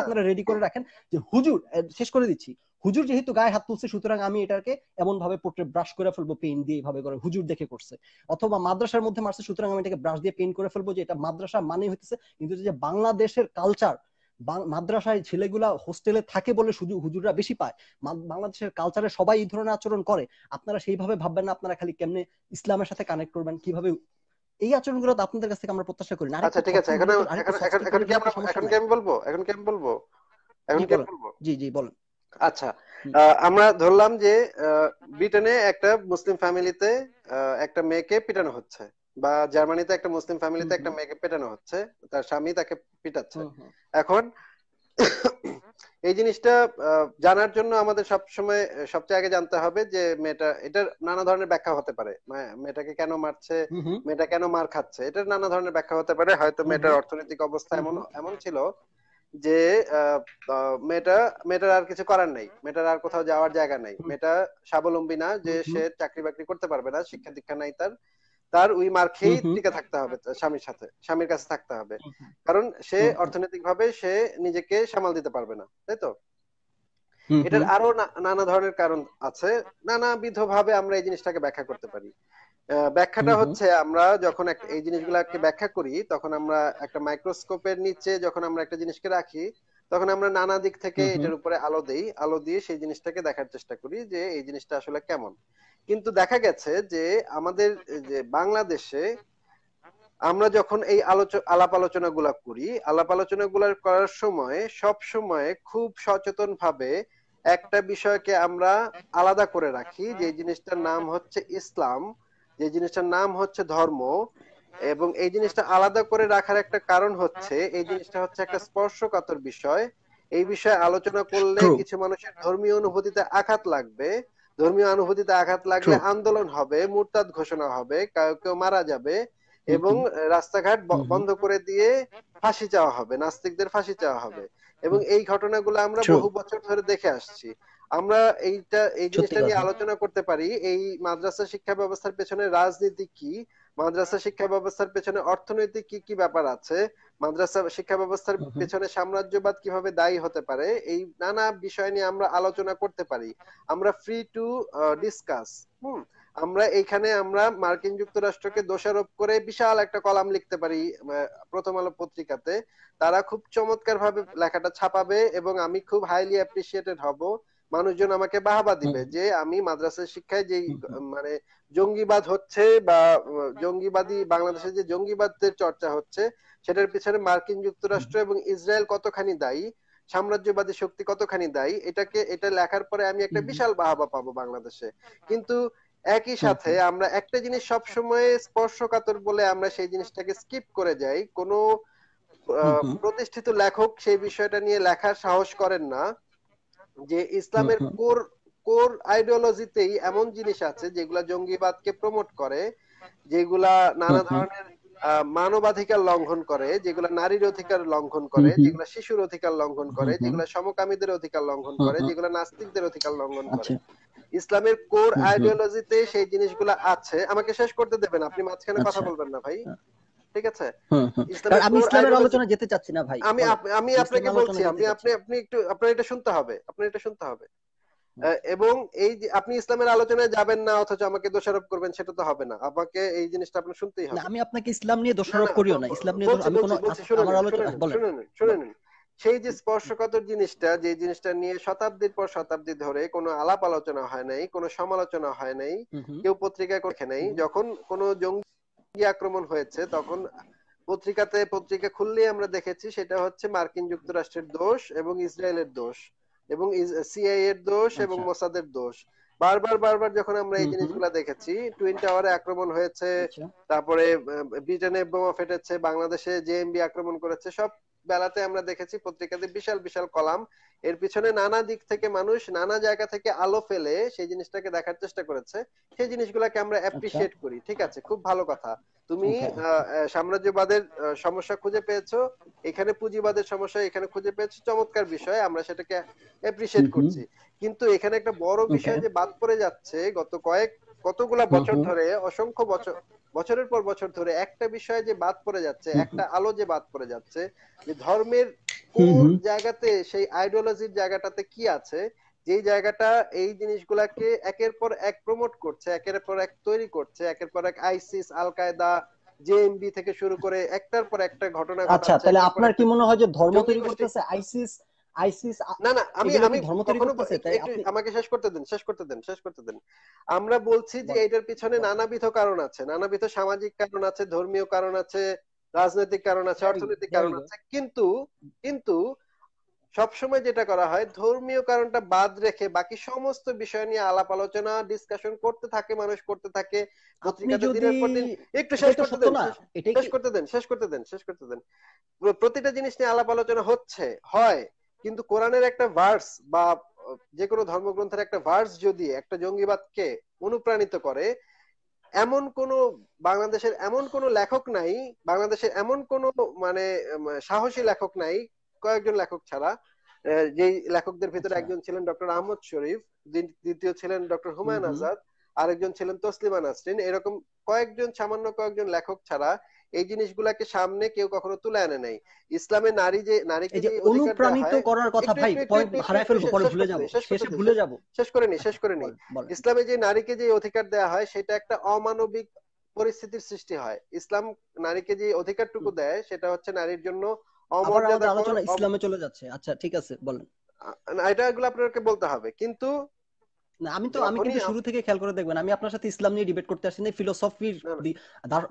আপনারা
রেডি করে রাখেন যে হুজুর শেষ করে দিচ্ছি। হুজুর যেহেতু গায়ে হাত তুলছে সুতরাং আমি এটাকে এমন ভাবে পোর্ট্রেট ব্রাশ করে ফেলব পেইন দিয়ে এইভাবে করে। হুজুর দেখে করছে। অথবা মাদ্রাসার মধ্যে মারছে সুতরাং আমি এটাকে ব্রাশ দিয়ে পেইন্ট করে ফেলব যে এটা মাদ্রাসা মানে হইতেছে। কিন্তু যে বাংলাদেশের কালচার মাদ্রাসায় ছেলেগুলা হোস্টেলে থাকে বলে শুধু হুজুররা বেশি পায়। বাংলাদেশের কালচারে সবাই এই ধরনের আচরণ করে। আপনারা সেইভাবে ভাববেন না আপনারা খালি কেমনে ইসলামের সাথে কানেক্ট করবেন কীভাবে এই আচরণগুলো তো আপনাদের কাছ থেকে আমরা প্রত্যাশা করি না।
আচ্ছা ঠিক আছে। এখন কি আমরা এখন কি আমি বলব? এখন কি আমি বলব? এখন কি আমি বলব?
জি জি বলেন।
আচ্ছা আমরা ধরলাম যে ব্রিটেনে একটা মুসলিম ফ্যামিলিতে একটা মেয়েকে পিটানো হচ্ছে বা জার্মানিতে একটা মুসলিম ফ্যামিলিতে একটা মেয়েকে পেটানো হচ্ছে তার স্বামী তাকে পিটাচ্ছে। এখন এই জিনিসটা জানার জন্য আমাদের সব সময় সবচেয়ে আগে জানতে হবে যে মেয়েটা এটার নানা ধরনের ব্যাখ্যা হতে পারে। মেয়েটাকে কেন মারছে। মেয়েটা কেন মার খাচ্ছে এটার নানা ধরনের ব্যাখ্যা হতে পারে। হয়তো মেয়েটার অর্থনৈতিক অবস্থা এমন এমন ছিল। যে মেয়েটা মেয়েটার আর কিছু করার নেই মেয়েটার আর কোথাও যাওয়ার জায়গা নেই। মেয়েটা স্বাবলম্বী না যে। সে চাকরি বাকরি করতে পারবে না শিক্ষা দীক্ষা নাই তার তার ওই মার খেয়েই। টিকে থাকতে হবে স্বামীর সাথে স্বামীর কাছে থাকতে হবে। কারণ সে। অর্থনৈতিক ভাবে সে নিজেকে সামাল দিতে পারবে না তাই তো এটার আরও না- নানা ধরনের কারণ আছে নানাবিধ ভাবে আমরা এই জিনিসটাকে ব্যাখ্যা করতে পারি ব্যাখ্যাটা। হচ্ছে আমরা যখন এই জিনিসগুলোকে ব্যাখ্যা করি তখন আমরা একটা মাইক্রোস্কোপের নিচে যখন আমরা একটা জিনিসকে রাখি তখন আমরা নানা দিক থেকে। এটার উপরে আলো দেই আলো দিয়ে সেই জিনিসটাকে দেখার চেষ্টা করি যে এই জিনিসটা আসলে কেমন কিন্তু দেখা গেছে যে আমাদের যে বাংলাদেশে আমরা যখন এই আলাপ আলোচনা গুলা করি আলাপ আলোচনা গুলা করার সময় সব সময় খুব সচেতন ভাবে একটা বিষয়কে আমরা আলাদা করে রাখি যে জিনিসটার নাম হচ্ছে ইসলাম যে জিনিসটার নাম হচ্ছে ধর্ম এবং এই জিনিসটা আলাদা করে রাখার একটা কারণ হচ্ছে এই জিনিসটা হচ্ছে একটা স্পর্শকাতর বিষয়। এই বিষয়ে আলোচনা করলে কিছু মানুষের ধর্মীয় অনুভূতিতে আঘাত লাগবে। ধর্মীয় অনুভূতিতে আঘাত লাগলে আন্দোলন হবে মুরতাদ ঘোষণা হবে কেউ কেউ মারা যাবে এবং রাস্তাঘাট। বন্ধ করে দিয়ে ফাঁসি চাওয়া হবে নাস্তিকদের ফাঁসি চাওয়া হবে। এবং এই ঘটনাগুলো আমরা বহু বছর ধরে দেখে আসছি। আমরা এইটা এই জিনিসটা নিয়ে আলোচনা করতে পারি। এই মাদ্রাসা শিক্ষা ব্যবস্থার পেছনে রাজনীতি কি? মাদ্রাসা শিক্ষা ব্যবস্থার পেছনে অর্থনৈতিক কি কি ব্যাপার আছে? মাদ্রাসা শিক্ষা ব্যবস্থার। পেছনে সাম্রাজ্যবাদ কীভাবে দায়ী হতে পারে? এই নানা বিষয় নিয়ে আমরা আলোচনা করতে পারি। আমরা ফ্রি টু ডিসকাস হুম? আমরা এইখানে আমরা মার্কিন যুক্তরাষ্ট্রকে দোষারোপ করে বিশাল একটা কলাম লিখতে পারি প্রথম আলো পত্রিকাতে। তারা খুব চমৎকার ভাবে লেখাটা ছাপাবে এবং আমি খুব হাইলি অ্যাপ্রিসিয়েটেড হব। মানুষজন আমাকে বাহাবা দিবে যে আমি মাদ্রাসা শিক্ষায়
হুম।
মানে জঙ্গিবাদ হচ্ছে বা জঙ্গিবাদী বাংলাদেশে যে জঙ্গিবাদের চর্চা হচ্ছে সেটার পিছনে মার্কিন যুক্তরাষ্ট্র এবং ইসরায়েল কতখানি দায়ী সাম্রাজ্যবাদী শক্তি কতখানি দায়ী এটাকে এটা লেখার পরে আমি একটা। বিশাল বাহাবা পাবো বাংলাদেশে। কিন্তু একই সাথে আমরা একটা জিনিস সব সময় স্পর্শকাতর বলে আমরা সেই জিনিসটাকে স্কিপ করে যাই। কোনো। প্রতিষ্ঠিত লেখক সেই বিষয়টা নিয়ে লেখার সাহস করেন না। যে ইসলামের। কোর কোর আইডিওলজিতেই এমন জিনিস আছে যেগুলা জঙ্গিবাদকে প্রমোট করে যেগুলা নানা। ধরনের মানবাধিকার লঙ্ঘন করে যেগুলা নারীর অধিকার লঙ্ঘন করে। যেগুলা শিশুর অধিকার লঙ্ঘন করে। যেগুলা সমকামীদের অধিকার লঙ্ঘন করে। যেগুলা নাস্তিকদের অধিকার লঙ্ঘন করে
আচ্ছা
ইসলামের কোর। আইডিওলজিতে সেই জিনিসগুলো আছে আমাকে শেষ করতে দেবেন আপনি মাঝখানে কথা
আচ্ছা।
বলবেন না ভাই। ঠিক আছে?
আমি ইসলামের আলোচনা যেতে চাচ্ছি না ভাই
আমি আমি আপনাকে বলছি আপনি আপনি আপনি একটু আপনার এটা শুনতে হবে আপনার এটা শুনতে হবে। এবং এই যে আপনি ইসলামের আলোচনায় যাবেন না অথচ আমাকে দোষারোপ করবেন সেটা তো হবে না। আমাকে এই জিনিসটা আপনার শুনতেই হবে।
আমি আপনাকে ইসলাম নিয়ে দোষারোপ করিও না। ইসলাম নিয়ে আমি কোনো আমার আলোচনা বলেন।
শুনে নিন, সেই যে স্পর্শকাতর জিনিসটা যে জিনিসটা নিয়ে শতাব্দীর পর শতাব্দী ধরে কোনো আলাপ আলোচনা হয় নাই কোনো সমালোচনা হয় নাই। কেউ পত্রিকায় করে নাই যখন কোনো জঙ্গি আক্রমণ হয়েছে তখন পত্রিকাতে পত্রিকা খুললেই আমরা দেখেছি সেটা হচ্ছে মার্কিন যুক্তরাষ্ট্রের দোষ এবং ইসরায়েলের দোষ এবং সিআই এর দোষ এবং
আচ্ছা।
মোসাদের দোষ বারবার বারবার যখন আমরা এই জিনিসগুলো। দেখেছি টুইন টাওয়ারে আক্রমণ হয়েছে
আচ্ছা।
তারপরে ব্রিটেনে বোমা ফেটেছে বাংলাদেশে জেএমবি আক্রমণ করেছে সব বেলাতে আমরা দেখেছি পত্রিকাতে বিশাল বিশাল কলাম। এর পিছনে নানা দিক থেকে মানুষ নানা জায়গা থেকে আলো ফেলে সেই জিনিসটাকে দেখার চেষ্টা করেছে। সেই জিনিসগুলোকে আমরা অ্যাপ্রিসিয়েট করি ঠিক আছে? খুব ভালো কথা। তুমি আহ, সাম্রাজ্যবাদের সমস্যা খুঁজে পেয়েছ। এখানে পুঁজিবাদের সমস্যা এখানে খুঁজে পেয়েছ। চমৎকার বিষয় আমরা সেটাকে অ্যাপ্রিসিয়েট। করছি। কিন্তু এখানে একটা বড় বিষয় যে বাদ পড়ে যাচ্ছে গত কয়েক কতগুলা বছর ধরে অসংখ্য বছর বছরের পর বছর ধরে একটা বিষয় যে বাদ পড়ে যাচ্ছে। একটা আলো যে বাদ পড়ে যাচ্ছে যে ধর্মের কোন জায়গাতে সেই আইডিওলজির জায়গাটাতে কি আছে যেই জায়গাটা এই জিনিসগুলাকে একের পর এক প্রমোট করছে একের পর এক তৈরি করছে একের পর এক আইসিস আল কায়দা জেএমবি থেকে শুরু করে একটার পর একটা ঘটনা
আচ্ছা তাহলে আপনার কি মনে হয় যে ধর্ম তৈরি করতেছে আইসিস আইসিস
না না আমি আমি আমাকে শেষ করতে দেন শেষ করতে দেন শেষ করতে দেন। আমরা বলছি যে এটার পিছনে নানাবিধ কারণ আছে নানাবিধ সামাজিক কারণ আছে ধর্মীয় কারণ আছে রাজনৈতিক কারণ আছে অর্থনৈতিক কারণ আছে কিন্তু কিন্তু সবসময় যেটা করা হয় ধর্মীয় কারণটা বাদ রেখে বাকি সমস্ত বিষয় নিয়ে আলাপ আলোচনা ডিসকাশন করতে থাকে মানুষ করতে থাকে একটু শেষ করতে দেন শেষ- করতে দেন শেষ করতে দেন শেষ করতে দেন। প্রতিটা জিনিস নিয়ে আলাপ আলোচনা হচ্ছে হয় কিন্তু কোরআনের একটা ভার্স বা যে কোনো ধর্মগ্রন্থের একটা ভার্স যদি একটা জঙ্গিবাদকে অনুপ্রাণিত করে এমন কোন বাংলাদেশের এমন কোন লেখক নাই বাংলাদেশের এমন কোন মানে সাহসী লেখক নাই কয়েকজন লেখক ছাড়া যেই লেখকদের ভিতরে
আচ্ছা।
একজন ছিলেন ডক্টর আহমদ শরীফ দ্বিতীয় ছিলেন ডক্টর হুমায়ুন
হুম হুম।
আজাদ আরেকজন ছিলেন তসলিমা নাসরিন এরকম কয়েকজন সামান্য কয়েকজন লেখক ছাড়া এই জিনিসগুলাকে সামনে কেউ কখনো তুলে আনে নাই। ইসলামে নারী যে নারীকে
যে
যে অধিকার দেওয়া
অনুপ্রাণিত করার কথা ভাই হারায় ফেলব পরে ভুলে যাব।
শেষে
ভুলে যাব।
শেষ করে নি শেষ করে নি। ইসলামে যে নারীকে যে অধিকার দেওয়া হয় সেটা একটা অমানবিক পরিস্থিতির সৃষ্টি হয়। ইসলাম নারীকে যে অধিকারটুকু। দেয় সেটা হচ্ছে নারীর জন্য অমর্যাদা
আলোচনা ইসলামে চলে যাচ্ছে। আচ্ছা ঠিক আছে বলেন।
এটা এগুলো আপনাকে বলতে হবে। কিন্তু
না আমি তো আমি কিন্তু শুরু থেকে খেয়াল করে দেখবেন আমি আপনার সাথে ইসলাম নিয়ে ডিবেট করতে আসছি না ফিলোসফির।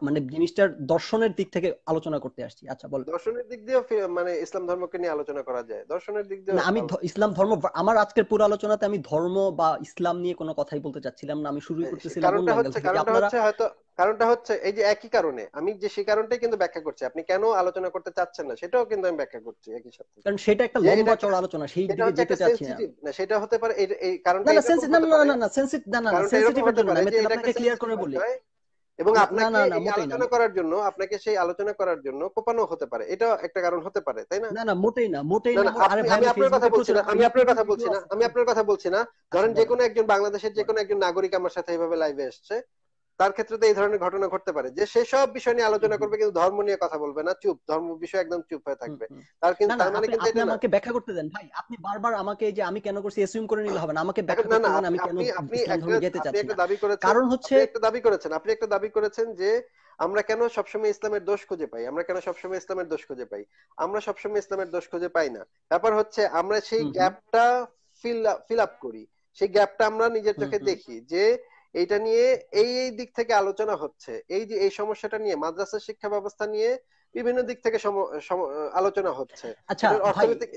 মানে জিনিসটার দর্শনের দিক থেকে আলোচনা করতে আসছি। আচ্ছা বলেন
দর্শনের দিক দিয়ে মানে ইসলাম ধর্মকে নিয়ে আলোচনা করা যায়। দর্শনের দিক দিয়ে
আমি ইসলাম ধর্ম আমার আজকের পুরো আলোচনাতে আমি ধর্ম বা ইসলাম নিয়ে কোনো কথাই বলতে চাচ্ছিলাম না আমি শুরু করতেছিলাম
কারণটা হচ্ছে কারণটা হচ্ছে হয়তো কারণটা হচ্ছে এই যে একই কারণে আমি যে সেই কারণটাই কিন্তু ব্যাখ্যা করছি আপনি কেন আলোচনা করতে চাচ্ছেন না সেটাও কিন্তু আমি ব্যাখ্যা করছি একই সাথে।
কারণ সেটা একটা লম্বা
এটা-
আলোচনা সেই দিকে যেতে চাচ্ছি না
সেনসিটিভ সেটা হতে পারে এই কারণটা
না না না না না সেন্সিটিভ না না জন্য না, আমি
এটা
আপনাকে ক্লিয়ার করে বলি।
এবং আপনাকে। আলোচনা করার জন্য আপনাকে সেই আলোচনা করার জন্য কোপানো হতে পারে এটাও একটা কারণ হতে পারে তাই না?
না না মোটেই না মোটেই
না
আরে ভাই
আমি আপনার কথা বলছি না আমি আপনার কথা বলছি না আমি আপনার কথা বলছি না। ধরেন যে কোনো একজন বাংলাদেশের যে কোনো একজন নাগরিক আমার সাথে এইভাবে লাইভে এসছে তার ক্ষেত্রে তো এই ধরনের ঘটনা ঘটতে পারে। যে সে সব বিষয় নিয়ে আলোচনা করবে কিন্তু ধর্ম নিয়ে কথা বলবে না চুপ। ধর্ম বিষয় একদম চুপ হয়ে থাকবে। তার কিন্তু তার মানে কিন্তু এটা
আমাকে ব্যাখ্যা করতে দেন। ভাই আপনি বারবার আমাকে এই যে আমি কেন করছি এসিউম করে নিলে হবে না। আমাকে ব্যাখ্যা করতে দেন আমি কেন
আপনি একটা আপনি একটা দাবি করেছেন
কারণ হচ্ছে
একটা দাবি করেছেন আপনি একটা দাবি করেছেন যে আমরা কেন সবসময় ইসলামের দোষ খুঁজে পাই? আমরা কেন সবসময় ইসলামের দোষ খুঁজে পাই? আমরা সবসময় ইসলামের দোষ খুঁজে পাই না। ব্যাপার হচ্ছে আমরা সেই। গ্যাপটা ফিল আপ করি। সেই গ্যাপটা আমরা নিজের চোখে দেখি যে এইটা নিয়ে এই এই দিক থেকে আলোচনা হচ্ছে। এই যে, এই সমস্যাটা নিয়ে, মাদ্রাসা শিক্ষা ব্যবস্থা নিয়ে বিভিন্ন দিক থেকে আলোচনা হচ্ছে।
আচ্ছা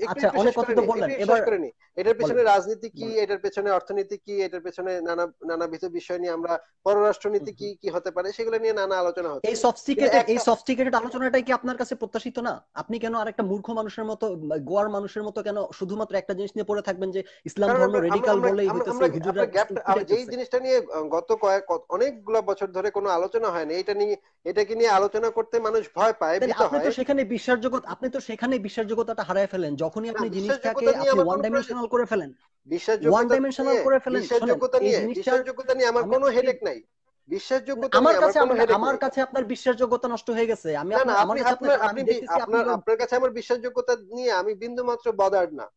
আচ্ছা অনেক কথা তো বললেন। এবার
শেষ করে নি। এটার পেছনে রাজনীতি কি এটার পেছনে অর্থনীতি কি এটার পেছনে নানা নানাবিধ বিষয় নিয়ে আমরা পররাষ্ট্রনীতি কি কি হতে পারে সেগুলো নিয়ে নানা আলোচনা
এই
হচ্ছে কিন্তু
সফটিকেটেড এই
একটা
সফটিকেটেড আলোচনাটাই কি আপনার কাছে প্রত্যাশিত না? আপনি কেন আরেকটা মূর্খ মানুষের মতো গোয়ার মানুষের মতো কেন শুধুমাত্র একটা জিনিস নিয়ে পড়ে থাকবেন যে ইসলাম ধর্ম রেডিকাল বলেই হইতেছে হুজুররা
যেই জিনিসটা নিয়ে গত কয়েক অনেকগুলা বছর ধরে কোনো আলোচনা হয়নি এটা নিয়ে এটাকে নিয়ে আলোচনা করতে মানুষ ভয় পায়
আপনি তো সেখানে বিশ্বাসযোগ্যতা আপনি তো সেখানে বিশ্বাসযোগ্যতাটা হারায় ফেলেন। যখনই আপনি জিনিসটাকে আপনি
আমার
ওয়ান ডাইমেনশনাল করে ফেলেন। ওয়ান ডাইমেনশনাল করে ফেলেন।
বিশ্বাসযোগ্যতা নিয়ে বিশ্বাসযোগ্যতা নিয়ে আমার কোনো হেডেক নাই। বিশ্বাসযোগ্যতা
আমার কাছে আমার কাছে আপনার বিশ্বাসযোগ্যতা নষ্ট হয়ে গেছে। আমি আমার কাছে আপনার
আপনার কাছে আমার বিশ্বাসযোগ্যতা নিয়ে আমি বিন্দু মাত্র বদার্ড না।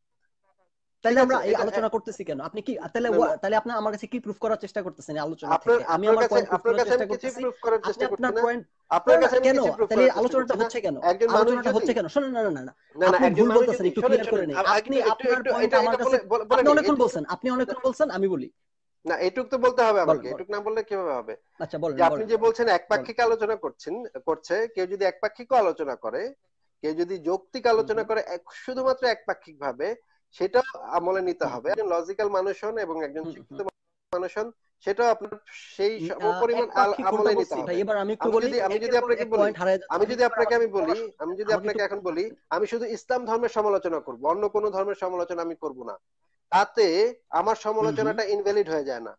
তাহলে আমরা এই আলোচনা করতেছি কেন? আপনি কি তাহলে তাহলে আপনি আমার কাছে কি প্রুফ করার চেষ্টা করতেছেন আলোচনা থেকে? আমি আমার পয়েন্ট প্রুফ করার চেষ্টা করতেছি। আপনি আপনার পয়েন্ট
আপনার কাছে
কেন? তাহলে আলোচনাটা হচ্ছে কেন? আলোচনাটা হচ্ছে কেন? শোনেন না না না আপনি ভুল বলতেছেন একটু ক্লিয়ার করে নেই আপনি আপনার পয়েন্ট আমার কাছে আপনি অনেকক্ষণ বলছেন আপনি অনেকক্ষণ বলছেন আমি বলি।
না এটুক তো বলতে হবে আমাকে এটুক না বললে কীভাবে হবে?
আচ্ছা বলেন
আপনি যে বলছেন একপাক্ষিক আলোচনা করছেন করছে কেউ যদি একপাক্ষিক আলোচনা করে কেউ যদি যৌক্তিক আলোচনা করে শুধুমাত্র একপাক্ষিক ভাবে সেটাও আমলে নিতে হবে। একজন লজিক্যাল মানুষ হন এবং একজন শিক্ষিত মানুষ হন সেটা আপনার সেই
সমপরিমাণ
পরিমাণ আমলে নিতে হবে।
ভাই এবার আমি একটু বলি
আমি যদি আপনাকে বলি আমি যদি আপনাকে আমি বলি আমি যদি আপনাকে এখন বলি আমি শুধু ইসলাম ধর্মের সমালোচনা করব অন্য কোন ধর্মের সমালোচনা আমি করব না। তাতে আমার সমালোচনাটা ইনভ্যালিড হয়ে যায় না।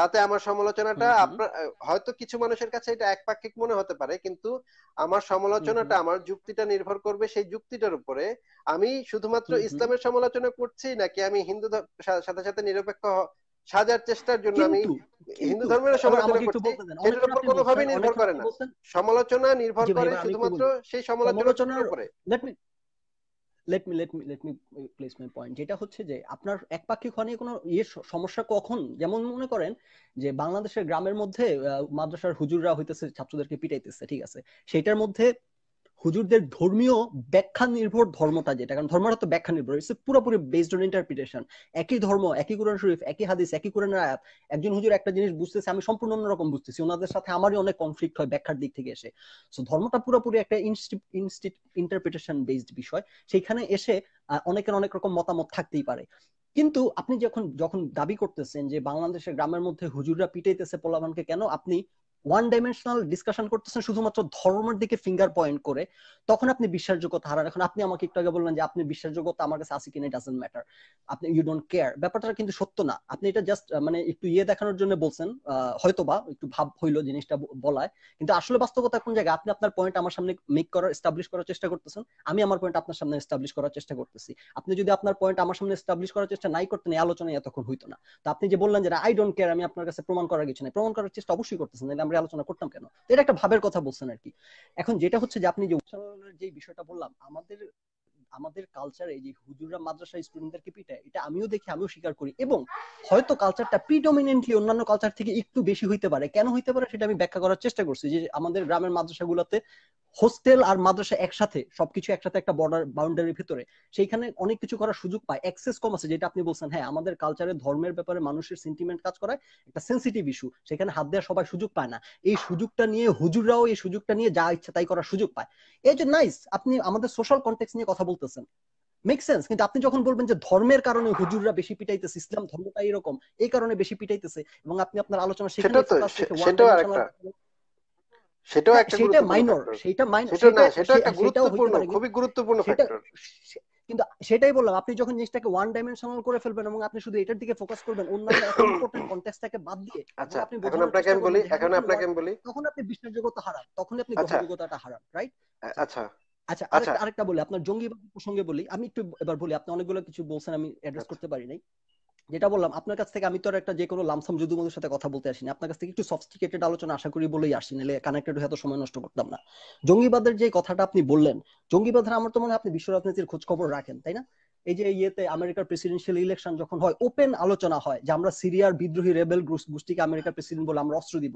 তাতে আমার সমালোচনাটা। আপনার হয়তো কিছু মানুষের কাছে এটা একপাক্ষিক মনে হতে পারে কিন্তু আমার সমালোচনাটা আমার যুক্তিটা নির্ভর করবে সেই যুক্তিটার উপরে। আমি শুধুমাত্র। ইসলামের সমালোচনা করছি নাকি আমি হিন্দু সাথে সাথে নিরপেক্ষ সাজার চেষ্টার জন্য আমি হিন্দু ধর্মের সমালোচনা করছি। সেটার উপর কোনোভাবেই নির্ভর করে না। সমালোচনা নির্ভর করে শুধুমাত্র সেই সমালোচনার- উপরে।
Let me let me let me place my point যেটা হচ্ছে যে আপনার একপাক্ষিক হওয়া নিয়ে কোনো ইয়ে সমস্যা কখন? যেমন মনে করেন যে বাংলাদেশের গ্রামের মধ্যে মাদ্রাসার হুজুররা হইতেছে, ছাত্রদেরকে পিটাইতেছে, ঠিক আছে? সেটার মধ্যে হুজুরদের ধর্মীয় ব্যাখ্যা নির্ভর ধর্মটা যেটা, কারণ ধর্মটা তো ব্যাখ্যা নির্ভর ইটস পুরোপুরি বেসড অন ইন্টারপ্রিটেশন একই ধর্ম, একই কোরআন শরীফ, একই হাদিস, একই কোরআনের আয়াত। একজন হুজুর একটা জিনিস বুঝতেছে, আমি সম্পূর্ণ অন্যরকম বুঝতেছি, ওনাদের সাথে আমারই অনেক কনফ্লিক্ট হয় ব্যাখ্যার দিক থেকে এসে। সো ধর্মটা পুরোপুরি একটা ইন্টারপ্রিটেশন বেসড বিষয়। সেইখানে এসে অনেকের অনেক রকম মতামত থাকতেই পারে। কিন্তু আপনি যখন যখন দাবি করতেছেন যে বাংলাদেশের গ্রামের মধ্যে হুজুররা পিটাইতেছে পোলাভানকে, কেন? আপনি ওয়ান ডাইমেনশনাল ডিসকাশন করতেছেন শুধুমাত্র ধর্মের দিকে ফিঙ্গার পয়েন্ট করে তখন আপনি বিশ্বাসযোগ্যতা হারান। এখন আপনি আমাকে একটু আগে বললেন যে আপনি বিশ্বাসযোগ্যতা আমার কাছে আছে কিনা ডাজেন্ট ম্যাটার আপনি ইউ ডোন্ট কেয়ার ব্যাপারটা কিন্তু সত্য না। আপনি এটা জাস্ট মানে একটু ইয়ে দেখানোর জন্য বলছেন আহ, হয়তোবা একটু ভাব হইল জিনিসটা বলায়। কিন্তু আসলে বাস্তবতা কোন জায়গায়? আপনি আপনার পয়েন্ট আমার সামনে মেক করার এস্টাবলিশ করার চেষ্টা করতেছেন। আমি আমার পয়েন্ট আপনার সামনে এস্টাবলিশ করার চেষ্টা করতেছি। আপনি যদি আপনার পয়েন্ট আমার সামনে এস্টাবলিশ করার চেষ্টা নাই করতেন এই আলোচনায় এতক্ষণ হইতো না। তো আপনি যে বললেন যে আই ডোন্ট কেয়ার আমি আপনার কাছে প্রমাণ করার কিছু নাই। প্রমাণ করার চেষ্টা অবশ্যই করতেছেন। আমরা আলোচনা করতাম কেন? এটা একটা ভাবের কথা বলছেন আর কি। এখন যেটা হচ্ছে যে আপনি যে উচ্চারণের যে বিষয়টা বললাম, আমাদের আমাদের কালচারে যে হুজুররা মাদ্রাসা স্টুডেন্টদেরকে পিটায়, এটা আমিও দেখি, আমিও স্বীকার করি। এবং হয়তো কালচারটা প্রিডমিনেন্টলি অন্যান্য কালচার থেকে একটু বেশি হইতে পারে। কেন হইতে পারে সেটা আমি ব্যাখ্যা করার চেষ্টা করছি যে আমাদের গ্রামের মাদ্রাসাগুলোতে হোস্টেল আর মাদ্রাসা একসাথে, সবকিছু একসাথে একটা বর্ডার বাউন্ডারির ভিতরে, সেইখানে অনেক কিছু করার সুযোগ পায়। অ্যাক্সেস কম আছে, যেটা আপনি বলছেন হ্যাঁ আমাদের কালচারে ধর্মের ব্যাপারে মানুষের সেন্টিমেন্ট কাজ করায়, একটা সেন্সিটিভ ইস্যু সেখানে হাত দেওয়ার সবাই সুযোগ পায় না। এই সুযোগটা নিয়ে হুজুররাও এই সুযোগটা নিয়ে যা ইচ্ছা তাই করার সুযোগ পায়। এই যে নাইস আপনি আমাদের সোশ্যাল কন্টেক্স নিয়ে কথা বলতেছেন। মেক সেন্স কিন্তু আপনি যখন বলবেন যে ধর্মের কারণে হুজুররা বেশি পিটাইতেছে ইসলাম ধর্মটা এরকম এই কারণে বেশি পিটাইতেছে এবং আপনি আপনার আলোচনা সেখানে
সেটাও আরেকটা সেটাও একটা
সেটা মাইনর সেটা মাইনর
সেটা না সেটা একটা গুরুত্বপূর্ণ খুবই গুরুত্বপূর্ণ ফ্যাক্টর
কিন্তু সেটাই বললাম আপনি যখন জিনিসটাকে ওয়ান ডাইমেনশনাল করে ফেলবেন এবং আপনি শুধু এটার দিকে ফোকাস করবেন অন্যান্য ইম্পর্টেন্ট কন্টেক্সটটাকে বাদ দিয়ে
আচ্ছা
আপনি
এখন আপনাকে আমি বলি এখন আপনাকে আমি বলি
তখন আপনি বিশ্বাসযোগ্যতা হারান তখন আপনি
আচ্ছা।
গ্রহণযোগ্যতাটা হারান রাইট
আচ্ছা।
আচ্ছা
আচ্ছা।
আরেকটা আরেকটা বলি আপনার জঙ্গিবাদ প্রসঙ্গে বলি। আমি একটু এবার বলি আপনি অনেকগুলো কিছু বলছেন আমি অ্যাড্রেস
আচ্ছা।
করতে পারি নাই। যেটা বললাম আপনার কাছ থেকে আমি তো আর একটা যে কোনো লামসাম যদু বন্ধুর সাথে কথা বলতে আসিনি। আপনার কাছ থেকে একটু সফিস্টিকেটেড আলোচনা আশা করি বলেই আসি নাহলে কানেক্টেড হয়ে এত সময় নষ্ট করতাম না। জঙ্গিবাদের যে কথাটা আপনি বললেন জঙ্গিবাদের আমার তো মনে হয় আপনি বিশ্ব রাজনীতির খোঁজ খবর রাখেন তাই না? এই যে ইয়েতে আমেরিকার প্রেসিডেন্সিয়াল ইলেকশন যখন হয় ওপেন আলোচনা হয় যে আমরা সিরিয়ার বিদ্রোহী রেবেল গোষ্ঠীকে আমেরিকার প্রেসিডেন্ট বলে আমরা অস্ত্র দিব।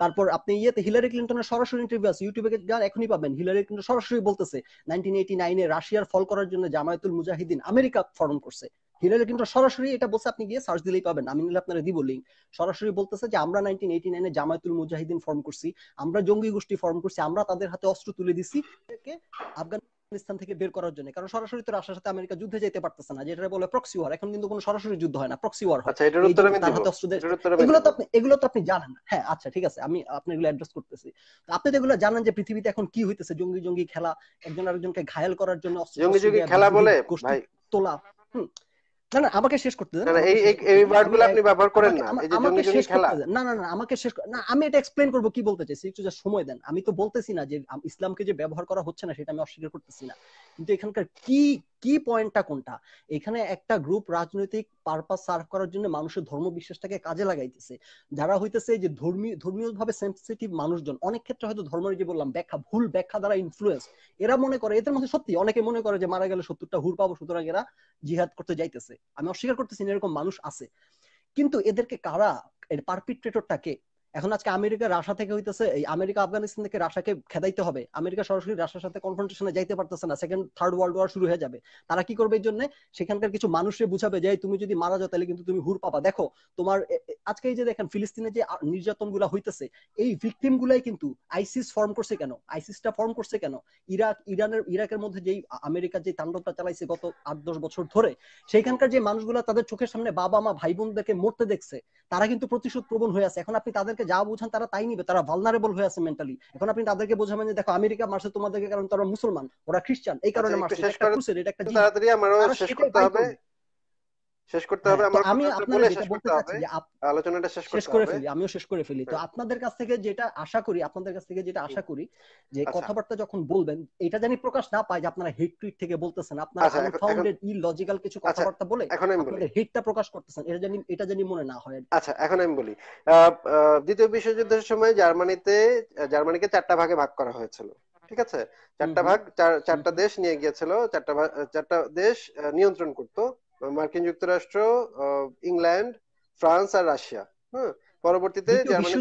তারপর আপনি ইয়েতে হিলারি ক্লিন্টনের সরাসরি ইন্টারভিউ আছে ইউটিউবে গান এখনই পাবেন। হিলারি ক্লিন্টন সরাসরি বলতেছে নাইনটিন এইটি নাইনে রাশিয়ার ফল করার জন্য জামায়াতুল মুজাহিদিন আমেরিকা ফর্ম করছে। হিলারি ক্লিন্টন সরাসরি এটা বলছে, আপনি গিয়ে সার্চ দিলেই পাবেন। আমি নিলে আপনারা দিব লিঙ্ক সরাসরি বলতেছে যে, আমরা নাইনটিন এইটি নাইনে জামায়াতুল মুজাহিদিন ফর্ম করছি। আমরা জঙ্গি গোষ্ঠী ফর্ম করছি। আমরা তাদের হাতে অস্ত্র তুলে দিছি। এদেরকে আফগানিস্তান থেকে বের করার জন্য। কারণ সরাসরি তো রাশিয়ার সাথে আমেরিকা যুদ্ধে যেতে পারতেছে না যেটা বলে প্রক্সি ওয়ার এখন কিন্তু কোনো সরাসরি যুদ্ধ হয় না প্রক্সি ওয়ার হয়।
আচ্ছা
এগুলো তো আপনি এগুলো তো আপনি জানেন হ্যাঁ আচ্ছা ঠিক আছে আমি আপনি এগুলো অ্যাড্রেস করতেছি। আপনি তো এগুলো জানেন যে পৃথিবীতে এখন কি হইতেছে? জঙ্গি জঙ্গি খেলা একজন আরেকজনকে ঘায়েল করার জন্য
জঙ্গি জঙ্গি খেলা বলে ভাই।
তোলা হুম। না না আমাকে শেষ করতে দেন
না এই এই
করতে
এই
দেন।
ওয়ার্ডগুলো
আমি
আপনি ব্যবহার করেন না এই যে জঙ্গি
শেষ
খেলা।
না না না আমাকে শেষ না আমি এটা এক্সপ্লেইন করব কি বলতে চাইছি একটু সময় দেন। আমি তো বলতেছি না যে ইসলামকে যে ব্যবহার করা হচ্ছে না সেটা আমি অস্বীকার করতেছি না। কিন্তু এখানকার কি কি পয়েন্টটা কোনটা? এখানে একটা গ্রুপ রাজনৈতিক পারপাস সার্ভ করার জন্য মানুষের ধর্ম বিশ্বাসটাকে কাজে লাগাইতেছে। যারা হইতেছে যে ধর্মীয় ধর্মীয় ভাবে সেন্সিটিভ মানুষজন, অনেক ক্ষেত্রে হয়তো ধর্মের যে বললাম ব্যাখ্যা, ভুল ব্যাখ্যা দ্বারা ইনফ্লুয়েন্স এরা মনে করে, এদের মধ্যে সত্যি অনেকে মনে করে যে মারা গেলে সত্তরটা হুর পাবো, সুতরাং এরা জিহাদ করতে যাইতেছে। আমি অস্বীকার করতেছি এরকম মানুষ আছে। কিন্তু এদেরকে কারা, এর পারপিট্রেটরটাকে এখন আজকে আমেরিকা, রাশা থেকে হইতেছে, এই আমেরিকা, আফগানিস্তান থেকে রাশাকে খেদাইতে হবে। আমেরিকা সরাসরি রাশার সাথে কনফ্রন্টেশনে যাইতে পারতেছে না। সেকেন্ড থার্ড ওয়ার্ল্ড ওয়ার শুরু হয়ে যাবে। তারা কি করবে এই জন্য? সেখানকার কিছু মানুষকে বুঝাবে যে তুমি যদি মারা যাও, তাহলে কিন্তু তুমি হুর পাবা। দেখো, তোমার আজকে এই যে দেখেন, ফিলিস্তিনে যে নির্যাতনগুলা হইতেছে, এই ভিকটিম গুলাই কিন্তু আইসিস ফর্ম করছে কেন? আইসিসটা ফর্ম করছে কেন? ইরাক, ইরানের, ইরাকের মধ্যে যেই আমেরিকা যে তাণ্ডবটা চালাইছে গত আট, দশ বছর ধরে, সেইখানকার যে মানুষগুলা তাদের চোখের সামনে বাবা মা ভাই বোনদেরকে মরতে দেখছে, তারা কিন্তু প্রতিশোধ প্রবণ হয়ে আছে। এখন আপনি তাদেরকে যা বোঝান তারা তাই নিবে তারা ভালনারেবল হয়ে আছে মেন্টালি এখন আপনি তাদেরকে বোঝাবেন যে দেখো আমেরিকা মারছে তোমাদেরকে কারণ তারা মুসলমান ওরা খ্রিস্টান এই কারণে
আচ্ছা,
মারছে এটা একটা।
তাড়াতাড়ি আমারও শেষ করতে হবে। শেষ করতে হবে
হ্যাঁ,
আমার
আমি যেটা বলতে চাচ্ছি যে
আলোচনাটা শেষ করতে
করে ফেলি আমিও শেষ করে ফেলি। তো। আপনাদের কাছ থেকে যেটা আশা করি আপনাদের কাছ থেকে যেটা আশা করি যে
আচ্ছা।
কথাবার্তা যখন বলবেন এটা জানি প্রকাশ না পায় যে আপনারা টুইট থেকে বলতেছেন আপনারা
আচ্ছা,
আনফাউন্ডেড ইলজিক্যাল কিছু
আচ্ছা,
কথাবার্তা বলে আপনাদের প্রকাশ করতেছেন এটা জানি এটা জানি মনে না হয়
আচ্ছা এখন আমি বলি। দ্বিতীয় বিশ্বযুদ্ধের সময় জার্মানিতে জার্মানিকে চারটা ভাগে ভাগ করা হয়েছিল ঠিক আছে? চারটা ভাগ চার- চারটা দেশ নিয়ে গিয়েছিল চারটা ভাগ- চারটা দেশ নিয়ন্ত্রণ করত। মার্কিন যুক্তরাষ্ট্র ইংল্যান্ড ফ্রান্স আর রাশিয়া। হ্যাঁ পরবর্তীতে
দ্বিতীয়
জার্মানি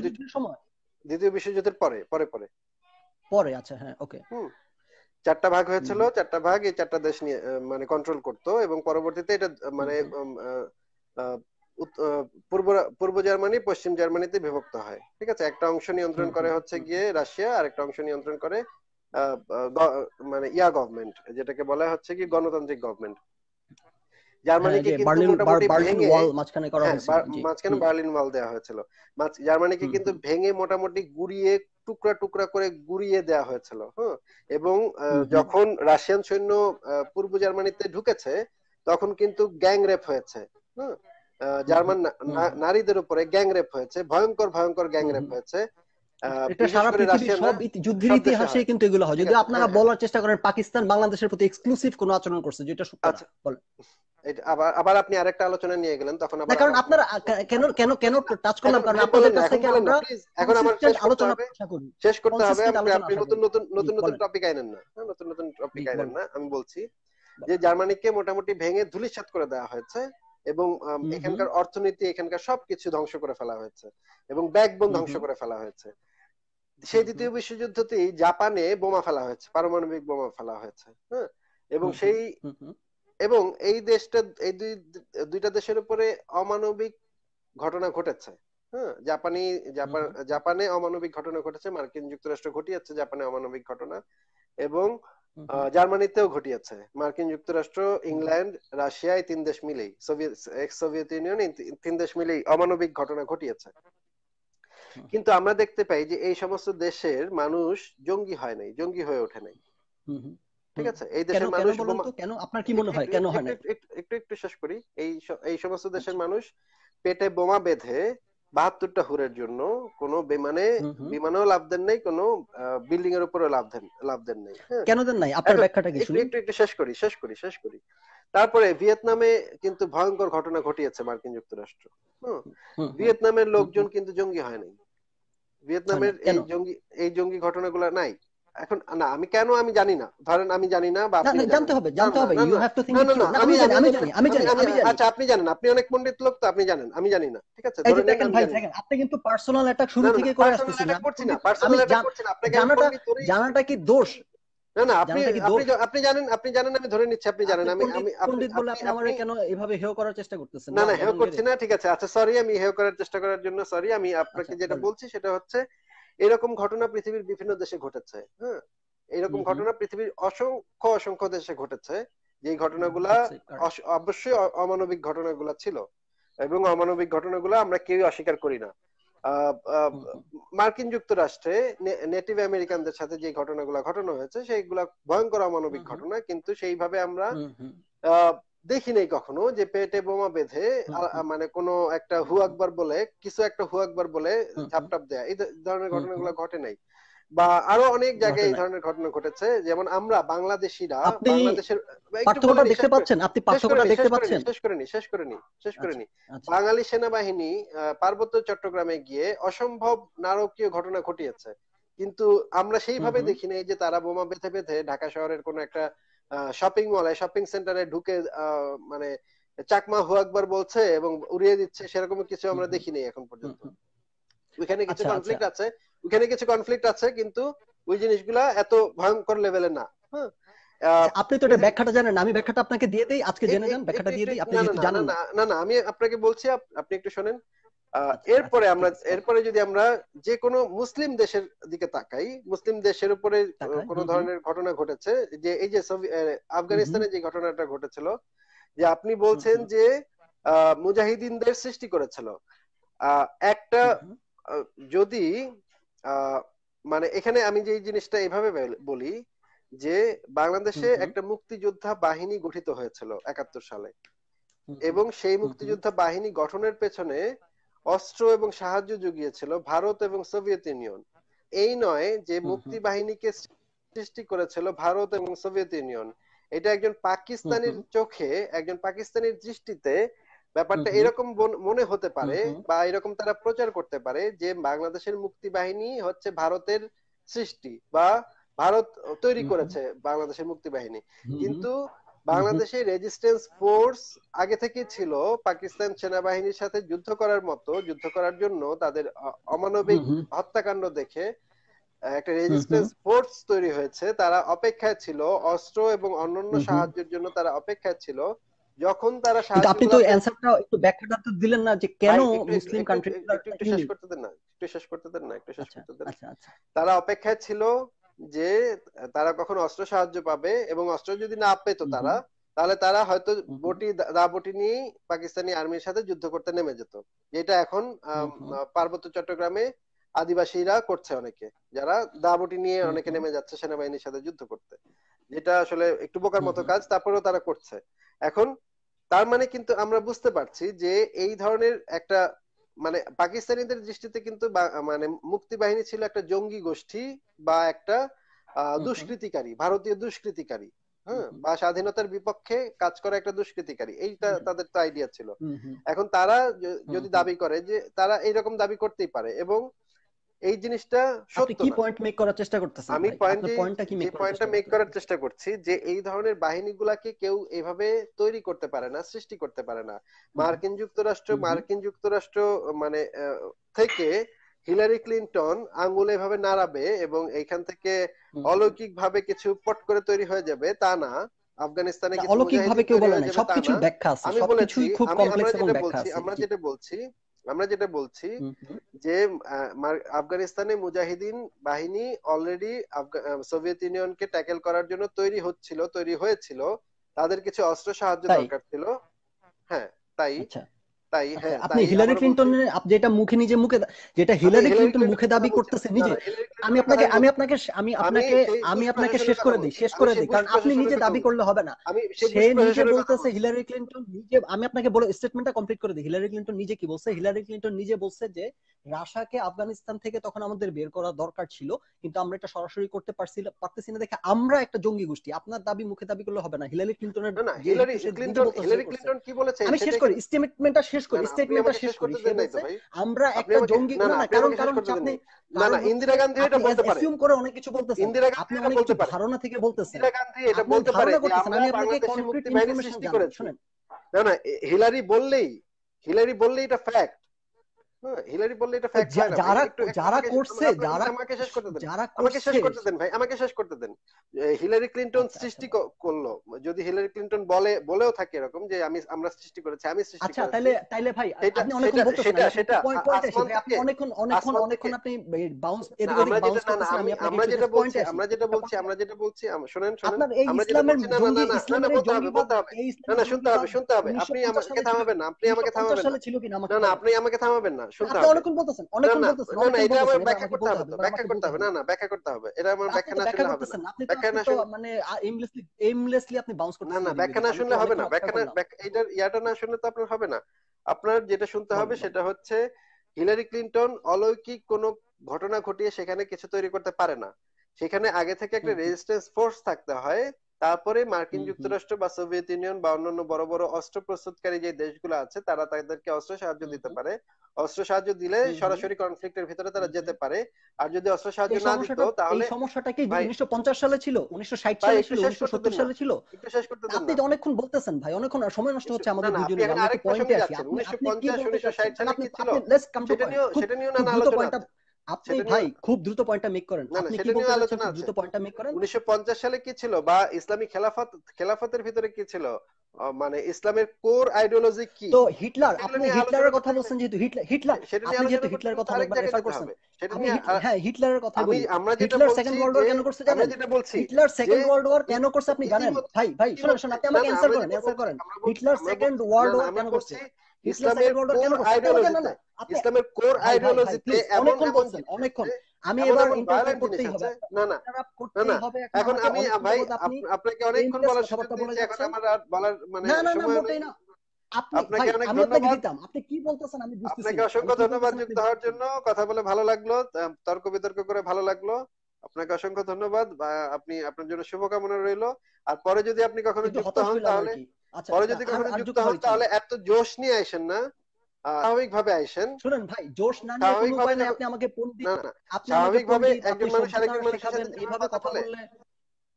দ্বিতীয় বিশ্বযুদ্ধের পরে পরে পরে।
পরে আচ্ছা হ্যাঁ ওকে।
চারটা ভাগ হয়েছিল চারটা ভাগ এই চারটা দেশ নিয়ে মানে কন্ট্রোল করতো এবং পরবর্তীতে এটা মানে পূর্ব পূর্ব জার্মানি পশ্চিম জার্মানিতে বিভক্ত হয় ঠিক আছে? একটা অংশ নিয়ন্ত্রণ করে হচ্ছে গিয়ে রাশিয়া আর একটা অংশ নিয়ন্ত্রণ করে মানে ইয়া গভর্নমেন্ট যেটাকে বলা হচ্ছে কি গণতান্ত্রিক গভর্নমেন্ট। জার্মানিকে কিন্তু মোটামুটি ভেঙে
মাঝখানে করা
হ্যাঁ
হয়েছিল
মাঝখানে বার্লিন ওয়াল দেওয়া হয়েছিল। জার্মানিকে কিন্তু ভেঙে মোটামুটি গুড়িয়ে টুকরা টুকরা করে গুড়িয়ে দেওয়া হয়েছিল হ্যাঁ এবং। যখন রাশিয়ান সৈন্য পূর্ব জার্মানিতে ঢুকেছে তখন কিন্তু গ্যাং রেপ হয়েছে হ্যাঁ জার্মান। নারীদের উপরে গ্যাং রেপ হয়েছে ভয়ঙ্কর ভয়ঙ্কর গ্যাং রেপ হয়েছে।
এটা সারা পৃথিবীর সব যুদ্ধের ইতিহাসে কিন্তু এগুলো হয়।
আছে
আপনারা বলার চেষ্টা করেন পাকিস্তান বাংলাদেশের প্রতি এক্সক্লুসিভ কোনো আচরণ করছে যেটা
আচ্ছা।
বলেন।
আবার আবার আপনি আরেকটা আলোচনা নিয়ে গেলেন তখন আবার
কারণ আপনারা কেন কেন কেন টাচ করলাম? কারণ আপনাদের কাছ থেকে আমরা
এখন আমার শেষ
আলোচনা
শেষ করতে হবে আপনি আপনি নতুন নতুন নতুন নতুন টপিক আইনেন না হ্যাঁ, নতুন নতুন টপিক আইনেন না আমি বলছি যে জার্মানিকে মোটামুটি ভেঙে ধূলিসাৎ করে দেওয়া হয়েছে এবং এখানকার অর্থনীতি এখানকার সবকিছু ধ্বংস করে ফেলা হয়েছে এবং ব্যাকবোন ধ্বংস করে ফেলা হয়েছে। সেই দ্বিতীয় বিশ্বযুদ্ধতেই জাপানে বোমা ফেলা হয়েছে পারমাণবিক বোমা ফেলা হয়েছে হ্যাঁ? এবং সেই এবং এই দেশটা এই দুই দুইটা দেশের উপরে অমানবিক ঘটনা ঘটেছে হ্যাঁ? জাপানি জাপান জাপানে অমানবিক ঘটনা ঘটেছে মার্কিন যুক্তরাষ্ট্র ঘটিয়েছে জাপানে অমানবিক ঘটনা এবং জার্মানিতেও ঘটিয়েছে মার্কিন যুক্তরাষ্ট্র ইংল্যান্ড রাশিয়া এই তিন দেশ মিলেই সোভিয়েত এক্স সোভিয়েত ইউনিয়ন তিন দেশ মিলেই অমানবিক ঘটনা ঘটিয়েছে। কিন্তু আমরা দেখতে পাই যে এই সমস্ত দেশের মানুষ জঙ্গি হয় নাই জঙ্গি হয়ে ওঠে নাই। ঠিক আছে? এই দেশের মানুষ
কেন? আপনার কি মনে হয়? কেন হয় না
একটু একটু শেষ করি। এই এই সমস্ত দেশের মানুষ পেটে বোমা বেঁধে বাহাত্তরটা হুরের জন্য কোনো বিমানে বিমানেও লাভ দেন নাই কোনো বিল্ডিং এর উপরেও লাভ দেন লাভ দেন নাই হ্যাঁ।
কেন দেন নাই? আপনার ব্যাখ্যাটা কি
একটু
শুনি?
একটু একটু শেষ করি শেষ করি শেষ করি। তারপরে ভিয়েতনামে কিন্তু ভয়ঙ্কর ঘটনা ঘটিয়েছে মার্কিন যুক্তরাষ্ট্র। ভিয়েতনামের লোকজন কিন্তু জঙ্গি হয় নাই। ভিয়েতনামের এই জঙ্গি এই জঙ্গি ঘটনাগুলো নাই। এখন না আমি কেন আমি জানি না? ধরেন আমি জানি না বা
না
আপনিও
না
জানেন
জানতে হবে জানতে হবে। ইউ হ্যাভ টু থিংক
আমি
জানি
আমি জানি
আমি জানি
আমি
আমি জানি।
আচ্ছা আপনি জানেন আপনি অনেক পণ্ডিত লোক তো আপনি জানেন আমি জানি না ঠিক আছে?
এই যে
ধরে নেন
দেখেন ভাই দেখেন আপনি কিন্তু পার্সোনাল অ্যাটাক শুরু থেকে করে আসতেছেন
না। পার্সোনাল অ্যাটাক করছেন আপনাকে
জানাটা জানাটা কি দোষ?
না না আপনি আপনি জানেন আপনি জানেন আমি ধরে নিচ্ছি আপনি জানেন। আমি আমি
পণ্ডিত বলে
আপনি
আমারে কেন এভাবে হেয় করার চেষ্টা করতেছেন?
না
না বলেন
করছি না ঠিক আছে। আচ্ছা সরি আমি হেয় করার চেষ্টা করার জন্য সরি আমি আপনাকে
আচ্ছা
যেটা বলছি সেটা হচ্ছে এরকম ঘটনা পৃথিবীর বিভিন্ন দেশে ঘটেছে হ্যাঁ? এরকম ঘটনা পৃথিবীর অসংখ্য অসংখ্য দেশে ঘটেছে যে ঘটনাগুলা
কারণ
অস- অবশ্যই অমানবিক ঘটনাগুলা ছিল। এবং অমানবিক ঘটনাগুলো আমরা কেউ অস্বীকার করি না। মার্কিন যুক্তরাষ্ট্রে নেটিভ আমেরিকানদের সাথে যে ঘটনাগুলো ঘটনা হয়েছে সেইগুলা ভয়ঙ্কর অমানবিক ঘটনা কিন্তু সেইভাবে আমরা দেখি নাই কখনো যে পেটে বোমা বেঁধে মানে কোনো একটা হু আকবার বলে কিছু একটা হু আকবার বলে ঝাপটাপ দেয়া। এই ধরনের ঘটনাগুলো ঘটে নাই। বা আরও অনেক জায়গায় এই ধরনের ঘটনা ঘটেছে যেমন আমরা বাংলাদেশিরা বাংলাদেশের
পার্থক্যটা দেখতে পাচ্ছেন? আপনি পার্থক্যটা দেখতে
নি
পাচ্ছেন?
শেষ করে নি শেষ করে নি শেষ করে।
আচ্ছা
নি
আচ্ছা।
বাঙালি সেনাবাহিনী পার্বত্য চট্টগ্রামে গিয়ে অসম্ভব নারকীয় ঘটনা ঘটিয়েছে। কিন্তু আমরা সেইভাবে দেখি নাই যে তারা বোমা বেঁধে বেঁধে ঢাকা শহরের কোন একটা শপিং মলে শপিং সেন্টারে ঢুকে আহ, মানে চাকমা হু আকবার বলছে এবং উড়িয়ে দিচ্ছে সেরকম কিছু আমরা
হুম
দেখি নাই এখন পর্যন্ত। ওইখানে কিছু
আচ্ছা,
কনফ্লিক্ট আছে। ওইখানে কিছু কনফ্লিক্ট আছে কিন্তু ওই জিনিসগুলা এত ভয়ঙ্কর লেভেলের না। হ্যাঁ।
আপনি তো এটা ব্যাখ্যাটা জানেন আমি ব্যাখ্যাটা আপনাকে দিয়ে দেই আজকে জেনে যান ব্যাখ্যাটা দিয়ে দিই আপনি যেহেতু জানেন।
না, না আমি আপনাকে বলছি আপনি একটু শোনেন। আহ,
আচ্ছা,
এরপরে
আচ্ছা,
আমরা এরপরে যদি আমরা যে কোনো মুসলিম দেশের দিকে তাকাই মুসলিম দেশের উপরে কোনো। ধরনের ঘটনা ঘটেছে যে এই যে আফগানিস্তানে যে ঘটনাটা ঘটেছিল যে আপনি বলছেন যে আহ, মুজাহিদিনদের সৃষ্টি করেছিল। আহ, একটা যদি মানে এখানে আমি যে জিনিসটা এইভাবে বেল- যে বাংলাদেশে। একটা মুক্তিযোদ্ধা বাহিনী গঠিত হয়েছিল একাত্তর সালে। এবং সেই মুক্তিযোদ্ধা বাহিনী গঠনের পেছনে অস্ত্র এবং সাহায্য জুগিয়েছিল ভারত এবং সোভিয়েত ইউনিয়ন। এই নয় যে মুক্তি বাহিনীকে সৃষ্টি করেছিল ভারত এবং সোভিয়েত ইউনিয়ন। এটা একজন পাকিস্তানির। চোখে একজন পাকিস্তানির দৃষ্টিতে ব্যাপারটা এরকম মনে হতে পারে বা এরকম তারা প্রচার করতে পারে যে বাংলাদেশের মুক্তি বাহিনী হচ্ছে ভারতের সৃষ্টি বা ভারত তৈরি করেছে বাংলাদেশের মুক্তি বাহিনী কিন্তু বাংলাদেশে রেজিস্ট্যান্স ফোর্স আগে থেকে ছিল পাকিস্তান সেনাবাহিনীর সাথে যুদ্ধ করার মতো যুদ্ধ করার জন্য তাদের অমানবিক। হত্যাকাণ্ড দেখে একটা রেজিস্ট্যান্স ফোর্স তৈরি হয়েছে। তারা অপেক্ষায় ছিল অস্ত্র এবং অন্যান্য। সাহায্যের জন্য তারা অপেক্ষায় ছিল। যখন তারা
কিন্তু আপনি তো
সাহায্য
অ্যান্সারটা একটু ব্যাখ্যাটা তো দিলেন না যে কেন মুসলিম কান্ট্রি
একটু শেষ করতে দেন না একটু শেষ করতে দেন না একটু শেষ
আচ্ছা
করতে দেন
আচ্ছা আচ্ছা।
তারা অপেক্ষায় ছিল যে তারা কখন অস্ত্র সাহায্য পাবে এবং অস্ত্র যদি না পেত তারা তাহলে তারা হয়তো বটি দা- বটি নিয়েই পাকিস্তানি আর্মির সাথে যুদ্ধ করতে নেমে যেত। যেটা এখন। পার্বত্য চট্টগ্রামে আদিবাসীরা করছে অনেকে। যারা দা বটি নিয়ে অনেকে নেমে যাচ্ছে সেনাবাহিনীর সাথে যুদ্ধ করতে। যেটা আসলে একটু বোকার মতো কাজ তারপরেও তারা করছে। এখন তার মানে কিন্তু আমরা বুঝতে পারছি যে এই ধরনের একটা মানে পাকিস্তানিদের দৃষ্টিতে কিন্তু মানে মুক্তি বাহিনী ছিল একটা জঙ্গি গোষ্ঠী বা একটা দুষ্কৃতিকারী ভারতীয় দুষ্কৃতিকারী হ্যাঁ বা স্বাধীনতার বিপক্ষে কাজ করা একটা দুষ্কৃতিকারী এইটা তাদের তো আইডিয়া ছিল। এখন তারা যদি দাবি করে যে তারা এইরকম দাবি করতেই পারে এবং এই জিনিসটা সত্য
কি পয়েন্ট মেক করার চেষ্টা করতেছেন?
আমি
পয়েন্টটা কি মেক
পয়েন্টটা মেক করার চেষ্টা করছি যে এই ধরনের বাহিনীগুলাকে কেউ এভাবে তৈরি করতে পারে না সৃষ্টি করতে পারে না। মার্কিন যুক্তরাষ্ট্র। মার্কিন যুক্তরাষ্ট্র মানে থেকে হিলারি ক্লিনটন আঙ্গুল এভাবে নাড়াবে এবং এইখান থেকে অলৌকিক ভাবে কিছু পট করে তৈরি হয়ে যাবে তা না। আফগানিস্তানে কিছু
অলৌকিক ভাবে কেউ বলে
না
ব্যাখ্যা আছে
আমি বলেছি
খুব কমপ্লেক্স এবং
যেটা
ব্যাখ্যা
বলছি
আছে।
আমরা যেটা বলছি আমরা যেটা বলছি। যে আফগানিস্তানে মুজাহিদিন বাহিনী অলরেডি সোভিয়েত ইউনিয়নকে ট্যাকেল করার জন্য তৈরি হচ্ছিল তৈরি হয়েছিল। তাদের কিছু অস্ত্র সাহায্য দরকার ছিল। হ্যাঁ তাই।
আচ্ছা।
তাই হ্যাঁ
আপনি হিলারি ক্লিনটনের আপ- যেটা মুখে নিজে মুখে যেটা হিলারি ক্লিনটন মুখে দাবি করতেছে নিজে। আমি আপনাকে আমি আপনাকে আমি আপনাকে আমি আপনাকে শেষ করে দিই শেষ করে দিই। কারণ আপনি নিজে দাবি করলে হবে না। সে নিজে বলতেছে হিলারি ক্লিনটন নিজে আমি আপনাকে বলে স্টেটমেন্টটা কমপ্লিট করে দিই। হিলারি ক্লিনটন নিজে কি বলছে? হিলারি ক্লিনটন নিজে বলছে যে রাশাকে আফগানিস্তান থেকে তখন আমাদের বের করা দরকার ছিল কিন্তু আমরা এটা সরাসরি করতে পারছি পারতেছি না দেখে আমরা একটা জঙ্গি গোষ্ঠী। আপনার দাবি মুখে দাবি করলে হবে না। হিলারি ক্লিনটনের
না হিলারি ক্লিনটন হিলারি ক্লিনটন কি বলেছে
আমি শেষ করি। স্টেটমেন্টটা শেষ করি স্টেটমেন্টটা শেষ
শেষ
করি সে বলছে আমরা একটা জঙ্গি
না,
না কারণ কারণ আপনি
না, না, ইন্দিরা গান্ধী এটা বলতে পারে।
অ্যাসিউম করে অনেক কিছু বলতেছেন।
ইন্দিরা গান্ধী
আপনি
এটা বলতে পারে।
ধারণা থেকে বলতেছেন।
ইন্দিরা গান্ধী এটা বলতে পারে যে আমরা
বাংলাদেশে
মুক্তি বাহিনী সৃষ্টি করেছি।
শুনেন
না না হিলারি বললেই হিলারি বললেই এটা ফ্যাক্ট হিলারি বললে এটা ফ্যাক্ট
যারা যারা করছে যারা
আমাকে শেষ করতে দেন।
যারা
আমাকে শেষ করতে দেন ভাই আমাকে শেষ করতে দেন। হিলারি ক্লিনটন
আচ্ছা,
সৃষ্টি
আচ্ছা।
করল। যদি হিলারি ক্লিনটন বলে বলেও থাকে এরকম যে আমি আমরা সৃষ্টি করেছি আমি সৃষ্টি
আচ্ছা তাইলে তাইলে ভাই আপনি অনেকক্ষণ বলতেছেন
সেটা- সেটা
আপনি অনেকক্ষণ অনেকক্ষণ অনেকক্ষণ আপনি বাউন্স এদিক ওদিক বাউন্স করতেছেন
আমি
আপনাকে
আমরা যেটা বলছি আমরা যেটা বলছি আমরা যেটা বলছি শুনেন শুনেন। আমরা যেটা
ইসলামের
বলছি না না না না না
ইসলামের
না বলতে হবে বলতে হবে না না শুনতে হবে শুনতে হবে। আপনি আমাকে থামাবেন না আপনি আমাকে থামাবেন না না আপনি আমাকে থামাবেন না শুনতে হবে।
অনেকক্ষণ বলতেছেন অনেকক্ষণ বলতেছেন
না না এটা আমার ব্যাখ্যা করতে হবে
হবে
তো
এবার
ব্যাখ্যা করতে হবে।
হবে
না না ব্যাখ্যা করতে হবে এটা আমার ব্যাখ্যা না শুনলে হবে না।
করতেছেন আপনি তো
ব্যাখ্যা না শুনলে
মানে এমলেসলি এমলেসলি আপনি বাউন্স
না না ব্যাখ্যা না শুনলে হবে না ব্যাখ্যা না
অপেক্ষা করলাম।
ব্যাখ্যা- এইটার ইয়াটা না শুনলে তো আপনার হবে না। আপনার যেটা শুনতে হবে সেটা হচ্ছে হিলারি ক্লিনটন অলৌকিক কোনো ঘটনা ঘটিয়ে সেখানে কিছু তৈরি করতে পারে না। সেখানে আগে থেকে একটা। রেজিস্ট্যান্স ফোর্স থাকতে হয় তারপরে মার্কিন যুক্তরাষ্ট্র বা সোভিয়েত ইউনিয়ন বা অন্যান্য বড় বড় অস্ত্র প্রস্তুতকারী যে দেশগুলো আছে তারা তাদেরকে অস্ত্র সাহায্য দিতে পারে। অস্ত্র সাহায্য দিলে সরাসরি কনফ্লিক্টের ভিতরে তারা যেতে পারে। আর যদি অস্ত্র সাহায্য না দিত
তাহলে এই সমস্যাটা কি 1950 সালে ছিল
1960
সালে ছিল
1970
সালে ছিল।
একটু শেষ করতে দিন
আপনি অনেকক্ষণ বলতেছেন ভাই অনেকক্ষণ সময় নষ্ট হচ্ছে আমাদের দুজনের আমরা পয়েন্টে
আছি। 1950
1960
সালে কি ছিল? সেটা
নিয়ে
সেটা নিয়ে
না
আলোচনা
আপনি ভাই খুব দ্রুত পয়েন্টটা মেক করেন। আপনি কি বলতে
আলোচনা
দ্রুত পয়েন্টটা মেক করেন?
1950 সালে কি ছিল বা ইসলামী খেলাফত খেলাফতের ভিতরে কি ছিল? মানে ইসলামের কোর আইডিওলজি কি?
তো হিটলার আপনি হিটলারের কথা বলছেন যেহেতু হিটলার হিটলার
মানে
আপনি যেহেতু হিটলারের কথা
একবার
রেফার করছেন। আমি হ্যাঁ হিটলারের কথা বলি।
আমরা যেটা
হিটলার সেকেন্ড ওয়ার্ল্ড ওয়ার কেন করছে জানেন?
যেটা বলছি
হিটলার সেকেন্ড ওয়ার্ল্ড ওয়ার কেন করছে আপনি জানেন? ভাই ভাই শুনুন শুনুন আপনি আমাকে অ্যানসার করেন অ্যানসার করেন। হিটলার সেকেন্ড ওয়ার্ল্ড ওয়ার কেন করছে?
ইসলামের
আইডিওলজি
ইসলামের কোর আইডিওলজিতে এমন
অনেকক্ষণ
হ্যাঁ?
আমি এবার ইন্টারভিউ হবে।
না না। না
এখন
আমি ভাই আপনাকে অনেকক্ষণ বলার সুযোগ দিয়েছি। এখন আমার আর বলার মানে
না না না মোটেই না।
আপনাকে অনেক অসংখ্য ধন্যবাদ জন্য। কথা বলে ভালো লাগল তর্ক বিতর্ক করে ভালো লাগল। আপনাকে অসংখ্য ধন্যবাদ। আপনি আপনার জন্য শুভকামনা রইল। আর পরে যদি আপনি কখনো যুক্ত হন তাহলে
কলেজে
যদি কখনো যুক্ত হন তাহলে এত জোশ নিয়ে আসেন না স্বাভাবিকভাবে আইসেন
শুনেন ভাই জোশ না নিয়ে কোনো উপায় নাই আপনি আমাকে পণ্ডিত
স্বাভাবিকভাবে একজন মানুষ আরেকজন মানুষের সাথে
এইভাবে
কথা
বললে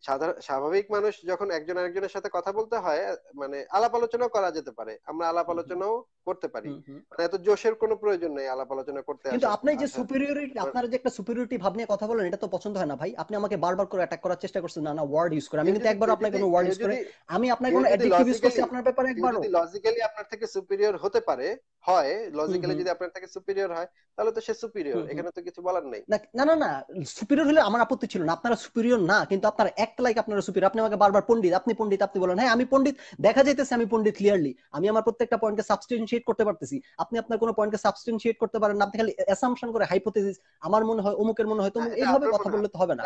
সাধারণ স্বাভাবিক মানুষ যখন একজন আরেকজনের সাথে কথা বলতে হয় মানে আলাপ আলোচনা করা যেতে পারে। আমরা আলাপ আলোচনাও করতে পারি। মানে এত জোশের কোনো প্রয়োজন নেই আলাপ আলোচনা করতে
কিন্তু আপনি যে
আচ্ছা।
সুপিরিয়রিটি আপনার যে একটা সুপিরিয়রিটি ভাব নিয়ে কথা বলেন এটা তো পছন্দ হয় না ভাই। আপনি আমাকে বারবার করে অ্যাটাক করার চেষ্টা করছেন নানা ওয়ার্ড ইউজ করে। আমি কিন্তু একবার
আপনাকে
কোনো ওয়ার্ড ইউজ করে আমি আপনার কোনো অ্যাডজেক্টিভ ইউজ করছি আপনার ব্যাপারে একবার
যদি লজিক্যালি আপনার থেকে সুপিরিয়র হতে পারে হয় লজিক্যালি যদি আপনার থেকে সুপিরিয়র হয় তাহলে তো সে সুপিরিয়র এখানে তো কিছু বলার নাই।
না না না সুপিরিয়র হলে আমার আপত্তি ছিল না। আপনারা সুপিরিয়র না কিন্তু আপনারা একটা লাইক আপনারা সুপির আপনি আমাকে বারবার পণ্ডিত আপনি পণ্ডিত আপনি বলেন হ্যাঁ আমি পণ্ডিত। দেখা যাইতেছে আমি পণ্ডিত ক্লিয়ারলি আমি আমার প্রত্যেকটা পয়েন্টকে সাবস্টিটিউট করতে পারতেছি। আপনি আপনার কোনো পয়েন্টকে সাবস্টিটিউট করতে পারেন না। আপনি খালি অ্যাসাম্পশন করে হাইপোথেসিস আমার মনে হয় অমুকের মনে হয় তমুক এইভাবে কথা বললে তো হবে না।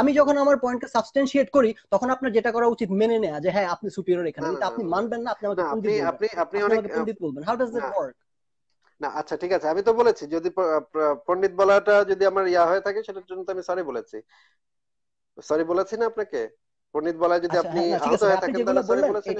আমি যখন আমার পয়েন্টকে সাবস্টিটিউট করি তখন আপনার যেটা করা উচিত মেনে নেওয়া যে হ্যাঁ আপনি সুপিরিয়র এখানে। কিন্তু আপনি মানবেন না আপনি আমাকে পণ্ডিত
আপনি আপনি অনেক
পণ্ডিত বলবেন। হাউ ডাজ দ্যাট ওয়ার্ক
না আচ্ছা ঠিক আছে। আমি তো বলেছি যদি পণ্ডিত বলাটা যদি আমার ইয়া হয়ে থাকে সেটার জন্য তো আমি সরি বলেছি। সরি বলেছি না আপনাকে? প্রণীত বলা যদি
আচ্ছা,
আপনি
হ্যাঁ, হ্যাঁ,
আহত হয়ে থাকেন তাহলে সরি বলেছেন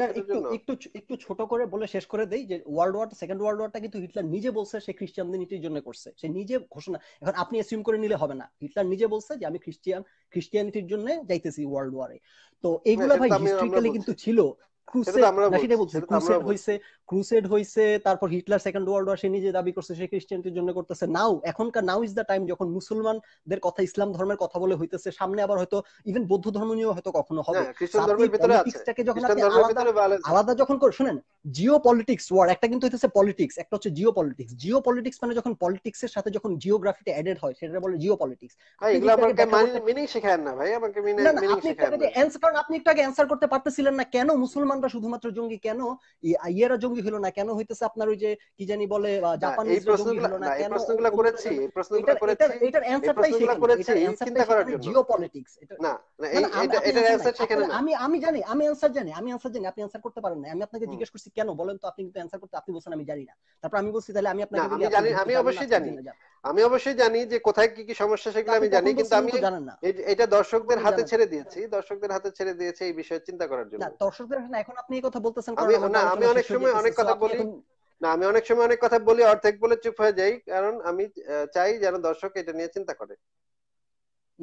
একটু একটু ছোট করে বলে শেষ করে দেই যে ওয়ার্ল্ড ওয়ার সেকেন্ড ওয়ার্ল্ড ওয়ারটা কিন্তু হিটলার নিজে বলছে সে খ্রিস্টানদের নীতির জন্য করছে। সে নিজে ঘোষণা এখন আপনি অ্যাসিউম করে নিলে হবে না। হিটলার নিজে বলছে যে আমি খ্রিস্টিয়ান খ্রিস্টিয়ানিটির জন্য যাইতেছি ওয়ার্ল্ড ওয়ারে। তো
হ্যাঁ,
এইগুলা ভাই হিস্টোরিক্যালি কিন্তু ছিল। ক্রুসেড না সেটাই
বলছি
ক্রুসেড হইছে ক্রুসেড হইছে তারপর হিটলার সেকেন্ড ওয়ার্ল্ড ওয়ার সে নিজে দাবি করছে সে ক্রিশ্চিয়ানটির জন্য করতেছে। নাও এখনকার নাও ইজ দ্য টাইম যখন মুসলমানদের কথা ইসলাম ধর্মের কথা বলে হইতেছে সামনে আবার হয়তো ইভেন বৌদ্ধ ধর্ম নিয়েও হয়তো কখনো হবে। যখন আলাদা যখন শুনেন জিও পলিটিক্স ওয়ার একটা কিন্তু হইতেছে পলিটিক্স একটা হচ্ছে জিও পলিটিক্স জিও পলিটিক্স মানে যখন পলিটিক্স এর সাথে যখন জিওগ্রাফিতে অ্যাডেড হয় সেটা বলে জিও পলিটিক্স আপনি একটা অ্যান্সার করতে পারতেছিলেন না কেন মুসলমানরা শুধুমাত্র জঙ্গি কেন ইয়েরা জঙ্গি হলো না? কেন হইতেছে আপনার ওই যে কি জানি বলে
জাপান এই
হলো না? কেন
প্রশ্নগুলো করেছি প্রশ্নগুলো করেছি
এটার অ্যানসারটাই সেখানে
চিন্তা করার জন্য।
জিওপলিটিক্স
না এটা এটার
অ্যানসার
সেখানে না।
আমি আমি জানি আমি অ্যানসার জানি আমি অ্যানসার জানি আপনি অ্যানসার করতে পারেন না আমি আপনাকে জিজ্ঞেস করছি কেন? বলেন তো আপনি কিন্তু অ্যানসার করতে আপনি বলছেন আমি জানি না। তারপর আমি বলছি তাহলে আমি আপনাকে
আমি জানি আমি অবশ্যই জানি। আমি অবশ্যই জানি যে কোথায় কি কি সমস্যা সেগুলো আমি জানি কিন্তু আমি এটা দর্শকদের হাতে ছেড়ে দিয়েছি দর্শকদের হাতে ছেড়ে দিয়েছি এই বিষয়ে চিন্তা করার জন্য।
দর্শকদের না এখন আপনি এই কথা বলতেছেন
আমি না আমি অনেক সময় অনেক কথা বলি না আমি অনেক সময় অনেক কথা বলি অর্ধেক বলে চুপ হয়ে যাই কারণ আমি চাই যেন দর্শক এটা নিয়ে চিন্তা করে।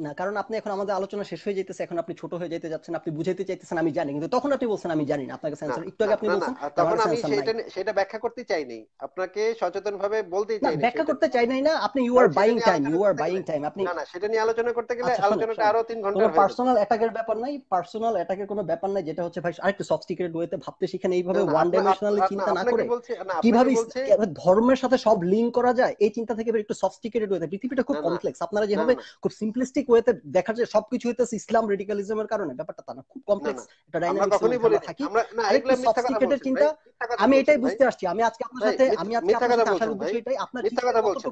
না কারণ আপনি এখন আমাদের আলোচনা শেষ হয়ে যেতেছে এখন আপনি ছোট হয়ে যেতে যাচ্ছেন আপনি বুঝাইতে চাইতেছেন আমি জানি। কিন্তু তখন আপনি বলছেন আমি জানি না। আপনাকে সেন্সর একটু আগে আপনি বলছেন
তখন আমি সেটা সেটা ব্যাখ্যা করতে চাই নাই। আপনাকে সচেতন ভাবে বলতে
চাই
না
ব্যাখ্যা করতে চাই নাই না আপনি you are buying time you are buying time আপনি
না না সেটা নিয়ে আলোচনা করতে গেলে
আচ্ছা,
আলোচনাটা
আরও
3 ঘণ্টা হবে
পার্সোনাল অ্যাটাকের ব্যাপার নাই পার্সোনাল অ্যাটাকের কোনো ব্যাপার নাই যেটা হচ্ছে ভাই আরেকটু সফট সিক্রেট ওয়েতে ভাবতে শিখেন এইভাবে ওয়ান ডাইমেনশনালি চিন্তা না করে কীভাবে ধর্মের সাথে সব লিংক করা যায় এই চিন্তা থেকে একটু সফট সিক্রেট ওয়েতে পৃথিবীটা খুব কমপ্লেক্স আপনারা যেভাবে খুব সিম্পলিস্টিক ওয়েতে দেখা যায় সবকিছু হইতেছে ইসলাম রেডিকালিজমের কারণে। ব্যাপারটা তা না খুব কমপ্লেক্স একটা ডাইনামিক্স
সফিস্টিকেটেড
চিন্তা আমি এটাই বুঝতে আসছি। আমি আজকে আপনার সাথে আমি আজকে আপনার সাথে আসার উদ্দেশ্য এটাই আপনার
মিথ্যা কথা বলছেন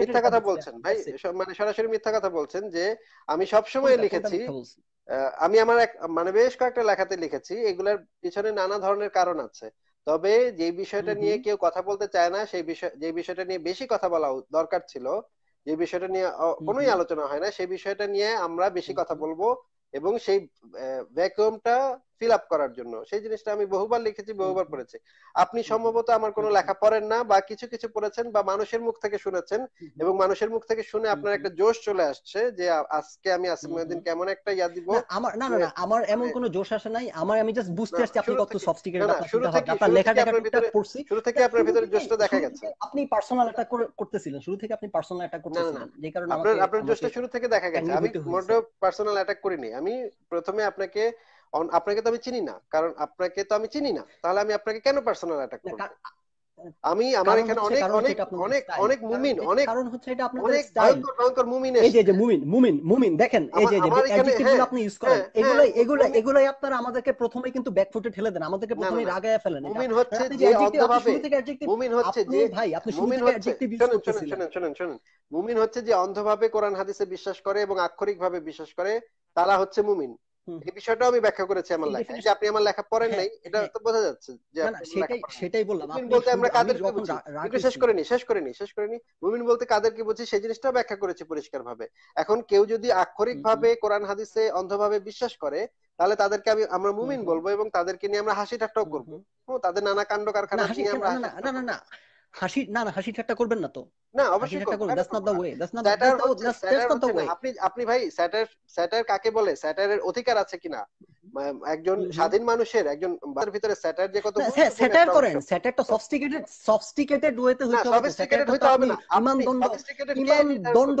মিথ্যা কথা বলছেন ভাই। মানে সরাসরি মিথ্যা কথা বলছেন যে আমি সব সময় লিখেছি আমি আমার এক মানে বেশ কয়েকটা লেখাতে লিখেছি এগুলোর পিছনে নানা ধরনের কারণ আছে। তবে যে বিষয়টা নিয়ে কেউ কথা বলতে চায় না সেই বিষয় যে বিষয়টা নিয়ে বেশি কথা বলা দরকার ছিল যে বিষয়টা নিয়ে কোনোই আলোচনা হয় না। সেই বিষয়টা নিয়ে আমরা বেশি কথা বলব এবং সেই ভ্যাকুয়ামটা ফিল আপ করার জন্য। সেই জিনিসটা আমি বহুবার লিখেছি বহুবার পড়েছি। আপনি সম্ভবত আমার কোনো লেখা পড়েন না বা কিছু কিছু পড়েছেন বা মানুষের মুখ থেকে শুনেছেন এবং মানুষের মুখ থেকে শুনে আপনার একটা জোশ চলে আসছে যে আজকে আমি আসিমউদ্দিন কেমন একটা ইয়া দিব?
আমার না না আমার এমন কোনো জোশ আসে নাই। আমার আমি জাস্ট বুঝতে আসছি আপনি কত
সফটস্টিকেটেড
আপনার লেখা দেখা পড়ছি।
শুরু থেকে আপনার ভিতরে জোশটা দেখা গেছে।
আপনি পার্সোনাল অ্যাটাক করতেছিলেন। শুরু থেকে আপনি পার্সোনাল অ্যাটাক করতেছিলেন। যে কারণে
আপনার আপনার জোশটা শুরু থেকে দেখা গেছে। আমি মোটেও পার্সোনাল অ্যাটাক করিনি। আমি প্রথমে আপনাকে আপনাকে তো আমি চিনি না। কারণ আপনাকে তো আমি চিনি না। তাহলে আমি আপনাকে কেন পার্সোনাল অ্যাটাক করব? আমি আমার এখানে অনেক অনেক অনেক অনেক মুমিন অনেক
কারণ হচ্ছে এটা আপনার
অনেক ভয়ঙ্কর ভয়ঙ্কর মুমিন
এই যে যে মুমিন মুমিন মুমিন দেখেন এই যে যে
অ্যাডজেক্টিভগুলো
আপনি ইউজ
হ্যাঁ,
করেন
হ্যাঁ,
এগুলাই
এগুলাই
এগুলাই আপনারা আমাদেরকে প্রথমে কিন্তু ব্যাকফুটে ঠেলে দেন। আমাদেরকে
প্রথমে
রাগায়া ফেলেন
মুমিন হচ্ছে যে অন্ধভাবে মুমিন হচ্ছে যে
ভাই আপনি
মুমিন
থেকে অ্যাডজেক্টিভ ইউজ করতেছিলেন।
শুনুন শুনুন শুনুন। মুমিন হচ্ছে যে অন্ধভাবে কোরআন হাদিসে বিশ্বাস করে এবং আক্ষরিকভাবে বিশ্বাস করে তারা হচ্ছে মুমিন। এই বিষয়টাও আমি ব্যাখ্যা করেছি আমার
লেখা
যে আপনি আমার লেখা পড়েন নাই এটা তো বোঝা যাচ্ছে যে
সেটাই সেটাই বললাম
বলতে আমরা
কাদের
কি শেষ করে নি শেষ করে নি শেষ করে নি মুমিন বলতে সেই জিনিসটাও ব্যাখ্যা করেছি পরিষ্কারভাবে। এখন কেউ যদি আক্ষরিক ভাবে কোরআন হাদিসে অন্ধভাবে বিশ্বাস করে তাহলে তাদেরকে আমি আমরা মুমিন বলব এবং তাদেরকে নিয়ে আমরা হাসি ঠাট্টাও করব। তাদের নানা কাণ্ড কারখানা নিয়ে আমরা
না না না। হাসি না না হাসি ঠাট্টা করবেন না তো।
না অবশ্যই
that's not
the
way that's not that's not
the
way
আপনি আপনি ভাই স্যাটার স্যাটার কাকে বলে? স্যাটারের অধিকার আছে কিনা? একজন স্বাধীন মানুষের একজন বাসার ভিতরে স্যাটার যে কত
স্যাটার করেন।
স্যাটার
তো সফিস্টিকেটেড সফিস্টিকেটেড ওয়েতে হইতে হবে।
সফিস্টিকেটেড হইতে হবে না। আমান
দণ্ড
ইমান দণ্ড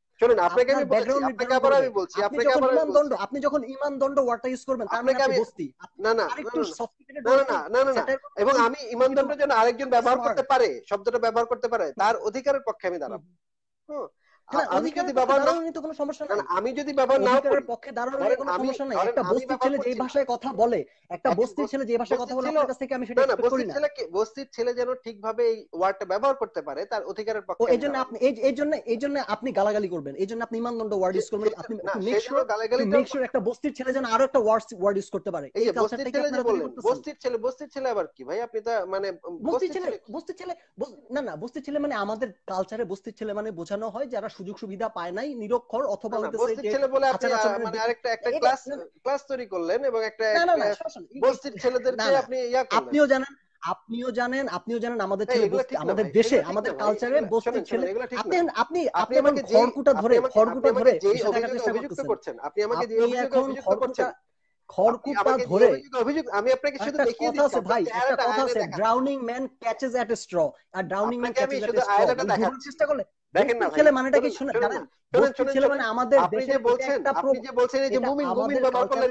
শুনেন আপনাকে
আমি বলছি আপনাকে আবার আমি বলছি আপনাকে আবার
ইমান
দণ্ড
আপনি যখন ইমান দণ্ড ওয়ার্ডটা ইউজ করবেন তার মানে বস্তি।
না না না না না। না না এবং আমি ইমান দণ্ড যেন আরেকজন ব্যবহার করতে পারে শব্দটা ব্যবহার করতে পারে তার অধিকারের পক্ষে আমি দাঁড়াবো।
বস্তির ছেলে আপনি গালাগালি করবেন। এই জন্য আপনি ইমানদণ্ড ওয়ার্ড ইউজ করবেন। আপনি একটা বস্তির ছেলে যেন আরও একটা ওয়ার্ড ইউজ করতে পারে। কি
ভাই? আপনি মানে
ছেলে না না বস্তির ছেলে মানে আমাদের কালচারে বস্তির ছেলে মানে বোঝানো হয় যারা সুযোগ সুবিধা পায় নাই নিরক্ষর অথবা
ছেলে বলে আপনি মানে আরেকটা একটা ক্লাস ক্লাস তৈরি করলেন এবং একটা বস্তির ছেলেদেরকে আপনি
আপনিও জানেন আপনিও জানেন আপনিও জানেন আমাদের ছেলে আমাদের দেশে আমাদের কালচারে
বস্তি
ছেলে আপনি আপনি
আপনি আমাকে
খড়কুটা ধরে খড়কুটা ধরে আপনি
আমাকে
যে
অভিযুক্ত করছেন। আপনি আমাকে যে অভিযুক্ত করছেন। খড়কুপা
ধরে
অভিযোগ আমি আপনাকে শুধু দেখিয়ে দিচ্ছি
ভাই একটা কথা আছে drowning man catches at straw R drowning man catches at straw চেষ্টা করলে
দেখেন না
ছেলে মানেটা কি শুনে জানেন ছেলে মানে আমাদের
আপনি যে বলছেন আপনি যে বলছেন যে মুমিন মুমিন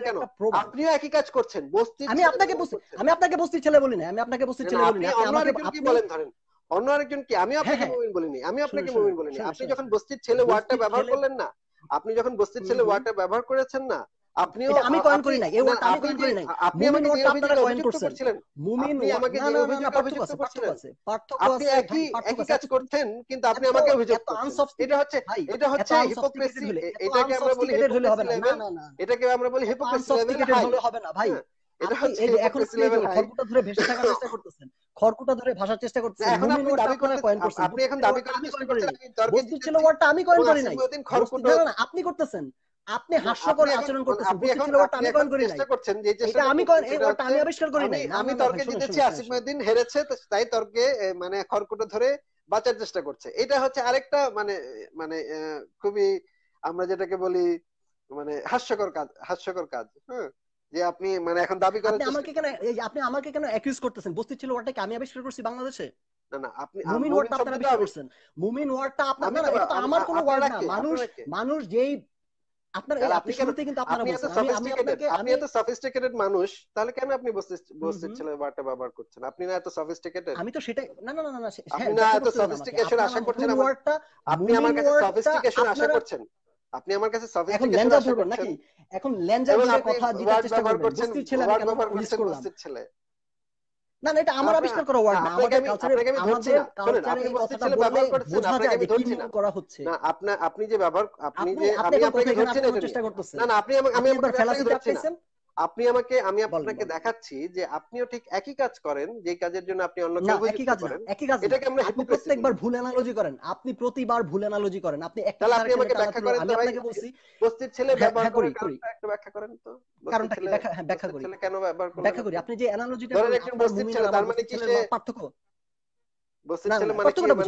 কেন? আপনিও একই কাজ করছেন বস্তি
আমি আপনাকে বস্তি আমি আপনাকে বস্তি ছেলে বলি না আমি আপনাকে
বস্তি
ছেলে বলি না আপনি আমাকে
বলেন ধরেন। অন্য আরেকজন কি? আমি হ্যাঁ, আপনাকে
হ্যাঁ।
মুমিন বলিনি আমি আপনাকে মুমিন বলিনি। আপনি যখন বস্তির ছেলে ওয়ার্ডটা ব্যবহার করলেন না আপনি যখন বস্তির ছেলে ওয়ার্ডটা ব্যবহার করেছেন না আপনিও
আমি কয়েন করি নাই আমি কয়েন করি নাই।
আপনি আমাকে
মুমিন
আপনি আমাকে অভিযোগ
অভিযোগ পার্থক্য
আপনি একই একই কাজ করতেন কিন্তু আপনি আমাকে অভিযোগ এটা হচ্ছে এটা হচ্ছে হিপোক্রেসি এটাকে আমরা বলি
হিপোক্রেসি হবে না। না
এটাকে আমরা বলি হিপোক্রেসি
হবে না ভাই।
হ্যাঁ,
এটা
হচ্ছে
এখন খড়কুটা ধরে ভেসে থাকার চেষ্টা করতেছেন খড়কুটা ধরে ভাষার চেষ্টা করতেছেন
এখন আপনি দাবি করে
কয়েন করছেন।
আপনি এখন দাবি
আমি কয়েন করি নাই। ছিল ওয়ার্ডটা আমি কয়েন করি নাই। আপনি করতেছেন। আপনি হাস্যকর আচরণ করতেছেন আমি করি
যে
এটা আমি ওটা আমি আবিষ্কার করি নাই
আমি তর্কে জিতেছি আসিফ মহিউদ্দিন হেরেছে তাই তর্কে মানে খড়কুটো ধরে বাঁচার চেষ্টা করছে। এটা হচ্ছে আরেকটা মানে মানে খুবই আমরা যেটাকে বলি মানে হাস্যকর কাজ হাস্যকর কাজ হ্যাঁ? যে আপনি মানে এখন দাবি করেন
আমাকে কেন আপনি আমাকে কেন অ্যাকিউজ করতেছেন? বস্তি ছিল ওটাকে আমি আবিষ্কার করছি বাংলাদেশে?
না না আপনি
মুমিন ওয়ার্ডটা আপনারা আবিষ্কার করছেন। মুমিন ওয়ার্ডটা আপনারা
মানে,
এটা তো আমার কোনো ওয়ার্ড না। মানুষ মানুষ যেই আপনার আপনি কিন্তু আপনারা
আপনি এত সফিস্টিকেটেড আপনি এত সফিস্টিকেটেড মানুষ তাহলে কেন আপনি বস্তির বস্তির ছেলে ওয়ার্ডটা ব্যবহার করছেন? আপনি না এত সফিস্টিকেটেড
আমি তো সেটাই না না না না,
আপনি
হ্যাঁ,
না এত
আপনার
আশা করছেন আমার- আপনি আমার কাছে সফিস্টিকেশন আশা করছেন। আপনি আমার কাছে
এখন ল্যাঞ্জা ধরবেন নাকি? এখন ল্যাঞ্জা কথা জিতার চেষ্টা করবেন। বস্তির ছেলে আমি কেন
ছেলে।
না না এটা আমার আবিষ্কার করা ওয়ার্ড না। আমাদের কালচারে আমাদের কালচারে এই কথাটা
বলে
বোঝা যায় যে কি করা হচ্ছে।
না আপনি আপনি যে ব্যবহার আপনি যে আমি আপনাকে ধরছি না
চেষ্টা করতেছেন।
না না আপনি আমি
আমি
আপনাকে
ফেলাসি
ধরছি না। আপনি আমাকে আমি আপনাকে দেখাচ্ছি যে আপনিও ঠিক একই কাজ করেন যে কাজের জন্য আপনি
অন্য
কাউকে
একই কাজ
করেন
একই কাজ
এটাকে আমরা
আপনি প্রত্যেকবার ভুল অ্যানালজি করেন আপনি প্রতিবার ভুল অ্যানালজি করেন আপনি একটা
তাহলে আপনি আমাকে ব্যাখ্যা করেন
আমি আপনাকে বলছি
উপস্থিত ছেলে
হ্যাঁ,
ব্যবহার
হ্যাঁ, করি
একটা ব্যাখ্যা করেন তো?
কারণটা কি? ব্যাখ্যা হ্যাঁ, ব্যাখ্যা করি।
ছেলে কেন ব্যবহার করেন
ব্যাখ্যা করি।
আপনি
যে অ্যানালজিটা
ধরেন একজন
উপস্থিত
ছেলে তার মানে কি সে
পার্থক্য। হচ্ছে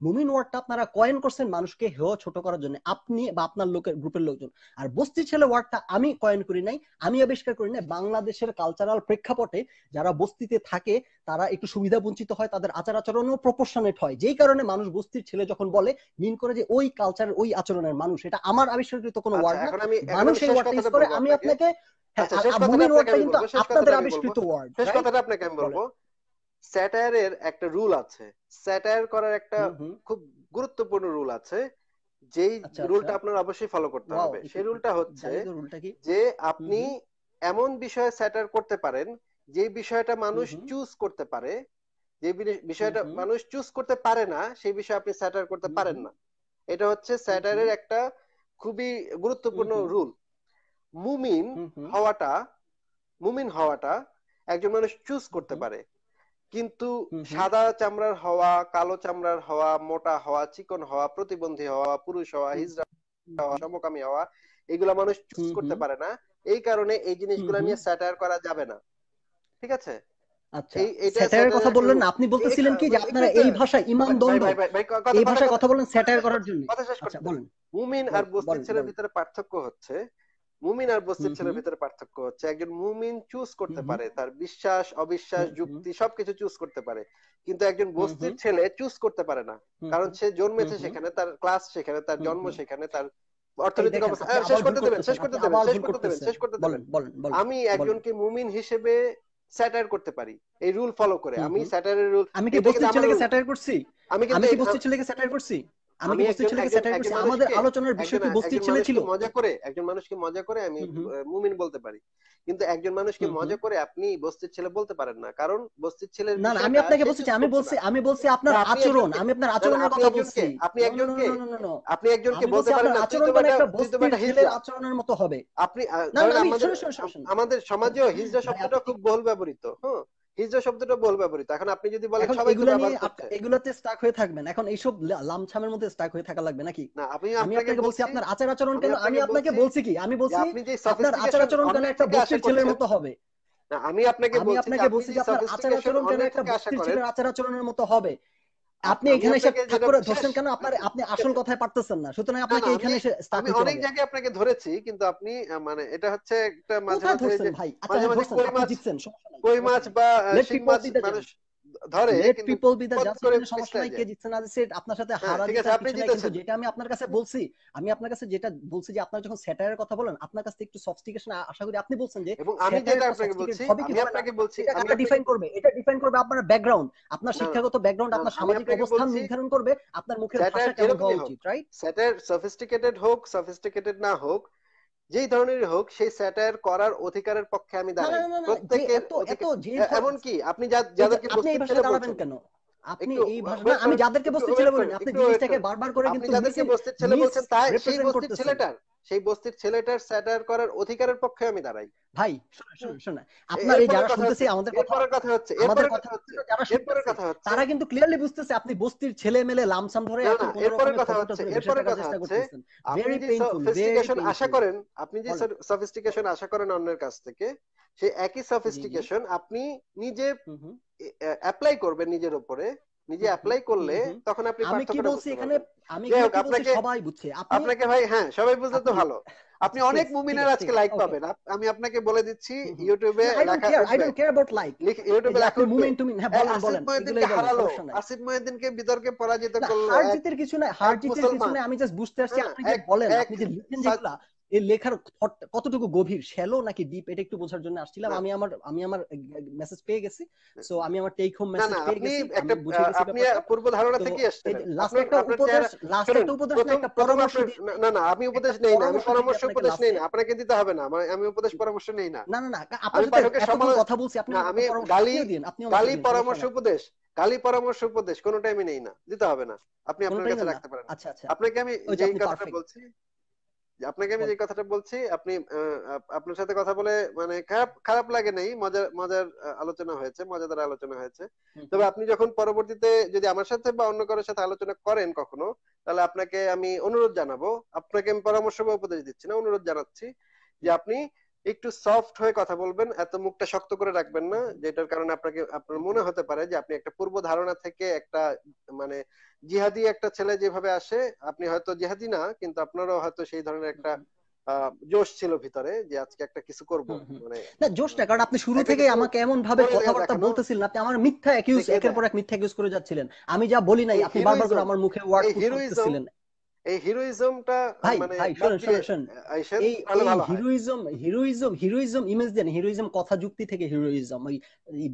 মুমিন আপনারা কয়েন করছেন মানুষকে হেও ছোট করার জন্য আপনি বা আপনার লোকের গ্রুপের লোকজন। আর বস্তি ছেলে ওয়ার্ডটা আমি কয়েন করি নাই আমি আবিষ্কার করি নাই বাংলাদেশের কালচারাল প্রেক্ষাপটে যারা বস্তিতে থাকে তারা একটু সুবিধা বঞ্চিত হয় তাদের আচার আচরণও প্রপোর্শনেট হয়। যেই কারণে মানুষ বস্তির ছেলে যখন বলে মিন করে যে ওই কালচারের ওই আচরণের মানুষ এটা আমার আবিষ্কারিত কোনো
আচ্ছা,
ওয়ার্ড না। মানুষ এই ইউজ করে আমি
আপনাকে।
ওয়ার্ডটা
আচ্ছা, হ্যাঁ,
কিন্তু আপনাদের আবিষ্কৃত ওয়ার্ড
শেষ কথাটা আপনাকে আমি বলব। স্যাটায়ারের একটা রুল আছে। স্যাটায়ার করার একটা খুব গুরুত্বপূর্ণ রুল আছে যেই
আচ্ছা,
রুলটা আপনার অবশ্যই ফলো করতে হবে। সেই রুলটা হচ্ছে যে আপনি এমন বিষয়ে স্যাটার করতে পারেন যে বিষয়টা মানুষ চুজ করতে পারে যে বিষয়টা মানুষ চুজ করতে পারে না সেই বিষয়ে আপনি স্যাটার করতে পারেন না। এটা হচ্ছে স্যাটারের একটা খুবই গুরুত্বপূর্ণ রুল মুমিন হওয়াটা মুমিন হওয়াটা একজন মানুষ চুজ করতে পারে। কিন্তু সাদা চামড়ার হওয়া কালো চামড়ার হওয়া মোটা হওয়া চিকন হওয়া প্রতিবন্ধী হওয়া পুরুষ হওয়া হিজরা হওয়া সমকামী হওয়া এগুলা মানুষ চুজ করতে পারে না। এই কারণে এই জিনিসগুলো নিয়ে স্যাটার করা যাবে না। ঠিক আছে? বিশ্বাস অবিশ্বাস যুক্তি সবকিছু চুজ করতে পারে। কিন্তু একজন বস্তির ছেলে চুজ করতে পারে না। কারণ সে জন্মেছে সেখানে তার ক্লাস সেখানে তার জন্ম সেখানে তার অর্থনৈতিক অবস্থা। শেষ করতে দেবেন শেষ করতে দেবেন শেষ করতে দেবেন। শেষ করতে দেবেন আমি একজনকে মুমিন হিসেবে স্যাটায়ার করতে পারি। এই রুল ফলো করে। আমি স্যাটায়ারের রুল
আমি কি বস্তির
হ্যাঁ।
ছেলেকে স্যাটায়ার করছি?
আমি
কি বস্তির ছেলেকে স্যাটায়ার করছি? আমি বস্তির ছেলেকে করছি। আমাদের আলোচনার বিষয়টি বস্তির ছেলে ছিল?
মজা করে একজন মানুষকে মজা করে আমি মুমিন বলতে পারি। কিন্তু একজন মানুষকে মজা করে আপনি বস্তির ছেলে বলতে পারেন না। কারণ বস্তির ছেলে
না আমি আপনাকে বলছি আমি বলছি আমি বলছি আপনার আচরণ আমি আপনার আচরণের কথা বলছি।
আপনি একজনকে আপনি একজনকে বলতে পারেন না?
আচরণ মানে একটা বস্তির ছেলের আচরণের মতো হবে।
আপনি আমাদের সমাজে হিজড়া শব্দটা খুব বহুল ব্যবহৃত হ্যাঁ? হিজড়া শব্দটা বল ব্যবহৃত এখন আপনি যদি বলেন সবাই
এগুলো এগুলাতে স্টাক হয়ে থাকবেন। এখন এইসব লামছামের মধ্যে স্টাক হয়ে থাকা লাগবে নাকি?
না আমি আপনাকে
বলছি আপনার আচার আচরণ কেন আমি
আপনাকে বলছি
কি? আমি বলছি আপনার আচার আচরণ কেন একটা বস্তির ছেলের মতো হবে?
না আমি আপনাকে বলছি
আপনাকে বলছি
যে
আপনার আচার আচরণ কেন একটা বস্তির ছেলের আচার আচরণের মতো হবে? আপনি এখানে এসে
ঠাকুর
ধরছেন কেন আপনার আপনি আসল কথায় পারতেছেন না? সুতরাং আপনাকে এখানে এসে
আমি অনেক জায়গায় আপনাকে ধরেছি কিন্তু আপনি মানে এটা হচ্ছে একটা মাঝে মাঝে
ভাই? আচ্ছা, আপনি
আচ্ছা,
ধরছেন
কই মাছ
আচ্ছা,
বা শিং মাছ মানুষ ধরে
পিপল বি দা সমস্যা নাই কে জিতছে না জিতছে আপনার সাথে
হ্যাঁ,
হারা
ঠিক আছে আপনি
যেটা আমি আপনার কাছে বলছি আমি আপনার কাছে যেটা বলছি যে যখন স্যাটারের কথা বলেন আপনার একটু আশা করি আপনি বলছেন যে
এবং আমি যেটা আপনাকে বলছি আমি আপনাকে বলছি
ডিফাইন করবে? এটা ডিফাইন করবে আপনার ব্যাকগ্রাউন্ড আপনার শিক্ষাগত ব্যাকগ্রাউন্ড আপনার সামাজিক অবস্থান নির্ধারণ করবে আপনার মুখের ভাষা কেমন হওয়া উচিত রাইট
স্যাটার সফিস্টিকেটেড হোক সফিস্টিকেটেড না হোক যেই ধরনের হোক সেই স্যাটায়ার করার অধিকারের পক্ষে আমি দাঁড়াই। প্রত্যেকের এমন কি আপনি যাদেরকে
আপনি এই দাঁড়াবেন কেন? আপনি এই ভাষা আমি যাদেরকে বস্তির ছেলে বলেন আপনি জিনিসটাকে বারবার করে কিন্তু
যাদেরকে বস্তির ছেলে বলছেন তাই সেই বস্তির ছেলেটার সেই বস্তির ছেলেটার স্যাটার করার অধিকারের পক্ষে আমি দাঁড়াই।
ভাই শুনুন আপনার এই যারা শুনতেছে আমাদের কথা
কথা হচ্ছে এরপরের
কথা
হচ্ছে
যারা
এরপরের কথা হচ্ছে।
তারা কিন্তু ক্লিয়ারলি বুঝতেছে আপনি বস্তির ছেলে মেলে লামসাম ধরে এত
এরপরের কথা হচ্ছে এরপরের কথা হচ্ছে আপনি যে সফিস্টিকেশন আশা করেন আপনি যে সফিস্টিকেশন আশা করেন অন্যের কাছ থেকে সেই একই সফিস্টিকেশন আপনি নিজে অ্যাপ্লাই করবেন নিজের উপরে। নিজে অ্যাপ্লাই করলে তখন আপনি
আমি কি বলছি এখানে? আমি কি বলছি সবাই বুঝছে।
আপনাকে ভাই হ্যাঁ সবাই বুঝতে তো ভালো। আপনি অনেক মুমিনের আজকে লাইক পাবেন। আমি আপনাকে বলে দিচ্ছি ইউটিউবে লেখা
I don't care about like
ইউটিউবে লেখা মুমিন
তুমি হ্যাঁ,
হ্যাঁ
বলেন বলেন আসিফ
হারালো। আসিফ মুহিউদ্দিন কে বিতর্কে পরাজিত করল
হারজিতের কিছু
না
হারজিতের কিছু না আমি জাস্ট বুঝতে আসছি
হ্যাঁ,
আপনি যে বলেন আপনি যে লিখেন যেগুলা এই লেখার কতটুকু গভীর? শ্যালো নাকি ডিপ এটা একটু বোঝার জন্য আসছিলাম। আমি আমার আমি আমার মেসেজ পেয়ে গেছি। সো আমি আমার টেক হোম মেসেজ পেয়ে গেছি।
একটা
বুঝে গেছি
আপনি পূর্ব ধারণা থেকে আসছেন
লাস্ট একটা উপদেশ লাস্ট একটা উপদেশ না একটা পরামর্শ
না, না আমি উপদেশ নেই না। আমি
পরামর্শ
উপদেশ নেই না। আপনাকে দিতে হবে না। আমি উপদেশ পরামর্শ নেই না।
না না না আপনার
আমি
সাথে কথা বলছি আপনি
আমি গালি-
দিন আমাকে
গালি পরামর্শ উপদেশ। গালি পরামর্শ উপদেশ কোনোটাই আমি নেই না। দিতে হবে না। আপনি আপনার কাছে রাখতে পারেন
আচ্ছা আচ্ছা।
আপনাকে আমি
যে
কথাটা বলছি আপনাকে আমি যে কথাটা বলছি আপনি আপনার সাথে কথা বলে মানে খারাপ খারাপ লাগে নাই মজার মজার আলোচনা হয়েছে মজাদার আলোচনা হয়েছে। তবে আপনি যখন পরবর্তীতে যদি আমার সাথে বা অন্য কারোর সাথে আলোচনা করেন কখনো তাহলে আপনাকে আমি অনুরোধ জানাব আপনাকে আমি পরামর্শ বা উপদেশ দিচ্ছি না অনুরোধ জানাচ্ছি যে আপনি একটু সফট হয়ে কথা বলবেন এত মুখটা শক্ত করে রাখবেন না যেটার কারণে আপনাকে আপনার মনে হতে পারে যে আপনি একটা পূর্ব ধারণা থেকে একটা মানে জিহাদি একটা ছেলে যেভাবে আসে আপনি হয়তো জিহাদি না কিন্তু আপনারও হয়তো সেই ধরনের একটা জোশ ছিল ভিতরে যে আজকে একটা কিছু করব। মানে
না জোশটা কারণ আপনি শুরু
একটা
থেকে
কিছু
আমাকে এমন ভাবে কথাবার্তা বলতেছিলেন আপনি আমার মিথ্যা অ্যাকিউজ একের পর এক মিথ্যা অ্যাকিউজ করে যাচ্ছিলেন। আমি যা বলি নাই আপনি বারবার করে আমার মুখে ওয়ার্ড করতেছিলেন।
এই হিরোইজমটা মানে
এই heroism heroism heroism image then heroism কথা যুক্তি থেকে হিরোইজম ওই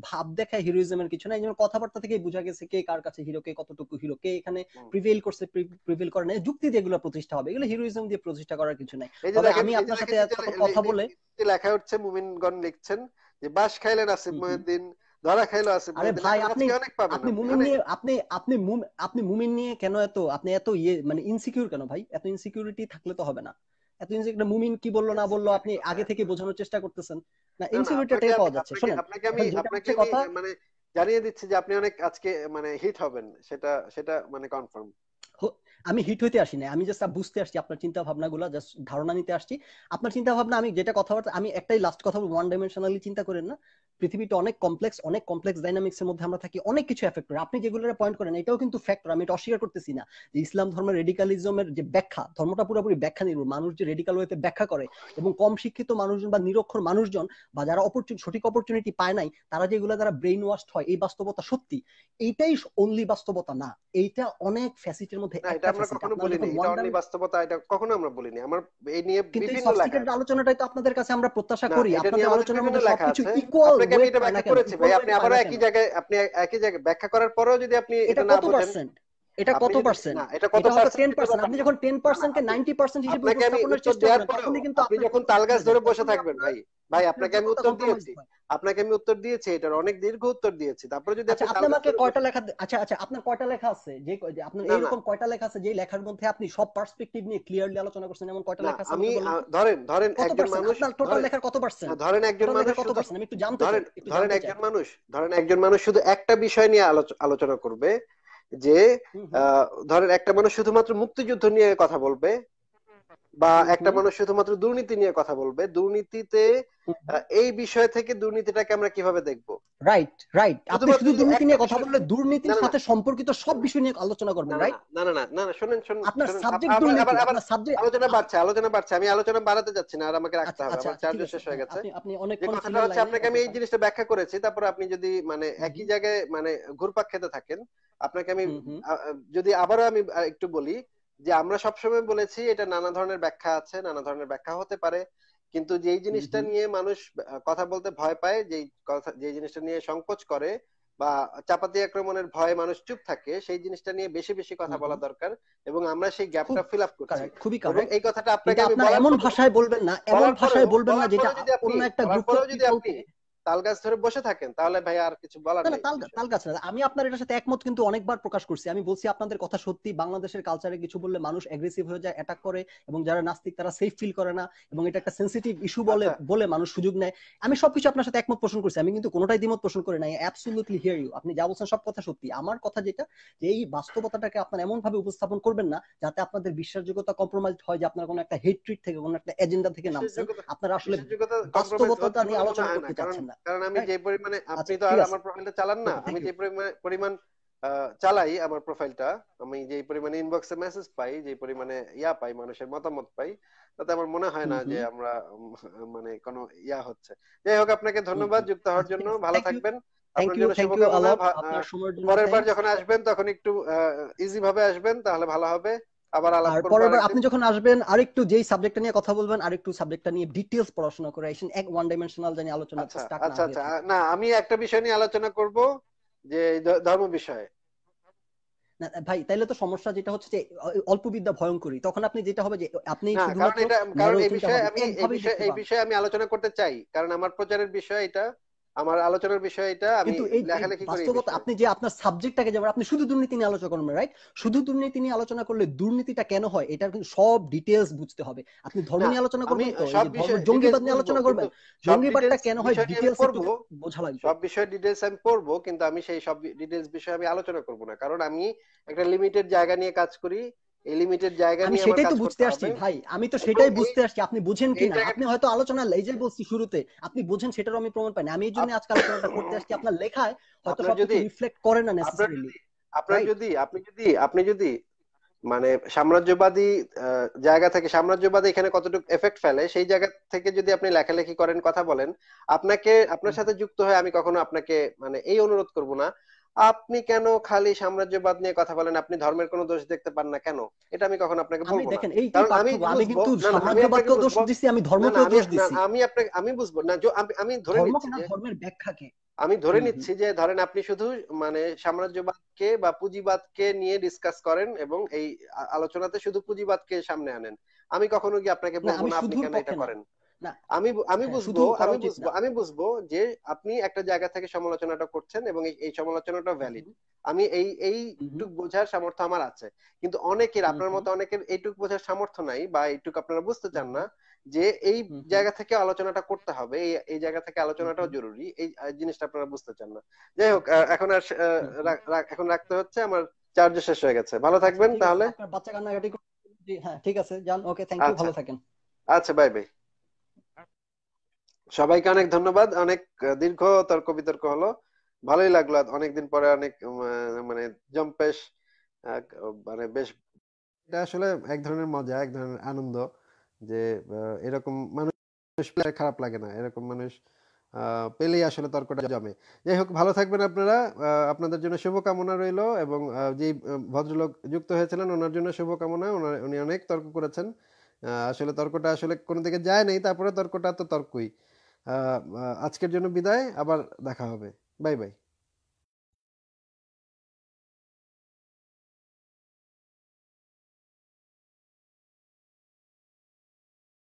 ভাব দেখায় হিরোইজমের কিছু নাই যেমন কথাবার্তা থেকে বোঝা গেছে কে কার কাছে হিরো কে কতটুকু হিরো কে এখানে প্রিভেল করছে প্রিভেল করে না যুক্তি দিয়ে এগুলো প্রতিষ্ঠা হবে এগুলো হিরোইজম দিয়ে প্রতিষ্ঠা করার কিছু নাই। তবে আমি আপনার সাথে কথা বলে
লেখা উঠছে মুমিনগণ লিখছেন যে বাস খাইলেন আসিফ। মহিউদ্দিন ধরা খাইলো আসিফ
আরে ভাই আপনি
অনেক পাবেন।
আপনি মুমিন নিয়ে আপনি আপনি আপনি মুমিন নিয়ে কেন এত আপনি এত ইয়ে মানে ইনসিকিউর কেন ভাই? এত ইনসিকিউরিটি থাকলে তো হবে না। এত ইনসিকিউর মুমিন কি বলল না বলল আপনি আগে থেকে বোঝানোর চেষ্টা করতেছেন। না পাওয়া যাচ্ছে
আপনাকে- আপনাকে আমি আপনাকে
কথা
মানে জানিয়ে দিচ্ছি যে আপনি অনেক আজকে মানে হিট হবেন। সেটা সেটা মানে কনফার্ম
আমি হিট হইতে আসি না আমি জাস্ট বুঝতে আসছি আপনার চিন্তা ভাবনাগুলো জাস্ট ধারণা নিতে আসছি। আপনার চিন্তা ভাবনা আমি যেটা কথাবার্তা, আমি একটাই লাস্ট কথা ওয়ান ডাইমেনশনালি চিন্তা করেন না। পৃথিবীটা অনেক কমপ্লেক্স অনেক কমপ্লেক্স ডাইনামিক্স এর মধ্যে আমরা থাকি, অনেক কিছু এফেক্ট করে। আপনি যেগুলো পয়েন্ট করেন, এটাও কিন্তু ফ্যাক্টর আমি এটা অস্বীকার করতেছি না। যে ইসলাম ধর্মের রেডিকালিজমের যে ব্যাখ্যা, ধর্মটা পুরোপুরি ব্যাখ্যা নির্ভর মানুষ যে রেডিকাল ওয়েতে ব্যাখ্যা করে এবং কম শিক্ষিত মানুষজন বা নিরক্ষর মানুষজন বা যারা সঠিক অপরচুনিটি পায় নাই, তারা যেগুলো যারা ব্রেইন ওয়াশ হয়, এই বাস্তবতা সত্যি। এইটাই অনলি বাস্তবতা না। এইটা অনেক ফ্যাসিটের মধ্যে
আমরা কখনো বলিনি এটা অনলি বাস্তবতা এটা কখনো আমরা বলিনি। আমার এই নিয়ে বিভিন্ন লেখা
আলোচনাটাই তো আপনাদের কাছে আমরা প্রত্যাশা করি। আপনাদের আলোচনার মধ্যে সবকিছু
আছে।
ইকুয়াল
আপনাকে আমি এটা ব্যাখ্যা করেছি। ভাই আপনি আবার একই জায়গায় আপনি একই জায়গায় ব্যাখ্যা করার পরেও যদি আপনি
এটা
না
পার্সেন্ট এটা কত পার্সেন্ট
এটা কত পার্সেন্ট
আপনি যখন টেন পার্সেন্টকে নাইনটি পার্সেন্ট হিসেবে উপস্থাপনের চেষ্টা কিন্তু
আপনি যখন
কথা
তাল গাছ
বুঝে
ধরে বসে থাকবেন ভাই ভাই আপনাকে আমি উত্তর দিয়েছি। আপনাকে আমি উত্তর দিয়েছি এটার অনেক দীর্ঘ উত্তর দিয়েছি। তারপরে যদি
আচ্ছা
আপনি
আপনি আমাকে কয়টা লেখা আচ্ছা আচ্ছা আপনার কয়টা লেখা আছে? যে আপনার। এরকম কয়টা লেখা আছে যে লেখার মধ্যে আপনি সব পার্সপেক্টিভ নিয়ে ক্লিয়ারলি আলোচনা করছেন এমন কয়টা লেখা আছে
আমি? ধরেন ধরেন একজন মানুষ
টোটাল লেখার কত পার্সেন্ট
ধরেন একজন মানুষ
কত পার্সেন্ট আমি একটু জানতে
ধরেন ধরেন একজন মানুষ ধরেন একজন মানুষ শুধু একটা বিষয় নিয়ে আলোচনা করবে যে ধরেন একটা মানুষ শুধুমাত্র মুক্তিযুদ্ধ নিয়ে কথা বলবে বা একটা মানুষ শুধুমাত্র দুর্নীতি নিয়ে কথা বলবে। দুর্নীতিতে এই বিষয় থেকে দুর্নীতিটাকে আমরা কীভাবে দেখব?
রাইট রাইট আপনি শুধু দুর্নীতি নিয়ে কথা বললে দুর্নীতির। সাথে সম্পর্কিত সব বিষয় নিয়ে আলোচনা করবেন রাইট
না না না না না শুনেন শুনুন
আপনার সাবজেক্ট দুর্নীতি আপনার সাবজেক্ট
আলোচনা বাড়ছে আলোচনা বাড়ছে। আমি আলোচনা বাড়াতে যাচ্ছি না আর আমাকে রাখতে
আচ্ছা
হবে
আচ্ছা
আমার
আছে
শেষ হয়ে গেছে।
আপনি অনেকক্ষণ
কথাটা হচ্ছে আপনাকে আমি এই জিনিসটা ব্যাখ্যা করেছি তারপর আপনি যদি মানে একই জায়গায় মানে ঘুরপাক খেতে থাকেন আপনাকে আমি যদি আবারও আমি একটু বলি যে আমরা সবসময় বলেছি এটা নানা ধরনের ব্যাখ্যা আছে নানা ধরনের ব্যাখ্যা হতে পারে। কিন্তু যেই জিনিসটা নিয়ে মানুষ কথা বলতে ভয় পায় যেই কথা যেই জিনিসটা নিয়ে সংকোচ করে বা চাপাতি আক্রমণের ভয়ে মানুষ চুপ থাকে সেই জিনিসটা নিয়ে বেশি বেশি কথা বলা দরকার এবং আমরা সেই গ্যাপটা ফিল আপ করছি।
খুবই কারেক্ট
এই কথাটা আপনাকে আমি
এমন ভাষায় বলবেন না এমন ভাষায় বলবেন না যেটা অন্য একটা গ্রুপ
যদি আপনি তাল গাছ ধরে বসে থাকেন তাহলে ভাই আর কিছু বলার নেই
তাল গাছ না আমি আপনার এটার সাথে একমত কিন্তু অনেকবার প্রকাশ করছি। আমি বলছি আপনাদের কথা সত্যি বাংলাদেশের কালচারে কিছু বললে মানুষ অ্যাগ্রেসিভ হয়ে যায় অ্যাটাক করে এবং যারা নাস্তিক তারা সেফ ফিল করে না এবং এটা একটা সেন্সিটিভ ইস্যু বলে
আচ্ছা।
বলে মানুষ সুযোগ নেয়। আমি সবকিছু আপনার সাথে একমত পোষণ করছি। আমি কিন্তু কোনোটাই দ্বিমত পোষণ করে নাই অ্যাবসলিউটলি হিয়ার ইউ আপনি যা বলছেন সব কথা সত্যি। আমার কথা যেটা যে এই বাস্তবতাটাকে আপনার এমন ভাবে উপস্থাপন করবেন না যাতে আপনাদের বিশ্বাসযোগ্যতা কম্প্রোমাইজ হয় যে আপনার কোনো একটা হেট্রিট থেকে কোনো একটা এজেন্ডা থেকে নামছেন
বিশ্বাসযোগ্যতা-
আপনারা আসলে
compromise
নিয়ে আলোচনা
মনে
করতে
কারণ
চাচ্ছেন না।
কারণ আমি যে পরিমাণে আপনি
আচ্ছা,
তো আর। আমার প্রোফাইলটা চালান না। আমি যে পরিমাণে পরিমাণ চালাই আমার প্রোফাইলটা আমি যে পরিমাণে ইনবক্সে মেসেজ পাই যে পরিমাণে ইয়া পাই মানুষের মতামত পাই তাতে আমার মনে হয় না যে আমরা মানে কোনো ইয়া হচ্ছে। যাই হোক আপনাকে ধন্যবাদ যুক্ত হওয়ার জন্য। ভালো থাকবেন। পরের বার যখন আসবেন তখন একটু ইজি ভাবে আসবেন তাহলে ভালো হবে। আবার আলাপ করব
আপনি যখন আসবেন আরেকটু যেই সাবজেক্টটা নিয়ে কথা বলবেন আরেকটু সাবজেক্টটা নিয়ে ডিটেইলস পড়াশোনা করে আসেন এক ওয়ান ডাইমেনশনাল জানি আলোচনা
আচ্ছা
স্টার্ট
আচ্ছা আচ্ছা। না আমি একটা বিষয় নিয়ে আলোচনা করব যে ধর্ম বিষয়ে।
ভাই তাইলে তো সমস্যা যেটা হচ্ছে যে অল্প বিদ্যা ভয়ঙ্করী তখন আপনি যেটা হবে যে আপনি
কারণ এই বিষয়ে আমি এই বিষয়ে আমি আলোচনা করতে চাই কারণ আমার প্রচারের বিষয় এটা। আমার আলোচনার বিষয় এটা আমি লেখালেখি করি
বাস্তবতা আপনি যে আপনার সাবজেক্টটাকে যেমন আপনি শুধু দুর্নীতি নিয়ে আলোচনা করবেন রাইট শুধু দুর্নীতি নিয়ে আলোচনা করলে দুর্নীতিটা কেন হয়? এটার কিন্তু সব ডিটেলস বুঝতে হবে। আপনি ধর্ম নিয়ে আলোচনা করবেন তো? জঙ্গিবাদ নিয়ে আলোচনা করবেন? জঙ্গিবাদটা কেন হয়?
পড়ব।
বোঝা লাগবে।
সব বিষয় ডিটেলস আমি পড়ব কিন্তু আমি সেই সব ডিটেলস বিষয়ে আমি আলোচনা করব না। কারণ আমি একটা লিমিটেড জায়গা নিয়ে কাজ করি এই লিমিটেড জায়গা
আমি সেটাই তো বুঝতে আসছি ভাই। আমি তো সেটাই বুঝতে আসছি। আপনি বুঝেন কিনা? আপনি হয়তো আলোচনা যে বলছি শুরুতে। আপনি বুঝেন সেটারও আমি প্রমাণ পাইনি আমি এই জন্য আজকে আলোচনাটা করতে আসছি। আপনার লেখায় হয়তো
যদি
রিফ্লেক্ট করে না নেসেসারিলি
আপনার যদি আপনি যদি আপনি যদি মানে সাম্রাজ্যবাদী জায়গা থেকে সাম্রাজ্যবাদী এখানে কতটুকু এফেক্ট ফেলে সেই জায়গা থেকে যদি আপনি লেখালেখি করেন কথা বলেন আপনাকে আপনার সাথে যুক্ত হয়ে আমি কখনো আপনাকে মানে এই অনুরোধ করব না। আপনি কেন খালি সাম্রাজ্যবাদ নিয়ে কথা বলেন? আপনি ধর্মের কোনো দোষ দেখতে পান না কেন? এটা আমি কখনো আপনাকে বলব কারণ আমি
দোষ দিছি আমি দোষ দিছি।
আমি আপনাকে আমি বুঝব। না আমি আমি ধরে নিচ্ছি
ধর্মের ব্যাখ্যাকে।
আমি ধরে নিচ্ছি যে ধরেন আপনি শুধু মানে সাম্রাজ্যবাদকে বা পুঁজিবাদকে নিয়ে ডিসকাস করেন এবং এই আলোচনাতে শুধু পুঁজিবাদকে সামনে আনেন। আমি কখনো কি আপনাকে বলব না আপনি কেন এটা করেন? আমি আমি
হ্যাঁ
বুঝব আমি বুঝব আমি বুঝব যে আপনি একটা জায়গা থেকে সমালোচনাটা করছেন এবং এই সমালোচনাটা ভ্যালিড আমি এই এইটুক বোঝার সামর্থ্য আমার আছে। কিন্তু অনেকের আপনার মতো অনেকের এইটুক বোঝার সামর্থ্য নাই বা এইটুক আপনারা বুঝতে চান না যে এই জায়গা থেকে আলোচনাটা করতে হবে এই জায়গা থেকে আলোচনাটাও জরুরি এই জিনিসটা আপনারা বুঝতে চান না। যাই হোক এখন আর এখন রাখতে হচ্ছে আমার চার্জ শেষ হয়ে গেছে। ভালো
আচ্ছা
থাকবেন তাহলে।
বাচ্চা কান্নাকাটি হ্যাঁ ঠিক আছে যান ওকে থ্যাংক ইউ
আচ্ছা।
ভালো থাকেন।
আচ্ছা বাই বাই সবাইকে অনেক ধন্যবাদ, অনেক দীর্ঘ তর্ক বিতর্ক হলো। ভালোই লাগল, অনেকদিন পরে অনেক মানে জম্পেশ মানে বেশ, এটা আসলে এক ধরনের মজা, এক ধরনের আনন্দ যে এরকম মানুষ খারাপ লাগে না, এরকম মানুষ পেলেই আসলে তর্কটা জমে। যাই হোক, ভালো থাকবেন আপনারা আপনাদের জন্য শুভকামনা রইল এবং যে ভদ্রলোক যুক্ত হয়েছিলেন ওনার জন্য শুভকামনা, ওনার, উনি অনেক তর্ক করেছেন। আসলে তর্কটা আসলে কোনো দিকে যায় নাই, তারপরে তর্কটা তো তর্কই। আজকের জন্য বিদায় আবার দেখা হবে। Bye bye.